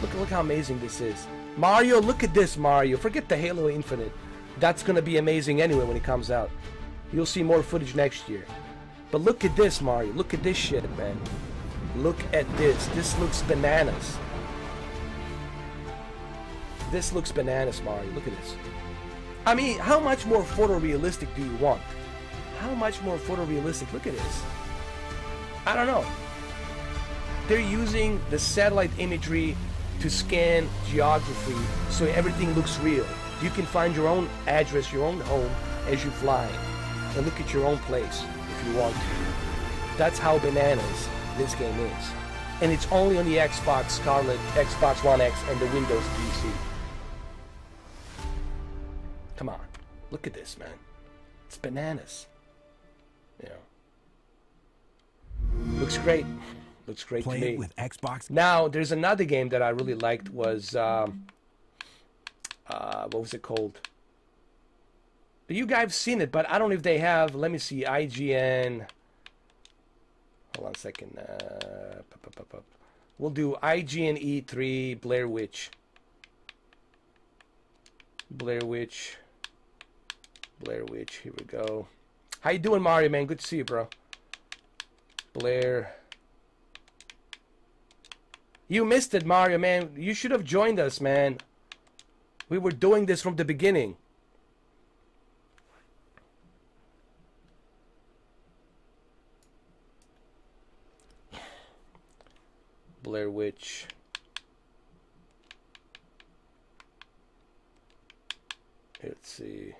Look, look how amazing this is. Mario, look at this, Mario. Forget the Halo Infinite. That's going to be amazing anyway when it comes out. You'll see more footage next year. But look at this, Mario. Look at this shit, man. Look at this. This looks bananas. This looks bananas, Mario. Look at this. I mean, how much more photorealistic do you want? How much more photorealistic? Look at this. I don't know. They're using the satellite imagery to scan geography so everything looks real. You can find your own address, your own home as you fly and look at your own place if you want to. That's how bananas this game is. And it's only on the Xbox Scarlett, Xbox One X, and the Windows PC. Come on. Look at this, man. It's bananas. Looks great. Looks great Play to me. with Xbox. Now, there's another game that I really liked was um, uh, what was it called? You guys seen it, but I don't know if they have. Let me see. IGN. Hold on a second. Uh, pup, pup, pup. We'll do IGN E3 Blair Witch. Blair Witch. Blair Witch. Here we go. How you doing, Mario? Man, good to see you, bro. Blair. You missed it, Mario, man. You should have joined us, man. We were doing this from the beginning. Blair Witch. Let's see.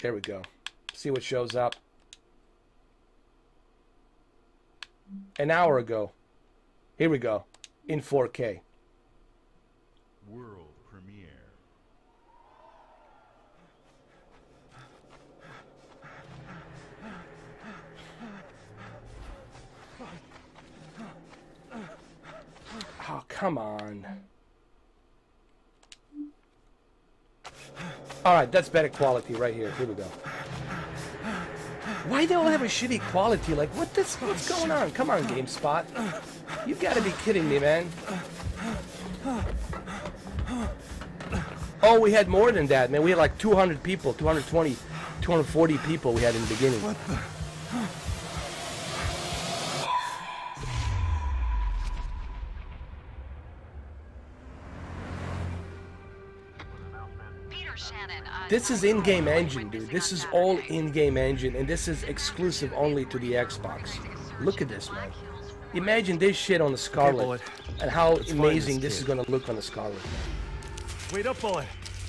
There we go. See what shows up. An hour ago. Here we go. In 4K. World premiere. Oh, come on. Alright, that's better quality right here. Here we go. Why they all have a shitty quality? Like, what this? What's going on? Come on, GameSpot. You gotta be kidding me, man. Oh, we had more than that, man. We had like 200 people, 220, 240 people we had in the beginning. What the? This is in-game engine, dude. This is all in-game engine, and this is exclusive only to the Xbox. Look at this, man. Imagine this shit on the Scarlett, Bullet. and how Let's amazing this this is gonna look on the Scarlett. Wait up, Bullet.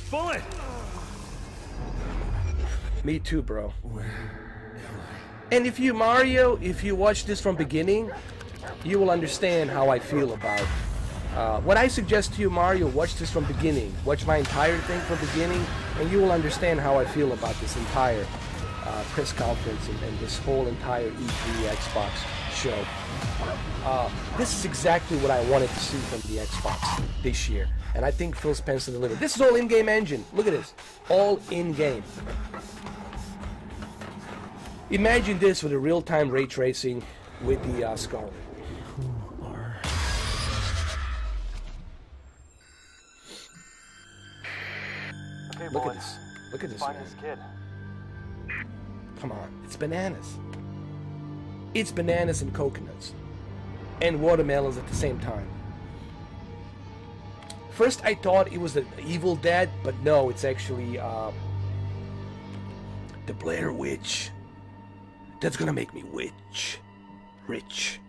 Bullet! Me too, bro. And if you Mario, if you watch this from beginning, you will understand how I feel about. Uh, what I suggest to you, Mario, watch this from beginning. Watch my entire thing from beginning, and you will understand how I feel about this entire uh, press conference and, and this whole entire E3 Xbox show. Uh, this is exactly what I wanted to see from the Xbox this year, and I think Phil Spencer delivered. This is all in-game engine. Look at this, all in-game. Imagine this with a real-time ray tracing with the uh, Scarlett. Look at this. Look at this. Find man. this kid. Come on, it's bananas. It's bananas and coconuts. And watermelons at the same time. First I thought it was the Evil Dead, but no, it's actually uh, the Blair Witch. That's gonna make me witch. Rich.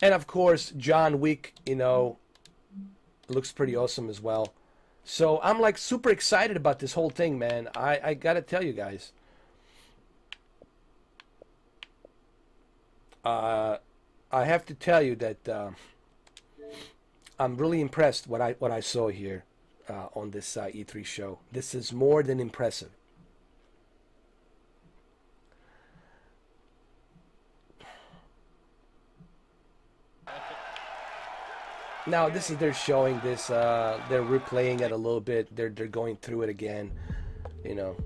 And of course, John Wick, you know, looks pretty awesome as well. So I'm like super excited about this whole thing, man. I, I gotta tell you guys. Uh, I have to tell you that uh, I'm really impressed what I what I saw here uh, on this uh, E3 show. This is more than impressive. Now this is they're showing this. Uh, they're replaying it a little bit. They're they're going through it again. You know.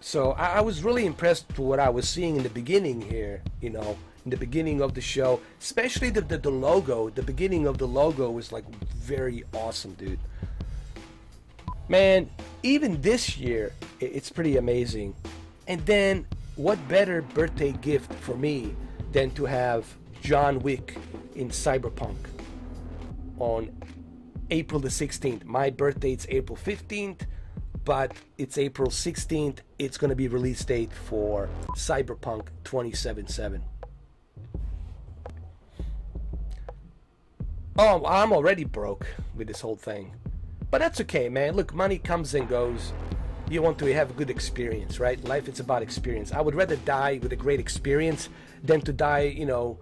So I, I was really impressed with what I was seeing in the beginning here. You know, in the beginning of the show, especially the the, the logo. The beginning of the logo was like very awesome, dude. Man, even this year, it's pretty amazing. And then, what better birthday gift for me than to have John Wick in Cyberpunk on April the 16th? My birthday is April 15th, but it's April 16th. It's going to be release date for Cyberpunk 2077. Oh, I'm already broke with this whole thing. But that's okay, man. Look, money comes and goes. you want to have a good experience, right? Life it's about experience. I would rather die with a great experience than to die, you know,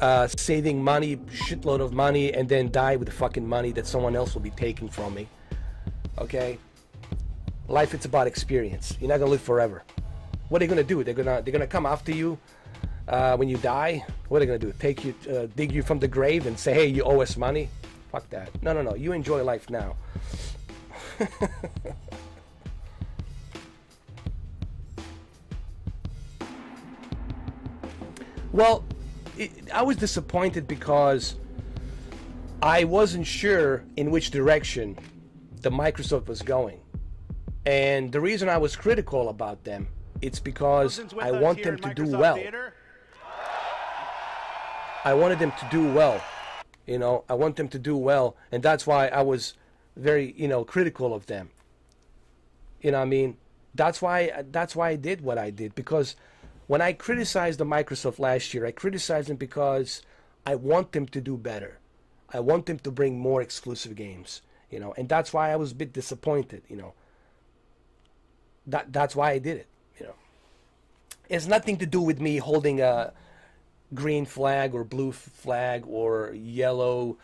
uh, saving money, shitload of money, and then die with the fucking money that someone else will be taking from me. Okay? Life it's about experience. You're not gonna live forever. What are they gonna do? They're gonna they're gonna come after you uh, when you die. What are they gonna do? Take you, uh, dig you from the grave, and say, "Hey, you owe us money." Fuck that. No, no, no. You enjoy life now. well, it, I was disappointed because I wasn't sure in which direction the Microsoft was going. And the reason I was critical about them, it's because I want them to do well. Theater. I wanted them to do well. You know, I want them to do well, and that's why I was very, you know, critical of them. You know, I mean, that's why that's why I did what I did because when I criticized the Microsoft last year, I criticized them because I want them to do better. I want them to bring more exclusive games, you know, and that's why I was a bit disappointed, you know. That that's why I did it, you know. It's nothing to do with me holding a green flag or blue flag or yellow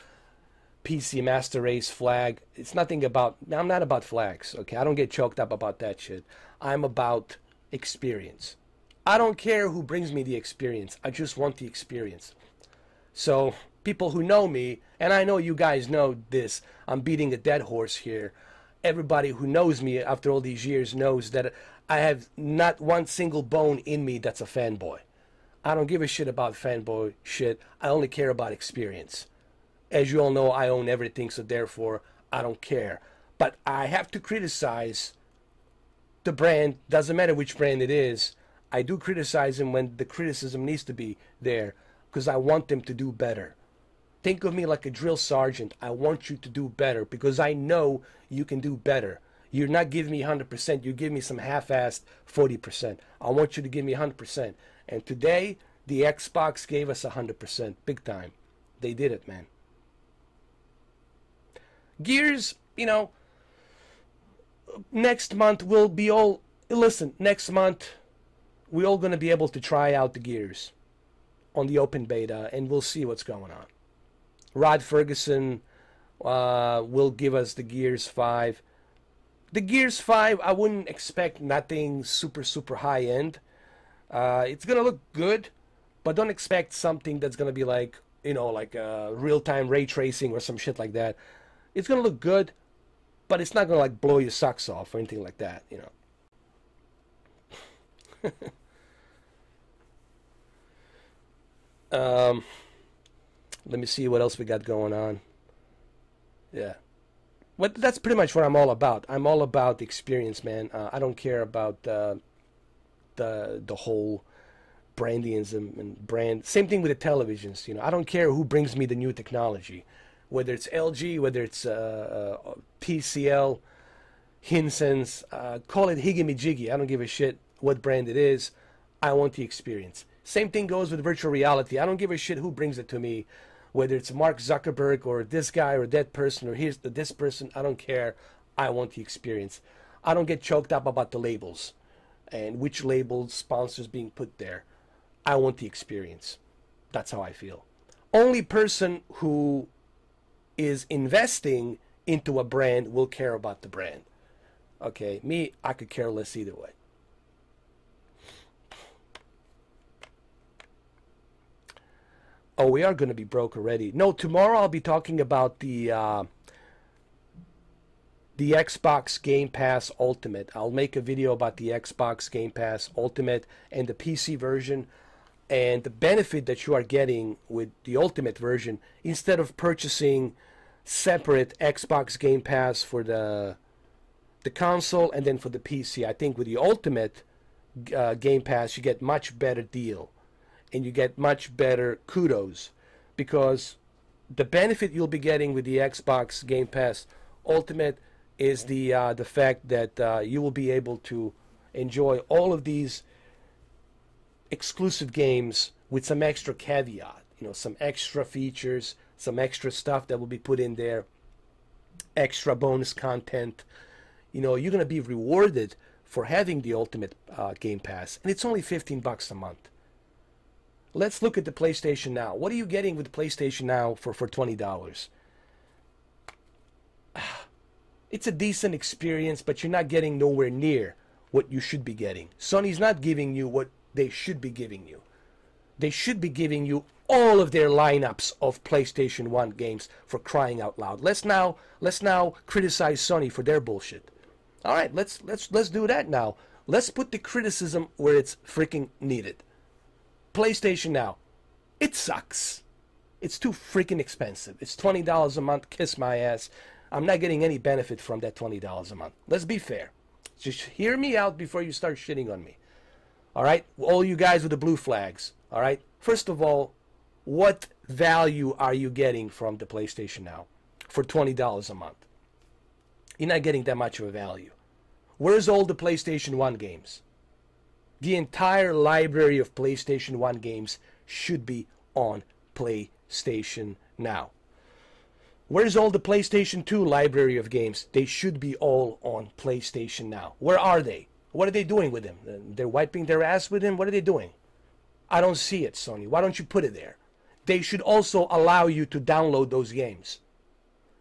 PC Master Race flag. It's nothing about I'm not about flags, okay? I don't get choked up about that shit. I'm about experience. I don't care who brings me the experience. I just want the experience. So, people who know me, and I know you guys know this, I'm beating a dead horse here. Everybody who knows me after all these years knows that I have not one single bone in me that's a fanboy. I don't give a shit about fanboy shit. I only care about experience. As you all know, I own everything, so therefore I don't care. But I have to criticize the brand, doesn't matter which brand it is I do criticize them when the criticism needs to be there because I want them to do better. Think of me like a drill sergeant. I want you to do better because I know you can do better. You're not giving me 100%, you give me some half assed 40%. I want you to give me 100%. And today, the Xbox gave us 100%, big time. They did it, man. Gears, you know, next month will be all. Listen, next month we're all going to be able to try out the gears on the open beta and we'll see what's going on. Rod Fergusson uh, will give us the Gears 5. The Gears 5, I wouldn't expect nothing super, super high end. Uh, it's to look good, but don't expect something that's to be like, you know, like uh, real time ray tracing or some shit like that. It's to look good, but it's not to like blow your socks off or anything like that, you know. Um, let me see what else we got going on. Yeah. What that's pretty much what I'm all about. I'm all about the experience, man. Uh, I don't care about uh, the the whole brandyism and brand. Same thing with the televisions. You know, I don't care who brings me the new technology, whether it's LG, whether it's uh, uh TCL, Hisense, uh, call it Higgy Jiggy. I don't give a shit what brand it is. I want the experience. Same thing goes with virtual reality. I don't give a shit who brings it to me, whether it's Mark Zuckerberg or this guy or that person or here's the, this person. I don't care. I want the experience. I don't get choked up about the labels and which labels sponsors being put there. I want the experience. That's how I feel. Only person who is investing into a brand will care about the brand. Okay, me, I could care less either way. Oh, we are going to be broke already. No, tomorrow I'll be talking about the uh, the Xbox Game Pass Ultimate. I'll make a video about the Xbox Game Pass Ultimate and the PC version and the benefit that you are getting with the Ultimate version instead of purchasing separate Xbox Game Pass for the the console and then for the PC. I think with the Ultimate uh, Game Pass you get much better deal and you get much better kudos because the benefit you'll be getting with the Xbox Game Pass Ultimate is the uh, the fact that uh, you will be able to enjoy all of these exclusive games with some extra caveat, you know, some extra features, some extra stuff that will be put in there, extra bonus content. You know, you're going to be rewarded for having the Ultimate uh, Game Pass, and it's only 15 bucks a month. Let's look at the PlayStation Now. What are you getting with PlayStation Now for, for $20? It's a decent experience, but you're not getting nowhere near what you should be getting. Sony's not giving you what they should be giving you. They should be giving you all of their lineups of PlayStation 1 games for crying out loud. Let's now let's now criticize Sony for their bullshit. All right, let's let's let's do that now. Let's put the criticism where it's freaking needed. PlayStation Now, it sucks. It's too freaking expensive. It's twenty dollars a month. Kiss my ass. I'm not getting any benefit from that twenty dollars a month. Let's be fair. Just hear me out before you start shitting on me. All right, all you guys with the blue flags. All right. First of all, what value are you getting from the PlayStation Now for twenty dollars a month? You're not getting that much of a value. Where's all the PlayStation 1 games? The entire library of PlayStation 1 games should be on PlayStation Now. Where's all the PlayStation 2 library of games? They should be all on PlayStation Now. Where are they? What are they doing with them? They're wiping their ass with them? What are they doing? I don't see it, Sony. Why don't you put it there? They should also allow you to download those games.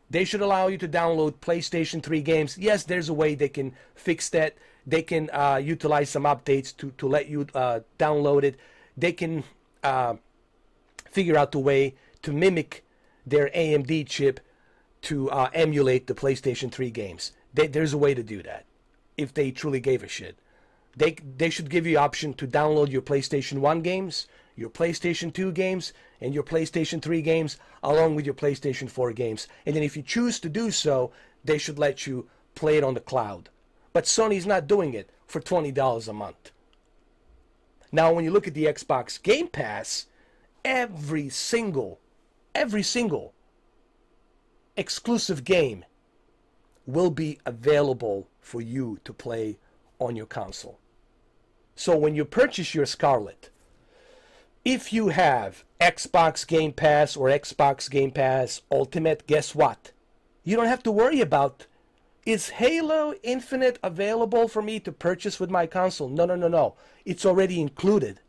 They should allow you to download PlayStation 3 games. Yes, there's a way they can fix that. They can uh, utilize some updates to, to let you uh, download it. They can uh, figure out the way to mimic their AMD chip to uh, emulate the PlayStation 3 games. They, there's a way to do that if they truly gave a shit. They, they should give you option to download your PlayStation 1 games, your PlayStation 2 games, and your PlayStation 3 games, along with your PlayStation 4 games. And then if you choose to do so, they should let you play it on the cloud. But Sony's not doing it for $20 a month. Now, when you look at the Xbox Game Pass, every single, every single exclusive game will be available for you to play on your console. So when you purchase your Scarlett, if you have Xbox Game Pass or Xbox Game Pass Ultimate, guess what? You don't have to worry about is Halo Infinite available for me to purchase with my console? No, no, no, no. It's already included.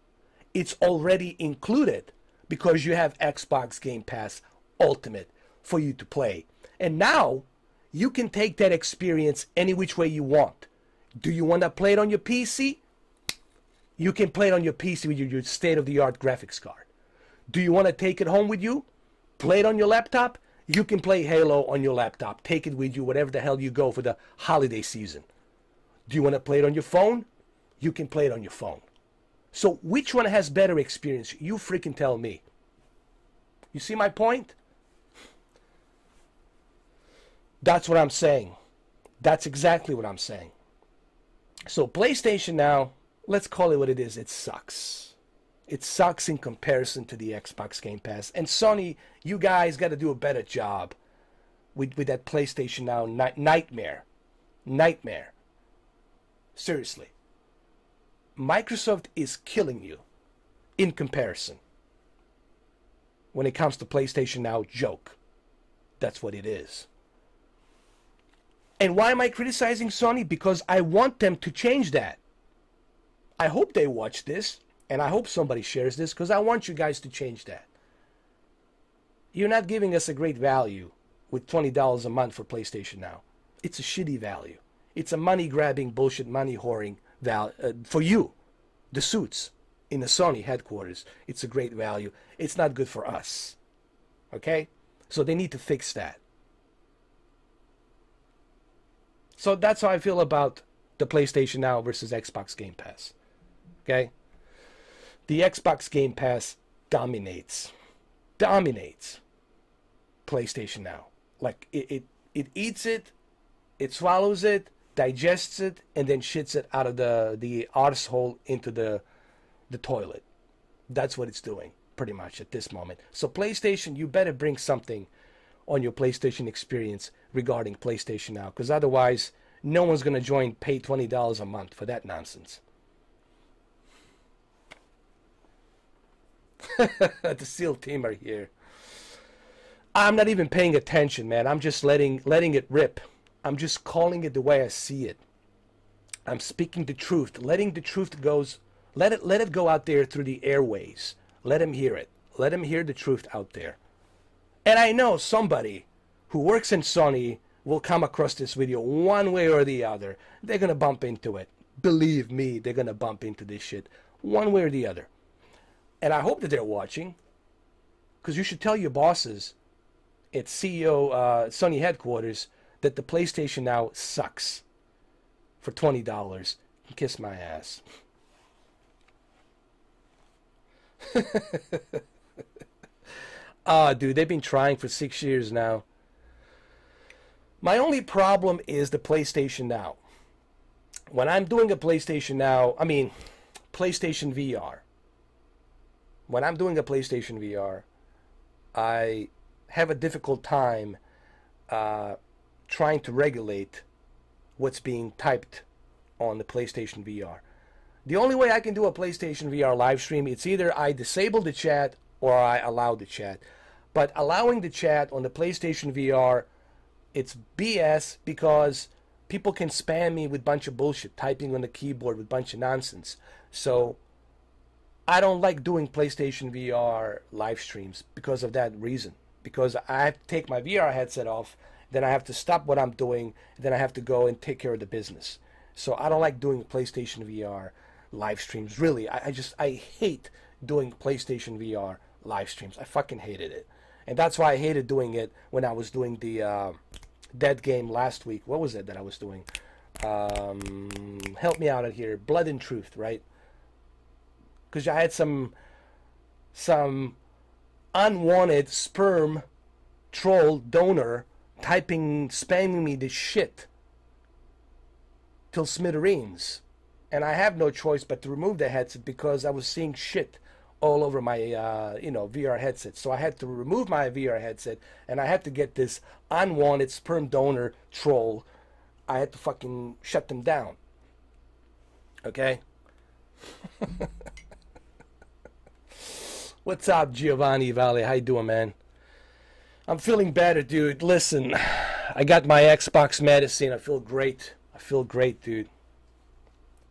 It's already included because you have Xbox Game Pass Ultimate for you to play. And now you can take that experience any which way you want. Do you want to play it on your PC? You can play it on your PC with your, your state of the art graphics card. Do you want to take it home with you? Play it on your laptop? You can play Halo on your laptop. Take it with you whatever the hell you go for the holiday season. Do you want to play it on your phone? You can play it on your phone. So which one has better experience? You freaking tell me. You see my point? That's what I'm saying. That's exactly what I'm saying. So PlayStation now, let's call it what it is. It sucks. It sucks in comparison to the Xbox Game Pass. And Sony, you guys got to do a better job with, with that PlayStation Now ni- nightmare. Nightmare. Seriously. Microsoft is killing you in comparison when it comes to PlayStation Now joke. That's what it is. And why am I criticizing Sony? Because I want them to change that. I hope they watch this, and I hope somebody shares this, because I want you guys to change that. You're not giving us a great value with $20 a month for PlayStation Now. It's a shitty value. It's a money grabbing, bullshit, money whoring value uh, for you, the suits in the Sony headquarters. It's a great value. It's not good for us. Okay? So they need to fix that. So that's how I feel about the PlayStation Now versus Xbox Game Pass. Okay? The Xbox Game Pass dominates. Dominates PlayStation Now. Like it, it, it eats it, it swallows it, digests it, and then shits it out of the, the arsehole into the the toilet. That's what it's doing, pretty much at this moment. So PlayStation, you better bring something on your PlayStation experience regarding PlayStation Now, because otherwise, no one's going to join pay $20 a month for that nonsense. the SEAL team are here. I'm not even paying attention, man. I'm just letting letting it rip. I'm just calling it the way I see it. I'm speaking the truth, letting the truth goes. Let it let it go out there through the airways. Let him hear it. Let him hear the truth out there. And I know somebody who works in Sony will come across this video one way or the other. They're gonna bump into it. Believe me, they're gonna bump into this shit one way or the other. And I hope that they're watching, because you should tell your bosses at CEO uh, Sony headquarters that the PlayStation Now sucks for twenty dollars. Kiss my ass. Ah, dude, they've been trying for six years now. My only problem is the PlayStation Now. When I'm doing a PlayStation Now, I mean, PlayStation VR. When I'm doing a PlayStation VR, I have a difficult time uh, trying to regulate what's being typed on the PlayStation VR. The only way I can do a PlayStation VR live stream, it's either I disable the chat or I allow the chat. But allowing the chat on the PlayStation VR, it's BS because people can spam me with bunch of bullshit, typing on the keyboard with bunch of nonsense. So I don't like doing PlayStation VR live streams because of that reason. Because I have to take my VR headset off, then I have to stop what I'm doing, then I have to go and take care of the business. So I don't like doing PlayStation VR live streams. Really, I, I just I hate doing PlayStation VR live streams. I fucking hated it, and that's why I hated doing it when I was doing the uh, Dead Game last week. What was it that I was doing? Um, help me out here. Blood and Truth, right? Because I had some some unwanted sperm troll donor typing spamming me this shit till smithereens and I have no choice but to remove the headset because I was seeing shit all over my uh, you know VR headset. So I had to remove my VR headset, and I had to get this unwanted sperm donor troll. I had to fucking shut them down. Okay. What's up, Giovanni Valley? How you doing, man? I'm feeling better, dude. Listen, I got my Xbox medicine. I feel great. I feel great, dude.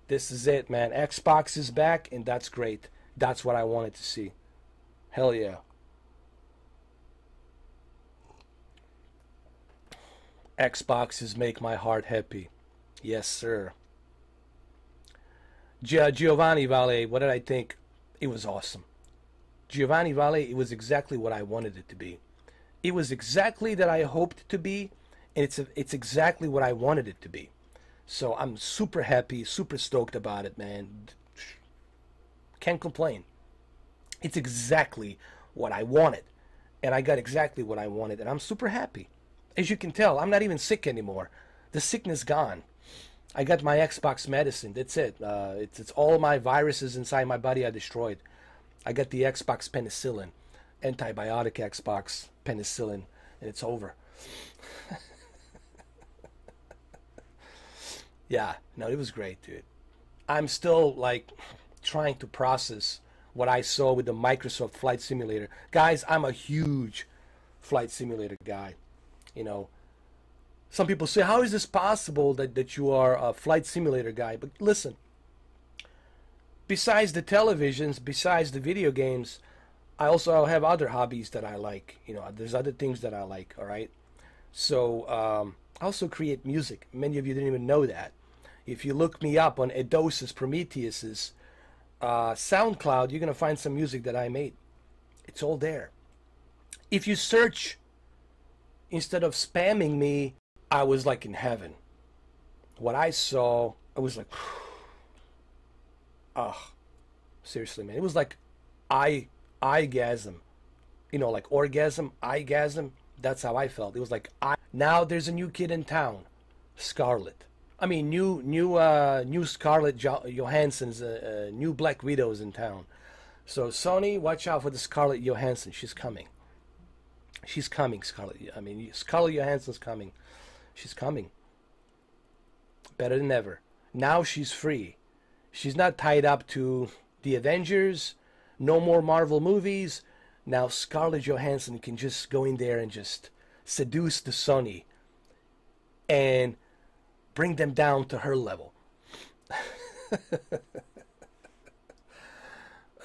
This is it, man. Xbox is back, and that's great. That's what I wanted to see. Hell yeah. Xboxes make my heart happy. Yes, sir. Giovanni Vale, what did I think? It was awesome. Giovanni Vale, it was exactly what I wanted it to be. It was exactly that I hoped to be, and it's it's exactly what I wanted it to be. So I'm super happy, super stoked about it, man. Can't complain. It's exactly what I wanted. And I got exactly what I wanted, and I'm super happy. As you can tell, I'm not even sick anymore. The sickness gone. I got my Xbox medicine. That's it. Uh, it's, it's all my viruses inside my body I destroyed. I got the Xbox penicillin, antibiotic Xbox penicillin, and it's over. Yeah, no, it was great, dude. I'm still like trying to process what I saw with the Microsoft Flight Simulator. Guys, I'm a huge flight simulator guy. You know, some people say, How is this possible that, that you are a flight simulator guy? But listen, besides the televisions, besides the video games, I also have other hobbies that I like. You know, there's other things that I like, all right? So, um, I also create music. Many of you didn't even know that. If you look me up on Edosis Prometheus's uh, SoundCloud, you're to find some music that I made. It's all there. If you search, instead of spamming me, I was like in heaven. What I saw, I was like, oh, seriously, man. It was like I, I-gasm. You know, like orgasm, I-gasm. That's how I felt. It was like, I. Now there's a new kid in town, Scarlett. I mean, new new uh, new Scarlett jo- Johansson's uh, uh, new Black Widows in town. So Sony, watch out for the Scarlett Johansson. She's coming. She's coming, Scarlett. I mean, Scarlett Johansson's coming. She's coming. Better than ever. Now she's free. She's not tied up to the Avengers. No more Marvel movies. Now Scarlett Johansson can just go in there and just seduce the Sony and bring them down to her level.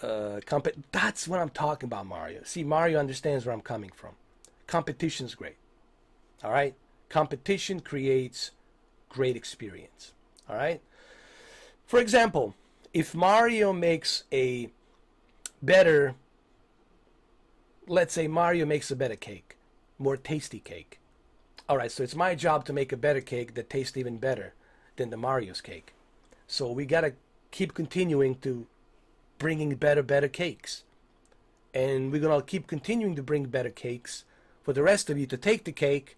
uh, comp- that's what I'm talking about, Mario. See, Mario understands where I'm coming from. Competition's great. All right? Competition creates great experience. All right? For example, if Mario makes a better, let's say Mario makes a better cake, more tasty cake. All right, so it's my job to make a better cake that tastes even better than the Mario's cake. So we got to keep continuing to bringing better, better cakes. And we're going to keep continuing to bring better cakes for the rest of you to take the cake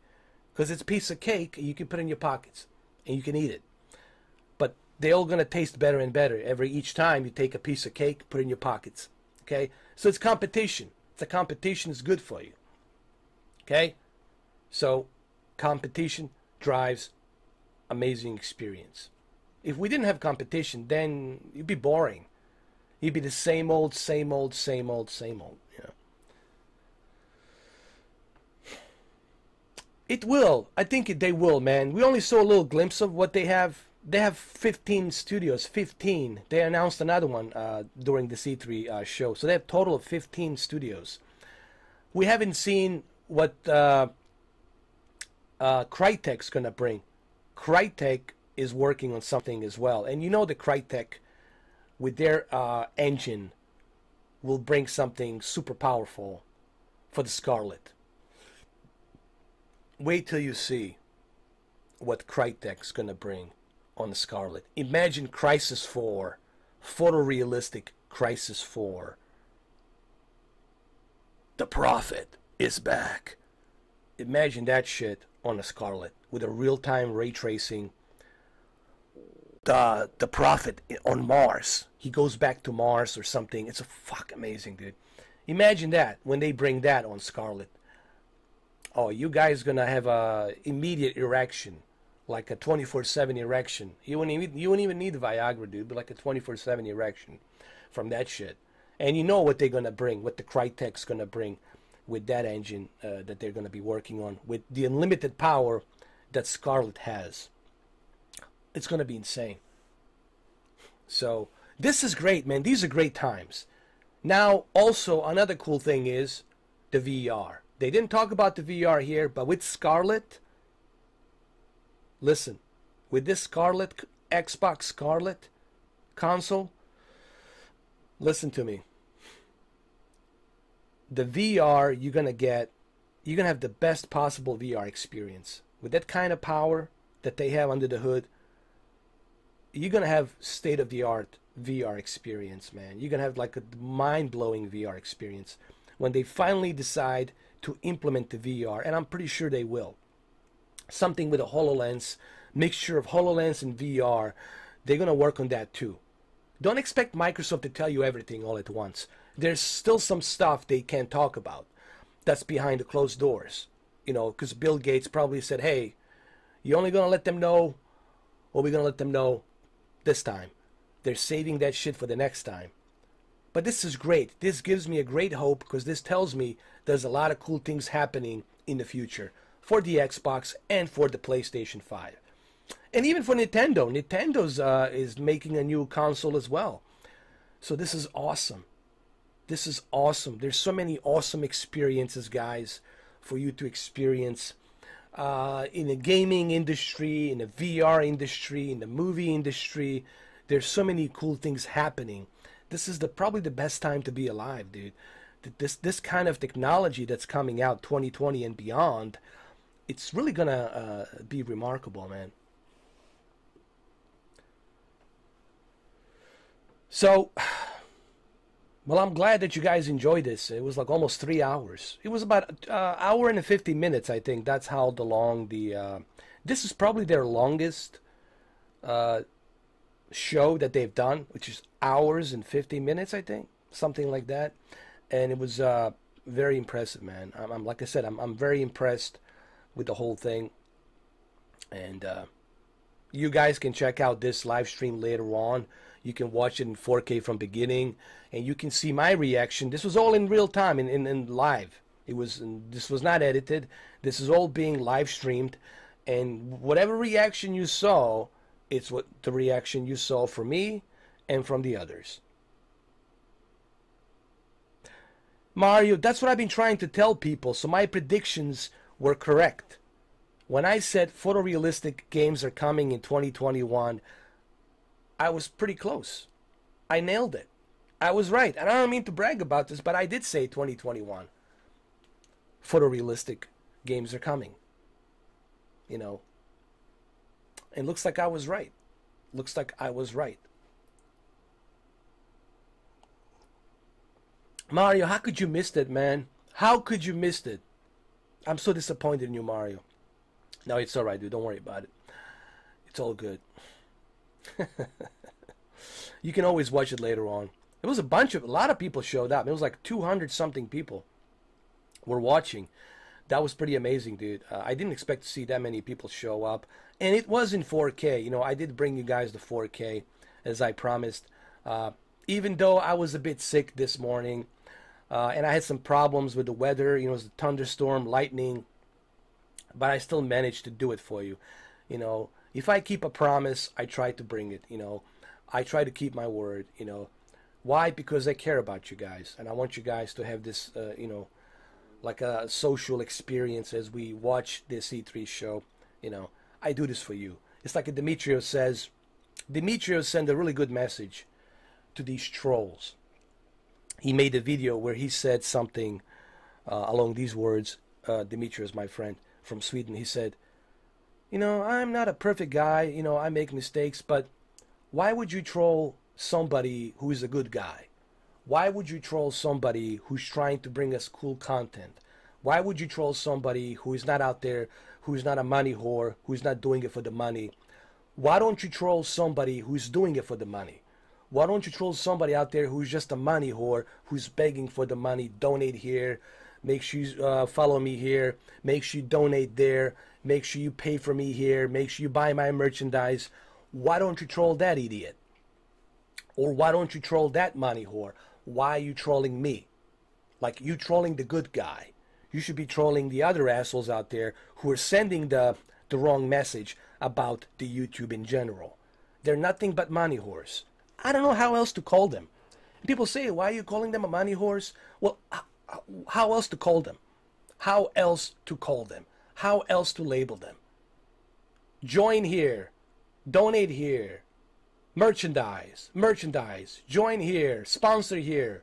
because it's a piece of cake you can put in your pockets and you can eat it. But they're all going to taste better and better every each time you take a piece of cake, put it in your pockets. Okay? So it's competition. A competition is good for you. Okay? So competition drives amazing experience. If we didn't have competition, then it'd be boring. It'd be the same old, same old, same old, same old. You know. It will. I think they will, man. We only saw a little glimpse of what they have. They have 15 studios. 15. They announced another one uh, during the E3 uh, show. So they have total of 15 studios. We haven't seen what uh, uh, Crytek's going to bring. Crytek is working on something as well. And you know the Crytek, with their uh, engine, will bring something super powerful for the Scarlett. Wait till you see what Crytek's going to bring on the Scarlett. Imagine Crysis 4, photorealistic Crysis 4. The Prophet is back. Imagine that shit on the Scarlett with a real-time ray tracing. The the Prophet on Mars. He goes back to Mars or something. It's a fuck amazing, dude. Imagine that when they bring that on Scarlett. Oh, you guys gonna have a immediate erection, like a 24/7 erection. You wouldn't even you wouldn't even need Viagra, dude, but like a 24/7 erection from that shit. And you know what they're gonna bring, what the Crytek's gonna bring with that engine uh, that they're going to be working on with the unlimited power that Scarlett has. It's going to be insane. So, this is great, man. These are great times. Now, also, another cool thing is the VR. They didn't talk about the VR here, but with Scarlett, listen, with this Scarlett, Xbox Scarlett console, listen to me the VR you're gonna get, you're gonna have the best possible VR experience with that kind of power that they have under the hood. You're gonna have state of the art VR experience, man. You're gonna have like a mind blowing VR experience when they finally decide to implement the VR, and I'm pretty sure they will. Something with a HoloLens, mixture of HoloLens and VR, they're gonna work on that too. Don't expect Microsoft to tell you everything all at once there's still some stuff they can't talk about that's behind the closed doors. You know, because Bill Gates probably said, hey, you're only going to let them know what we're going to let them know this time. They're saving that shit for the next time. But this is great. This gives me a great hope because this tells me there's a lot of cool things happening in the future for the Xbox and for the PlayStation 5. And even for Nintendo. Nintendo's uh, is making a new console as well. So this is awesome. This is awesome. There's so many awesome experiences, guys, for you to experience uh, in the gaming industry, in the VR industry, in the movie industry. There's so many cool things happening. This is the probably the best time to be alive, dude. This this kind of technology that's coming out 2020 and beyond, it's really gonna uh, be remarkable, man. So well, I'm glad that you guys enjoyed this. It was like almost three hours. It was about uh, hour and 50 minutes, I think. That's how the long the. Uh, this is probably their longest uh, show that they've done, which is hours and 50 minutes, I think, something like that. And it was uh, very impressive, man. I'm, I'm, like I said, I'm I'm very impressed with the whole thing. And uh, you guys can check out this live stream later on. You can watch it in 4K from beginning, and you can see my reaction. This was all in real time, in, in, in live. It was this was not edited. This is all being live streamed, and whatever reaction you saw, It's what the reaction you saw from me and from the others. Mario, that's what I've been trying to tell people, so my predictions were correct. When I said photorealistic games are coming in 2021, I was pretty close. I nailed it. I was right. And I don't mean to brag about this, but I did say 2021. Photorealistic games are coming. You know. And looks like I was right. Looks like I was right. Mario, how could you miss that, man? How could you miss it? I'm so disappointed in you, Mario. No, it's all right, dude. Don't worry about it. It's all good. you can always watch it later on. It was a bunch of, a lot of people showed up. It was like 200 something people were watching. That was pretty amazing, dude. Uh, I didn't expect to see that many people show up. And it was in 4K. You know, I did bring you guys the 4K as I promised. Uh, even though I was a bit sick this morning, uh, and I had some problems with the weather. You know, it was a thunderstorm, lightning, but I still managed to do it for you. You know, if I keep a promise, I try to bring it. You know, I try to keep my word. You know, why? Because I care about you guys, and I want you guys to have this. Uh, you know, like a social experience as we watch this E3 show. You know, I do this for you. It's like Demetrius says. Demetrius sent a really good message to these trolls he made a video where he said something uh, along these words. Uh, Demetrius, my friend from Sweden, he said, "You know, I'm not a perfect guy. You know, I make mistakes, but why would you troll somebody who is a good guy? Why would you troll somebody who's trying to bring us cool content? Why would you troll somebody who is not out there, who is not a money whore, who's not doing it for the money? Why don't you troll somebody who's doing it for the money?" Why don't you troll somebody out there who's just a money whore, who's begging for the money? Donate here. Make sure you uh, follow me here. Make sure you donate there. Make sure you pay for me here. Make sure you buy my merchandise. Why don't you troll that idiot? Or why don't you troll that money whore? Why are you trolling me? Like you trolling the good guy. You should be trolling the other assholes out there who are sending the the wrong message about the YouTube in general. They're nothing but money whores. I don't know how else to call them. People say, why are you calling them a money horse? Well, how else to call them? How else to call them? How else to label them? Join here. Donate here. Merchandise. Merchandise. Join here. Sponsor here.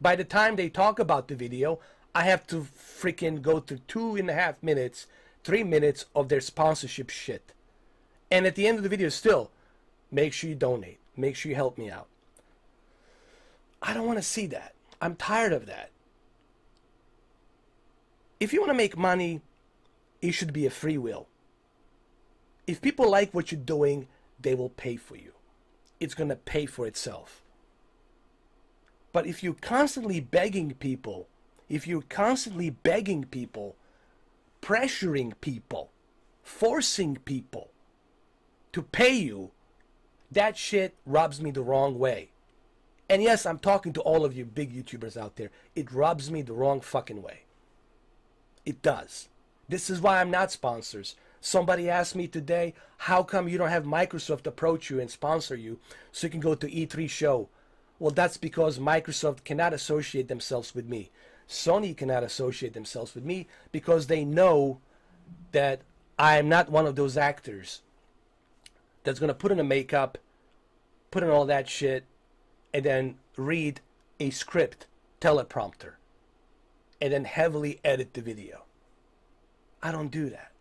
By the time they talk about the video, I have to freaking go through two and a half minutes, three minutes of their sponsorship shit. And at the end of the video, still, make sure you donate. Make sure you help me out. I don't want to see that. I'm tired of that. If you want to make money, it should be a free will. If people like what you're doing, they will pay for you. It's going to pay for itself. But if you're constantly begging people, if you're constantly begging people, pressuring people, forcing people to pay you that shit rubs me the wrong way. And yes, I'm talking to all of you big YouTubers out there. It rubs me the wrong fucking way. It does. This is why I'm not sponsors. Somebody asked me today, how come you don't have Microsoft approach you and sponsor you so you can go to E3 show? Well, that's because Microsoft cannot associate themselves with me. Sony cannot associate themselves with me because they know that I am not one of those actors that's going to put in a makeup, put in all that shit, and then read a script teleprompter, and then heavily edit the video. I don't do that.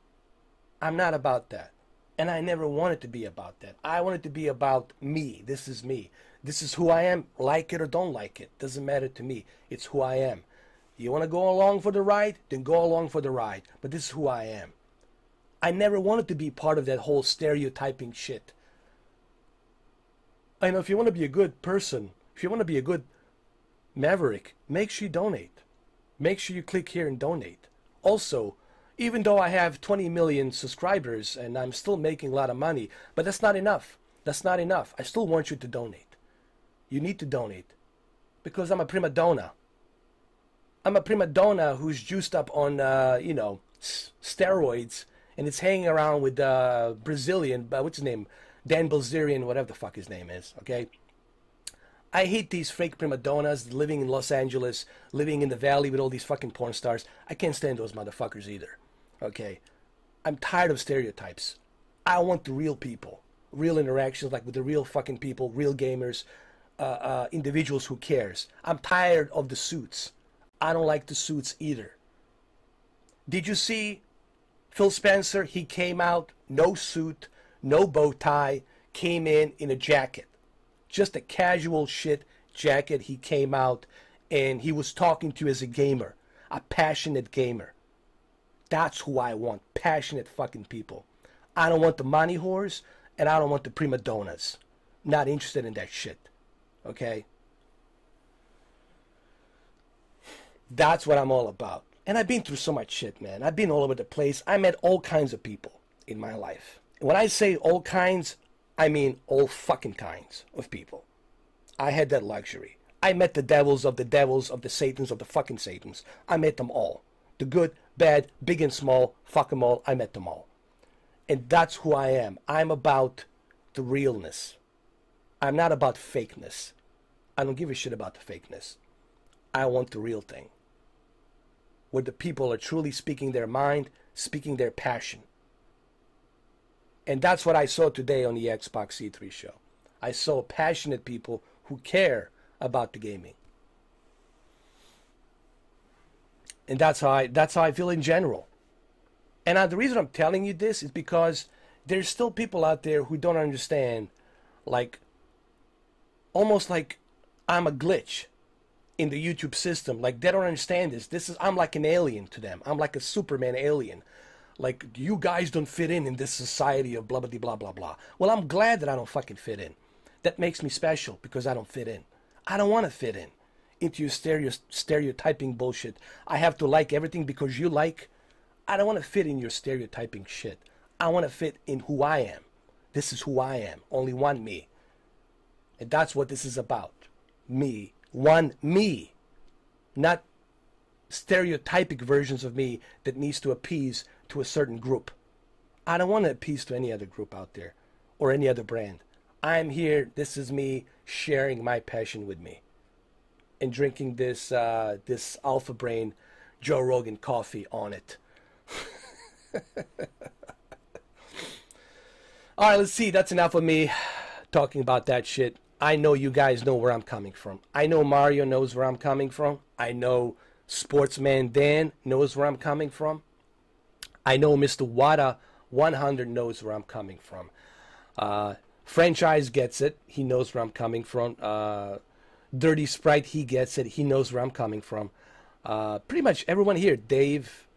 I'm not about that. And I never wanted to be about that. I wanted to be about me. This is me. This is who I am. Like it or don't like it. Doesn't matter to me. It's who I am. You want to go along for the ride? Then go along for the ride. But this is who I am. I never wanted to be part of that whole stereotyping shit. I know if you want to be a good person, if you want to be a good maverick, make sure you donate. Make sure you click here and donate. Also, even though I have 20 million subscribers and I'm still making a lot of money, but that's not enough. That's not enough. I still want you to donate. You need to donate because I'm a prima donna. I'm a prima donna who's juiced up on, uh, you know, steroids and it's hanging around with uh, Brazilian, uh, what's his name, Dan Bilzerian, whatever the fuck his name is, okay? I hate these fake prima donnas living in Los Angeles, living in the valley with all these fucking porn stars. I can't stand those motherfuckers either. Okay? I'm tired of stereotypes. I want the real people, real interactions, like with the real fucking people, real gamers, uh, uh, individuals who cares. I'm tired of the suits. I don't like the suits either. Did you see Phil Spencer? He came out, no suit, no bow tie, came in in a jacket just a casual shit jacket. He came out and he was talking to you as a gamer, a passionate gamer. That's who I want passionate fucking people. I don't want the money whores and I don't want the prima donnas. Not interested in that shit. Okay? That's what I'm all about. And I've been through so much shit, man. I've been all over the place. I met all kinds of people in my life. when I say all kinds, I mean all fucking kinds of people. I had that luxury. I met the devils of the devils of the satans of the fucking satans. I met them all. The good, bad, big and small, fuck them all. I met them all. And that's who I am. I'm about the realness. I'm not about fakeness. I don't give a shit about the fakeness. I want the real thing. Where the people are truly speaking their mind, speaking their passion. And that's what I saw today on the Xbox E3 show. I saw passionate people who care about the gaming. And that's how I that's how I feel in general. And uh, the reason I'm telling you this is because there's still people out there who don't understand like almost like I'm a glitch in the YouTube system. Like they don't understand this. This is I'm like an alien to them. I'm like a Superman alien like you guys don't fit in in this society of blah blah blah blah blah. Well, I'm glad that I don't fucking fit in. That makes me special because I don't fit in. I don't want to fit in into your stereo, stereotyping bullshit. I have to like everything because you like. I don't want to fit in your stereotyping shit. I want to fit in who I am. This is who I am. Only one me. And that's what this is about. Me. One me. Not stereotypic versions of me that needs to appease to a certain group. I don't want to appease to any other group out there or any other brand. I'm here. This is me sharing my passion with me and drinking this uh, this Alpha Brain Joe Rogan coffee on it. All right, let's see. That's enough of me talking about that shit. I know you guys know where I'm coming from. I know Mario knows where I'm coming from. I know Sportsman Dan knows where I'm coming from. I know Mr. Wada 100 knows where I'm coming from. Uh, franchise gets it. He knows where I'm coming from. Uh, Dirty Sprite, he gets it. He knows where I'm coming from. Uh, pretty much everyone here, Dave,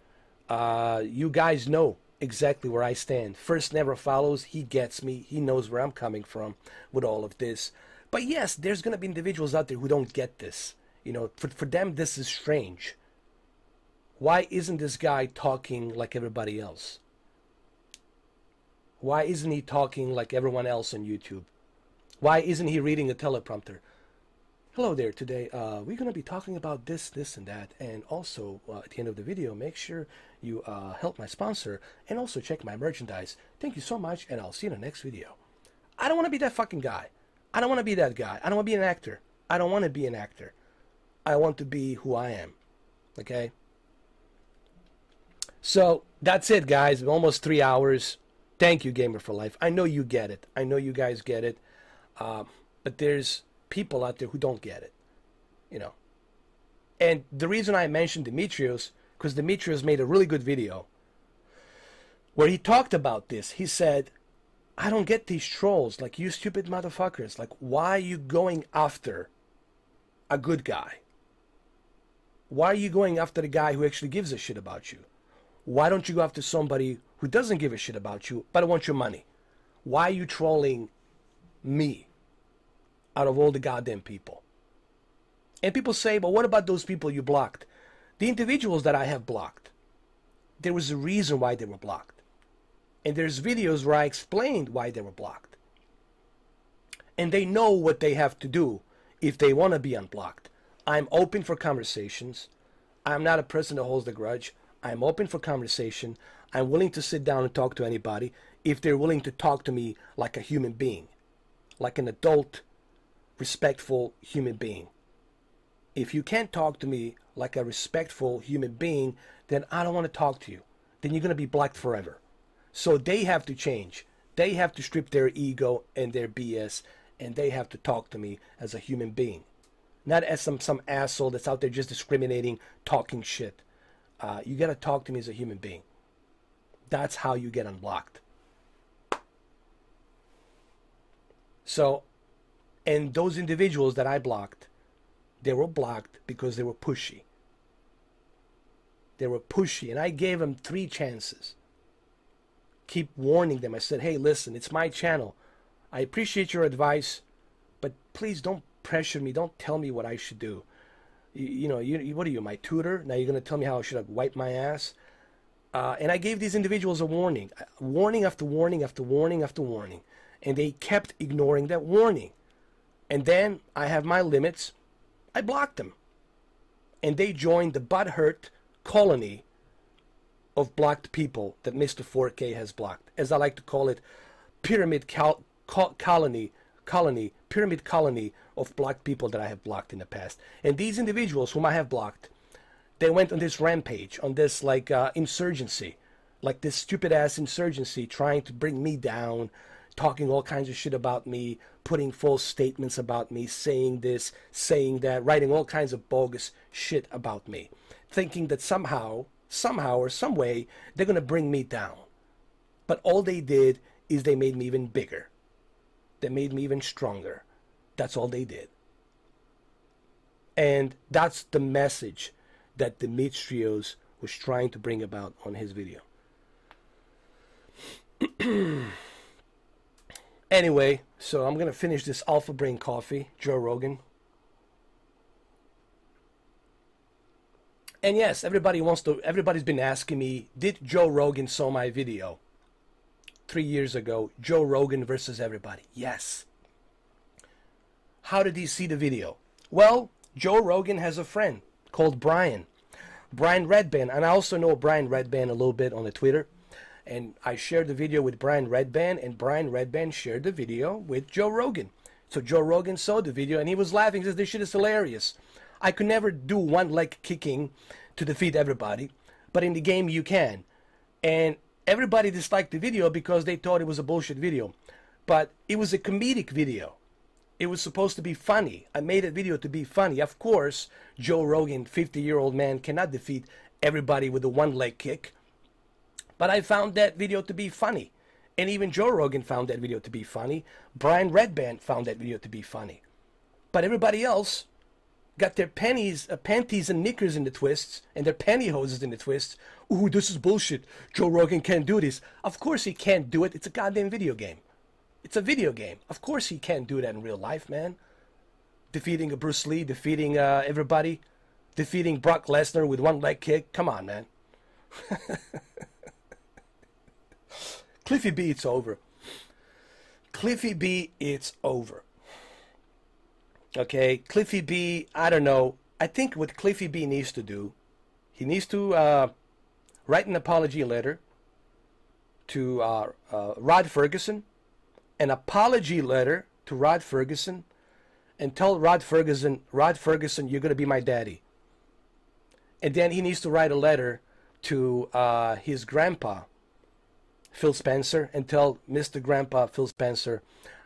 uh, you guys know exactly where I stand. First never follows. He gets me. He knows where I'm coming from with all of this. But yes, there's going to be individuals out there who don't get this. You know, for, for them, this is strange. Why isn't this guy talking like everybody else? Why isn't he talking like everyone else on YouTube? Why isn't he reading a teleprompter? Hello there, today uh, we're going to be talking about this, this, and that. And also, uh, at the end of the video, make sure you uh, help my sponsor and also check my merchandise. Thank you so much, and I'll see you in the next video. I don't want to be that fucking guy. I don't want to be that guy. I don't want to be an actor. I don't want to be an actor. I want to be who I am. Okay? So that's it, guys. Almost three hours. Thank you, Gamer for Life. I know you get it. I know you guys get it. Uh, but there's people out there who don't get it. You know. And the reason I mentioned Demetrius, because Demetrius made a really good video where he talked about this. He said, I don't get these trolls. Like, you stupid motherfuckers. Like, why are you going after a good guy? Why are you going after the guy who actually gives a shit about you? Why don't you go after somebody who doesn't give a shit about you, but wants your money? Why are you trolling me out of all the goddamn people? And people say, but what about those people you blocked? The individuals that I have blocked, there was a reason why they were blocked. And there's videos where I explained why they were blocked. And they know what they have to do if they want to be unblocked. I'm open for conversations. I'm not a person that holds the grudge. I'm open for conversation. I'm willing to sit down and talk to anybody. if they're willing to talk to me like a human being, like an adult, respectful human being. If you can't talk to me like a respectful human being, then I don't want to talk to you. Then you're going to be blocked forever. So they have to change. They have to strip their ego and their BS, and they have to talk to me as a human being, not as some, some asshole that's out there just discriminating, talking shit. Uh, you got to talk to me as a human being. That's how you get unblocked. So, and those individuals that I blocked, they were blocked because they were pushy. They were pushy, and I gave them three chances. Keep warning them. I said, hey, listen, it's my channel. I appreciate your advice, but please don't pressure me. Don't tell me what I should do. You, you know, you, what are you, my tutor? Now you're going to tell me how I should wiped my ass? Uh, and I gave these individuals a warning, warning after warning after warning after warning, and they kept ignoring that warning. And then I have my limits. I blocked them, and they joined the butthurt colony of blocked people that Mr. 4K has blocked, as I like to call it, pyramid cal- col- colony, colony, pyramid colony of blocked people that I have blocked in the past. And these individuals whom I have blocked they went on this rampage, on this like uh, insurgency, like this stupid ass insurgency, trying to bring me down, talking all kinds of shit about me, putting false statements about me, saying this, saying that, writing all kinds of bogus shit about me, thinking that somehow, somehow or some way, they're gonna bring me down. But all they did is they made me even bigger. They made me even stronger. That's all they did. And that's the message that Demetrios was trying to bring about on his video. anyway, so I'm going to finish this Alpha Brain coffee, Joe Rogan. And yes, everybody wants to everybody's been asking me, did Joe Rogan saw my video 3 years ago, Joe Rogan versus everybody? Yes. How did he see the video? Well, Joe Rogan has a friend called Brian. Brian Redban, and I also know Brian Redban a little bit on the Twitter. And I shared the video with Brian Redban, and Brian Redban shared the video with Joe Rogan. So Joe Rogan saw the video and he was laughing. He says, This shit is hilarious. I could never do one leg kicking to defeat everybody, but in the game you can. And everybody disliked the video because they thought it was a bullshit video. But it was a comedic video. It was supposed to be funny. I made a video to be funny. Of course, Joe Rogan, 50 year old man, cannot defeat everybody with a one leg kick. But I found that video to be funny. And even Joe Rogan found that video to be funny. Brian Redban found that video to be funny. But everybody else got their pennies, uh, panties and knickers in the twists and their pantyhoses in the twists. Ooh, this is bullshit. Joe Rogan can't do this. Of course he can't do it. It's a goddamn video game. It's a video game. Of course he can't do that in real life, man. Defeating a Bruce Lee, defeating uh, everybody, defeating Brock Lesnar with one leg kick. Come on, man. Cliffy B, it's over. Cliffy B, it's over. Okay, Cliffy B, I don't know. I think what Cliffy B needs to do, he needs to uh, write an apology letter to uh, uh, Rod Fergusson an apology letter to Rod Fergusson and tell Rod Fergusson, Rod Fergusson, you're going to be my daddy. And then he needs to write a letter to uh, his grandpa, Phil Spencer, and tell Mr. Grandpa Phil Spencer,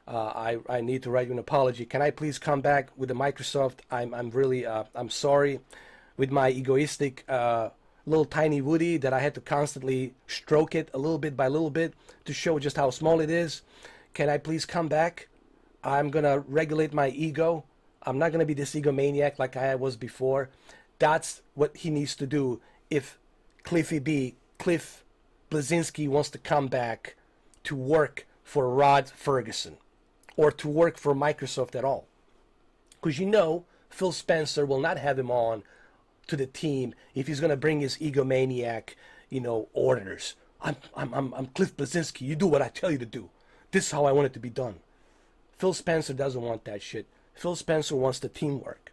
uh, I, I need to write you an apology. Can I please come back with the Microsoft? I'm, I'm really, uh, I'm sorry with my egoistic uh, little tiny Woody that I had to constantly stroke it a little bit by little bit to show just how small it is. Can I please come back? I'm going to regulate my ego. I'm not going to be this egomaniac like I was before. That's what he needs to do if Cliffy B, Cliff Bleszinski wants to come back to work for Rod Fergusson or to work for Microsoft at all. Because you know, Phil Spencer will not have him on to the team if he's going to bring his egomaniac, you know, orders. I'm, I'm, I'm, I'm Cliff Bleszinski. You do what I tell you to do. This is how I want it to be done. Phil Spencer doesn't want that shit. Phil Spencer wants the teamwork.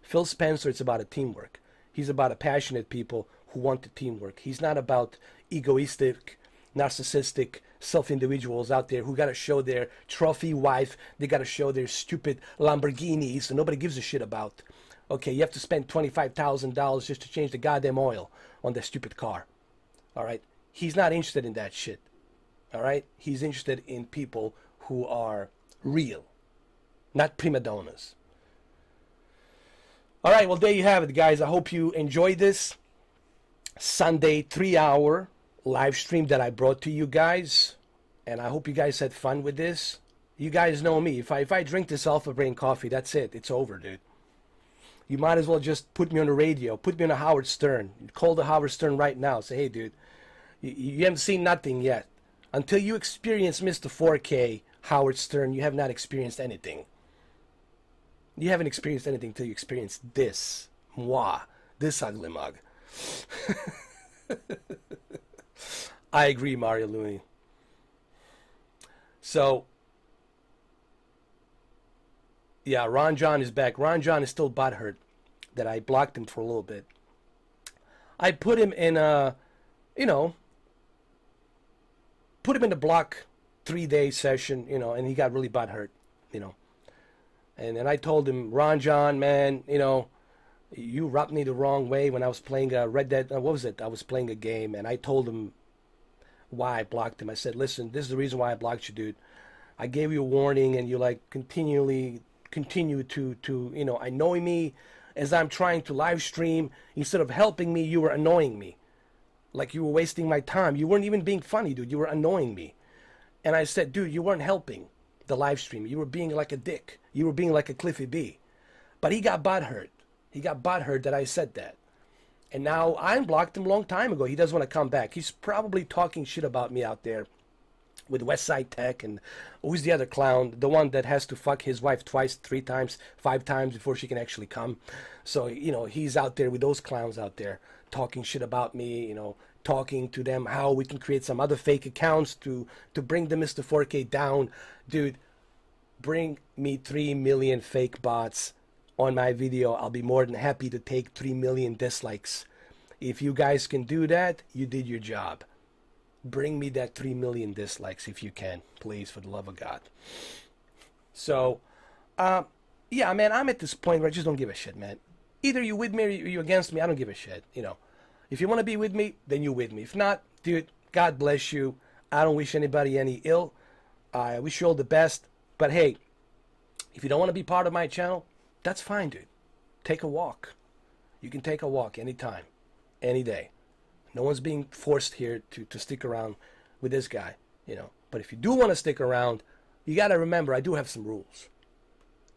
Phil Spencer, it's about a teamwork. He's about a passionate people who want the teamwork. He's not about egoistic, narcissistic, self individuals out there who got to show their trophy wife, they got to show their stupid Lamborghinis, and nobody gives a shit about. Okay, you have to spend $25,000 just to change the goddamn oil on the stupid car. All right? He's not interested in that shit. All right? He's interested in people who are real, not prima donnas. All right, well, there you have it, guys. I hope you enjoyed this Sunday three hour live stream that I brought to you guys. And I hope you guys had fun with this. You guys know me. If I, if I drink this Alpha Brain coffee, that's it. It's over, dude. You might as well just put me on the radio. Put me on a Howard Stern. Call the Howard Stern right now. Say, hey, dude, you, you haven't seen nothing yet. Until you experience Mr. 4K Howard Stern, you have not experienced anything. You haven't experienced anything until you experience this. Moi. This ugly mug. I agree, Mario Looney. So, yeah, Ron John is back. Ron John is still butthurt that I blocked him for a little bit. I put him in a, you know, put him in a block three day session, you know, and he got really butthurt, you know. And then I told him, Ron John, man, you know, you rubbed me the wrong way when I was playing a Red Dead. Uh, what was it? I was playing a game, and I told him why I blocked him. I said, "Listen, this is the reason why I blocked you, dude. I gave you a warning, and you like continually continue to to you know annoy me as I'm trying to live stream. Instead of helping me, you were annoying me, like you were wasting my time. You weren't even being funny, dude. You were annoying me." And I said, "Dude, you weren't helping the live stream. You were being like a dick. You were being like a Cliffy B." But he got butthurt. He got butthurt that I said that. And now I unblocked him a long time ago. He doesn't want to come back. He's probably talking shit about me out there with Westside Tech and who's the other clown? The one that has to fuck his wife twice, three times, five times before she can actually come. So, you know, he's out there with those clowns out there talking shit about me, you know, talking to them how we can create some other fake accounts to to bring the Mr. 4K down. Dude, bring me 3 million fake bots on my video, I'll be more than happy to take 3 million dislikes. If you guys can do that, you did your job. Bring me that 3 million dislikes if you can, please, for the love of God. So, uh, yeah, man, I'm at this point where I just don't give a shit, man. Either you with me or you against me, I don't give a shit, you know. If you want to be with me, then you with me. If not, dude, God bless you. I don't wish anybody any ill. I wish you all the best. But hey, if you don't want to be part of my channel, that's fine, dude. Take a walk. You can take a walk anytime, any day. No one's being forced here to, to stick around with this guy, you know. But if you do want to stick around, you got to remember I do have some rules.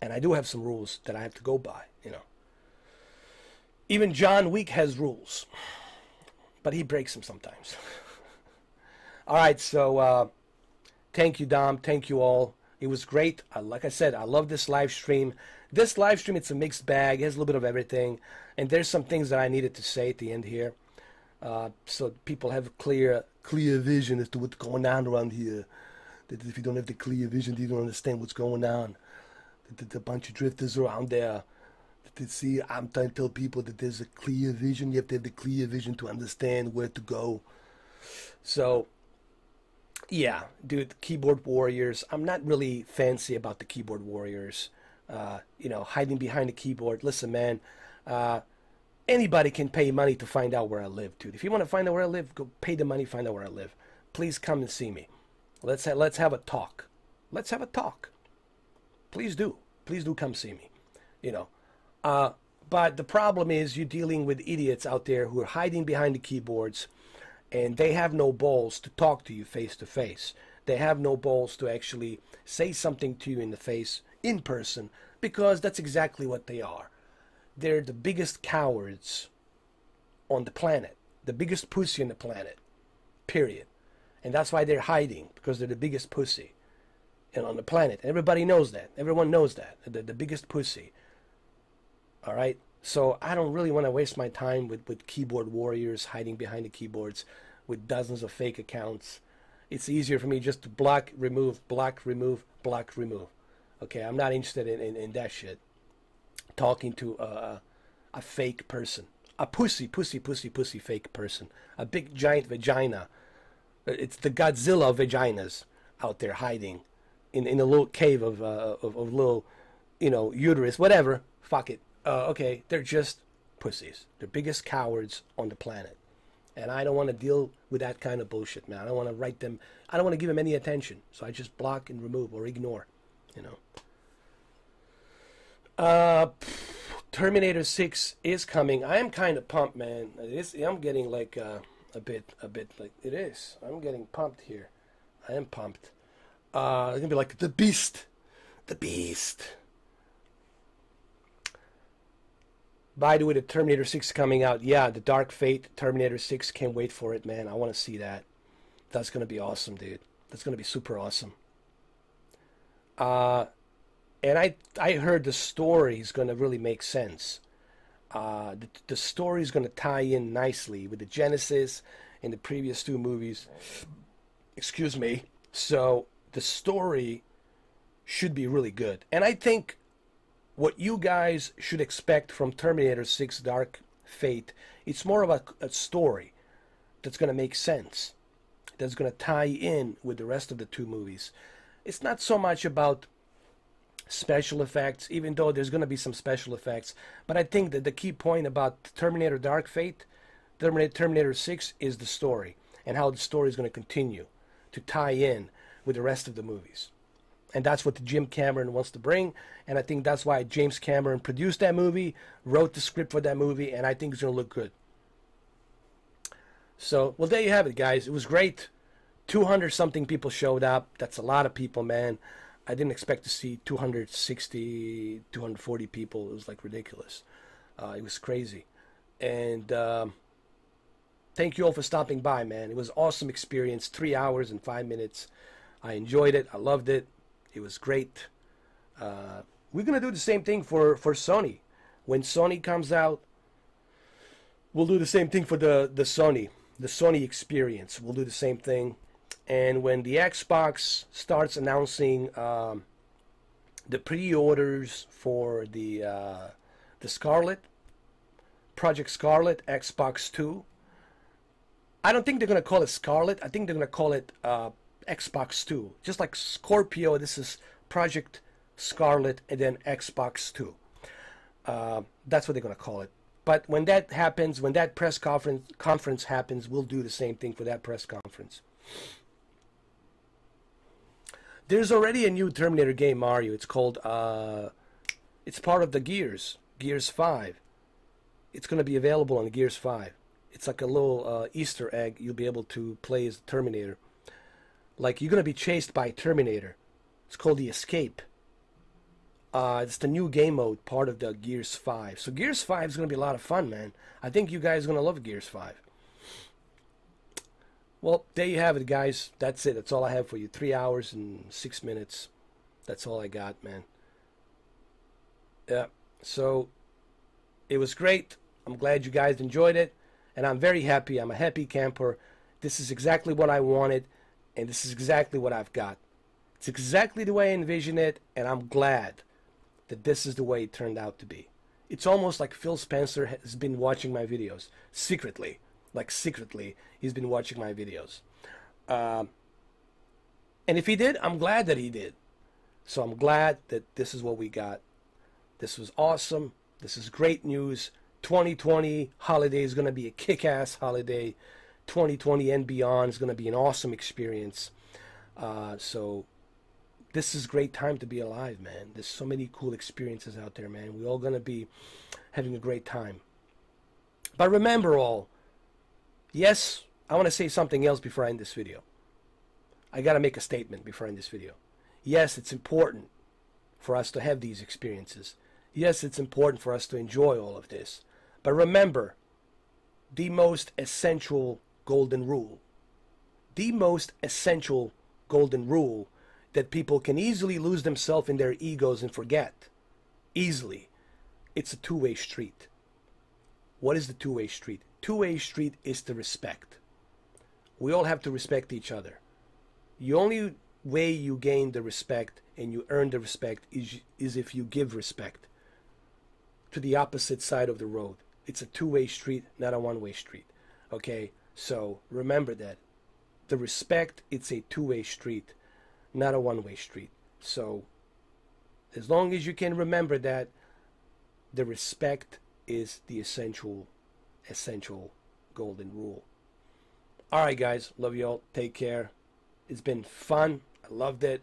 And I do have some rules that I have to go by, you know. Even John Wick has rules, but he breaks them sometimes. all right, so uh, thank you, Dom. Thank you all. It was great. Like I said, I love this live stream. This live stream, it's a mixed bag. It has a little bit of everything. And there's some things that I needed to say at the end here. Uh, so people have clear clear vision as to what's going on around here. That if you don't have the clear vision, you don't understand what's going on. That there's a bunch of drifters around there. To see, I'm trying to tell people that there's a clear vision. You have to have the clear vision to understand where to go. So, yeah, dude, keyboard warriors. I'm not really fancy about the keyboard warriors uh, you know, hiding behind a keyboard. Listen, man, uh, anybody can pay money to find out where I live, dude. If you want to find out where I live, go pay the money, find out where I live. Please come and see me. Let's ha- let's have a talk. Let's have a talk. Please do. Please do come see me. You know, uh, but the problem is you're dealing with idiots out there who are hiding behind the keyboards, and they have no balls to talk to you face to face. They have no balls to actually say something to you in the face in person because that's exactly what they are. They're the biggest cowards on the planet, the biggest pussy on the planet, period. And that's why they're hiding because they're the biggest pussy and on the planet. Everybody knows that. Everyone knows that. They're the biggest pussy. All right? So I don't really want to waste my time with, with keyboard warriors hiding behind the keyboards with dozens of fake accounts. It's easier for me just to block, remove, block, remove, block, remove. Okay, I'm not interested in, in, in that shit. Talking to a, a fake person. A pussy, pussy, pussy, pussy fake person. A big giant vagina It's the Godzilla of vaginas out there hiding in, in a little cave of, uh, of, of little, you know, uterus, whatever. Fuck it. Uh, okay, they're just pussies. They're biggest cowards on the planet. And I don't want to deal with that kind of bullshit, man. I don't want to write them. I don't want to give them any attention. So I just block and remove or ignore, you know. Uh, Terminator 6 is coming. I am kind of pumped, man. I'm getting like uh, a bit, a bit like it is. I'm getting pumped here. I am pumped. Uh, it's gonna be like the Beast, the Beast. By the way, the Terminator 6 coming out. Yeah, the Dark Fate Terminator 6. Can't wait for it, man. I want to see that. That's gonna be awesome, dude. That's gonna be super awesome. Uh, and I I heard the story is gonna really make sense. Uh, the, the story is gonna tie in nicely with the Genesis and the previous two movies. Excuse me. So the story should be really good. And I think what you guys should expect from Terminator 6 Dark Fate, it's more of a, a story that's going to make sense, that's going to tie in with the rest of the two movies. It's not so much about special effects, even though there's going to be some special effects, but I think that the key point about Terminator Dark Fate, Terminator, Terminator 6, is the story and how the story is going to continue to tie in with the rest of the movies. And that's what Jim Cameron wants to bring. And I think that's why James Cameron produced that movie, wrote the script for that movie, and I think it's going to look good. So, well, there you have it, guys. It was great. 200 something people showed up. That's a lot of people, man. I didn't expect to see 260, 240 people. It was like ridiculous. Uh, it was crazy. And um, thank you all for stopping by, man. It was awesome experience. Three hours and five minutes. I enjoyed it. I loved it. It was great. Uh, we're gonna do the same thing for for Sony. When Sony comes out, we'll do the same thing for the the Sony, the Sony experience. We'll do the same thing. And when the Xbox starts announcing um, the pre-orders for the uh, the Scarlett, Project Scarlett, Xbox Two, I don't think they're gonna call it Scarlett. I think they're gonna call it uh, Xbox Two. Just like Scorpio, this is Project Scarlett, and then Xbox Two. Uh, that's what they're gonna call it. But when that happens, when that press conference conference happens, we'll do the same thing for that press conference. There's already a new Terminator game, Mario. It's called, uh, it's part of the Gears, Gears 5. It's going to be available on Gears 5. It's like a little uh, Easter egg. You'll be able to play as Terminator. Like, you're going to be chased by Terminator. It's called The Escape. Uh, it's the new game mode, part of the Gears 5. So Gears 5 is going to be a lot of fun, man. I think you guys are going to love Gears 5. Well, there you have it, guys. That's it. That's all I have for you. Three hours and six minutes. That's all I got, man. Yeah. So it was great. I'm glad you guys enjoyed it. And I'm very happy. I'm a happy camper. This is exactly what I wanted. And this is exactly what I've got. It's exactly the way I envisioned it. And I'm glad that this is the way it turned out to be. It's almost like Phil Spencer has been watching my videos secretly like secretly, he's been watching my videos. Um, and if he did, I'm glad that he did. So I'm glad that this is what we got. This was awesome. This is great news. 2020 holiday is going to be a kick ass holiday. 2020 and beyond is going to be an awesome experience. Uh, so this is great time to be alive, man. There's so many cool experiences out there, man. We're all going to be having a great time. But remember all, Yes, I want to say something else before I end this video. I got to make a statement before I end this video. Yes, it's important for us to have these experiences. Yes, it's important for us to enjoy all of this. But remember the most essential golden rule. The most essential golden rule that people can easily lose themselves in their egos and forget. Easily. It's a two way street. What is the two way street? Two-way street is to respect. We all have to respect each other. The only way you gain the respect and you earn the respect is, is if you give respect to the opposite side of the road. It's a two-way street, not a one-way street. Okay? So remember that. the respect, it's a two way street, not a one way street. So, as long as you can remember that, the respect is the essential, essential golden rule. All right, guys. Love you all. Take care. It's been fun. I loved it.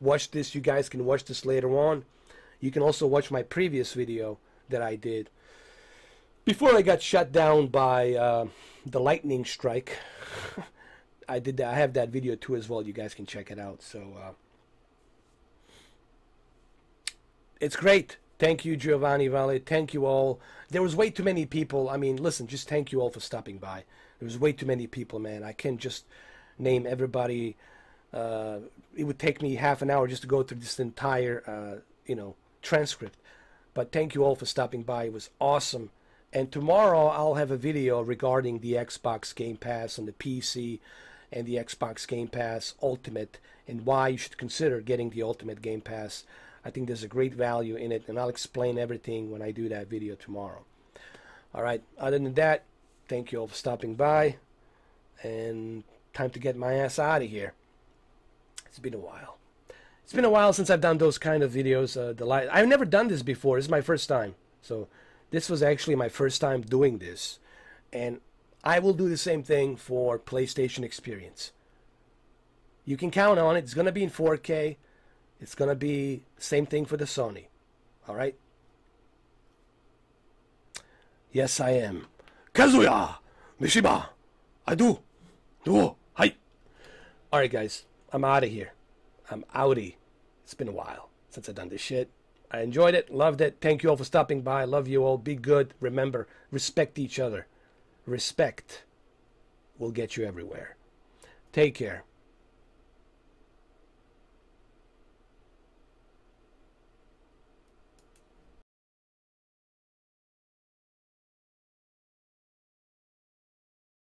Watch this. You guys can watch this later on. You can also watch my previous video that I did before I got shut down by uh, the lightning strike. I did that. I have that video too as well. You guys can check it out. So uh, it's great. Thank you, Giovanni Valle. Thank you all. There was way too many people. I mean, listen, just thank you all for stopping by. There was way too many people, man. I can't just name everybody. Uh, it would take me half an hour just to go through this entire, uh, you know, transcript. But thank you all for stopping by. It was awesome. And tomorrow I'll have a video regarding the Xbox Game Pass on the PC and the Xbox Game Pass Ultimate and why you should consider getting the Ultimate Game Pass. I think there's a great value in it, and I'll explain everything when I do that video tomorrow. All right, other than that, thank you all for stopping by, and time to get my ass out of here. It's been a while. It's been a while since I've done those kind of videos. Uh, the li- I've never done this before. This is my first time. So this was actually my first time doing this. And I will do the same thing for PlayStation Experience. You can count on it. It's going to be in 4K. It's going to be same thing for the Sony. All right? Yes, I am. Kazuya Mishima. I do. Do. Hi. All right, guys. I'm out of here. I'm outie. It's been a while since I've done this shit. I enjoyed it, loved it. Thank you all for stopping by. Love you all. Be good. Remember, respect each other. Respect will get you everywhere. Take care.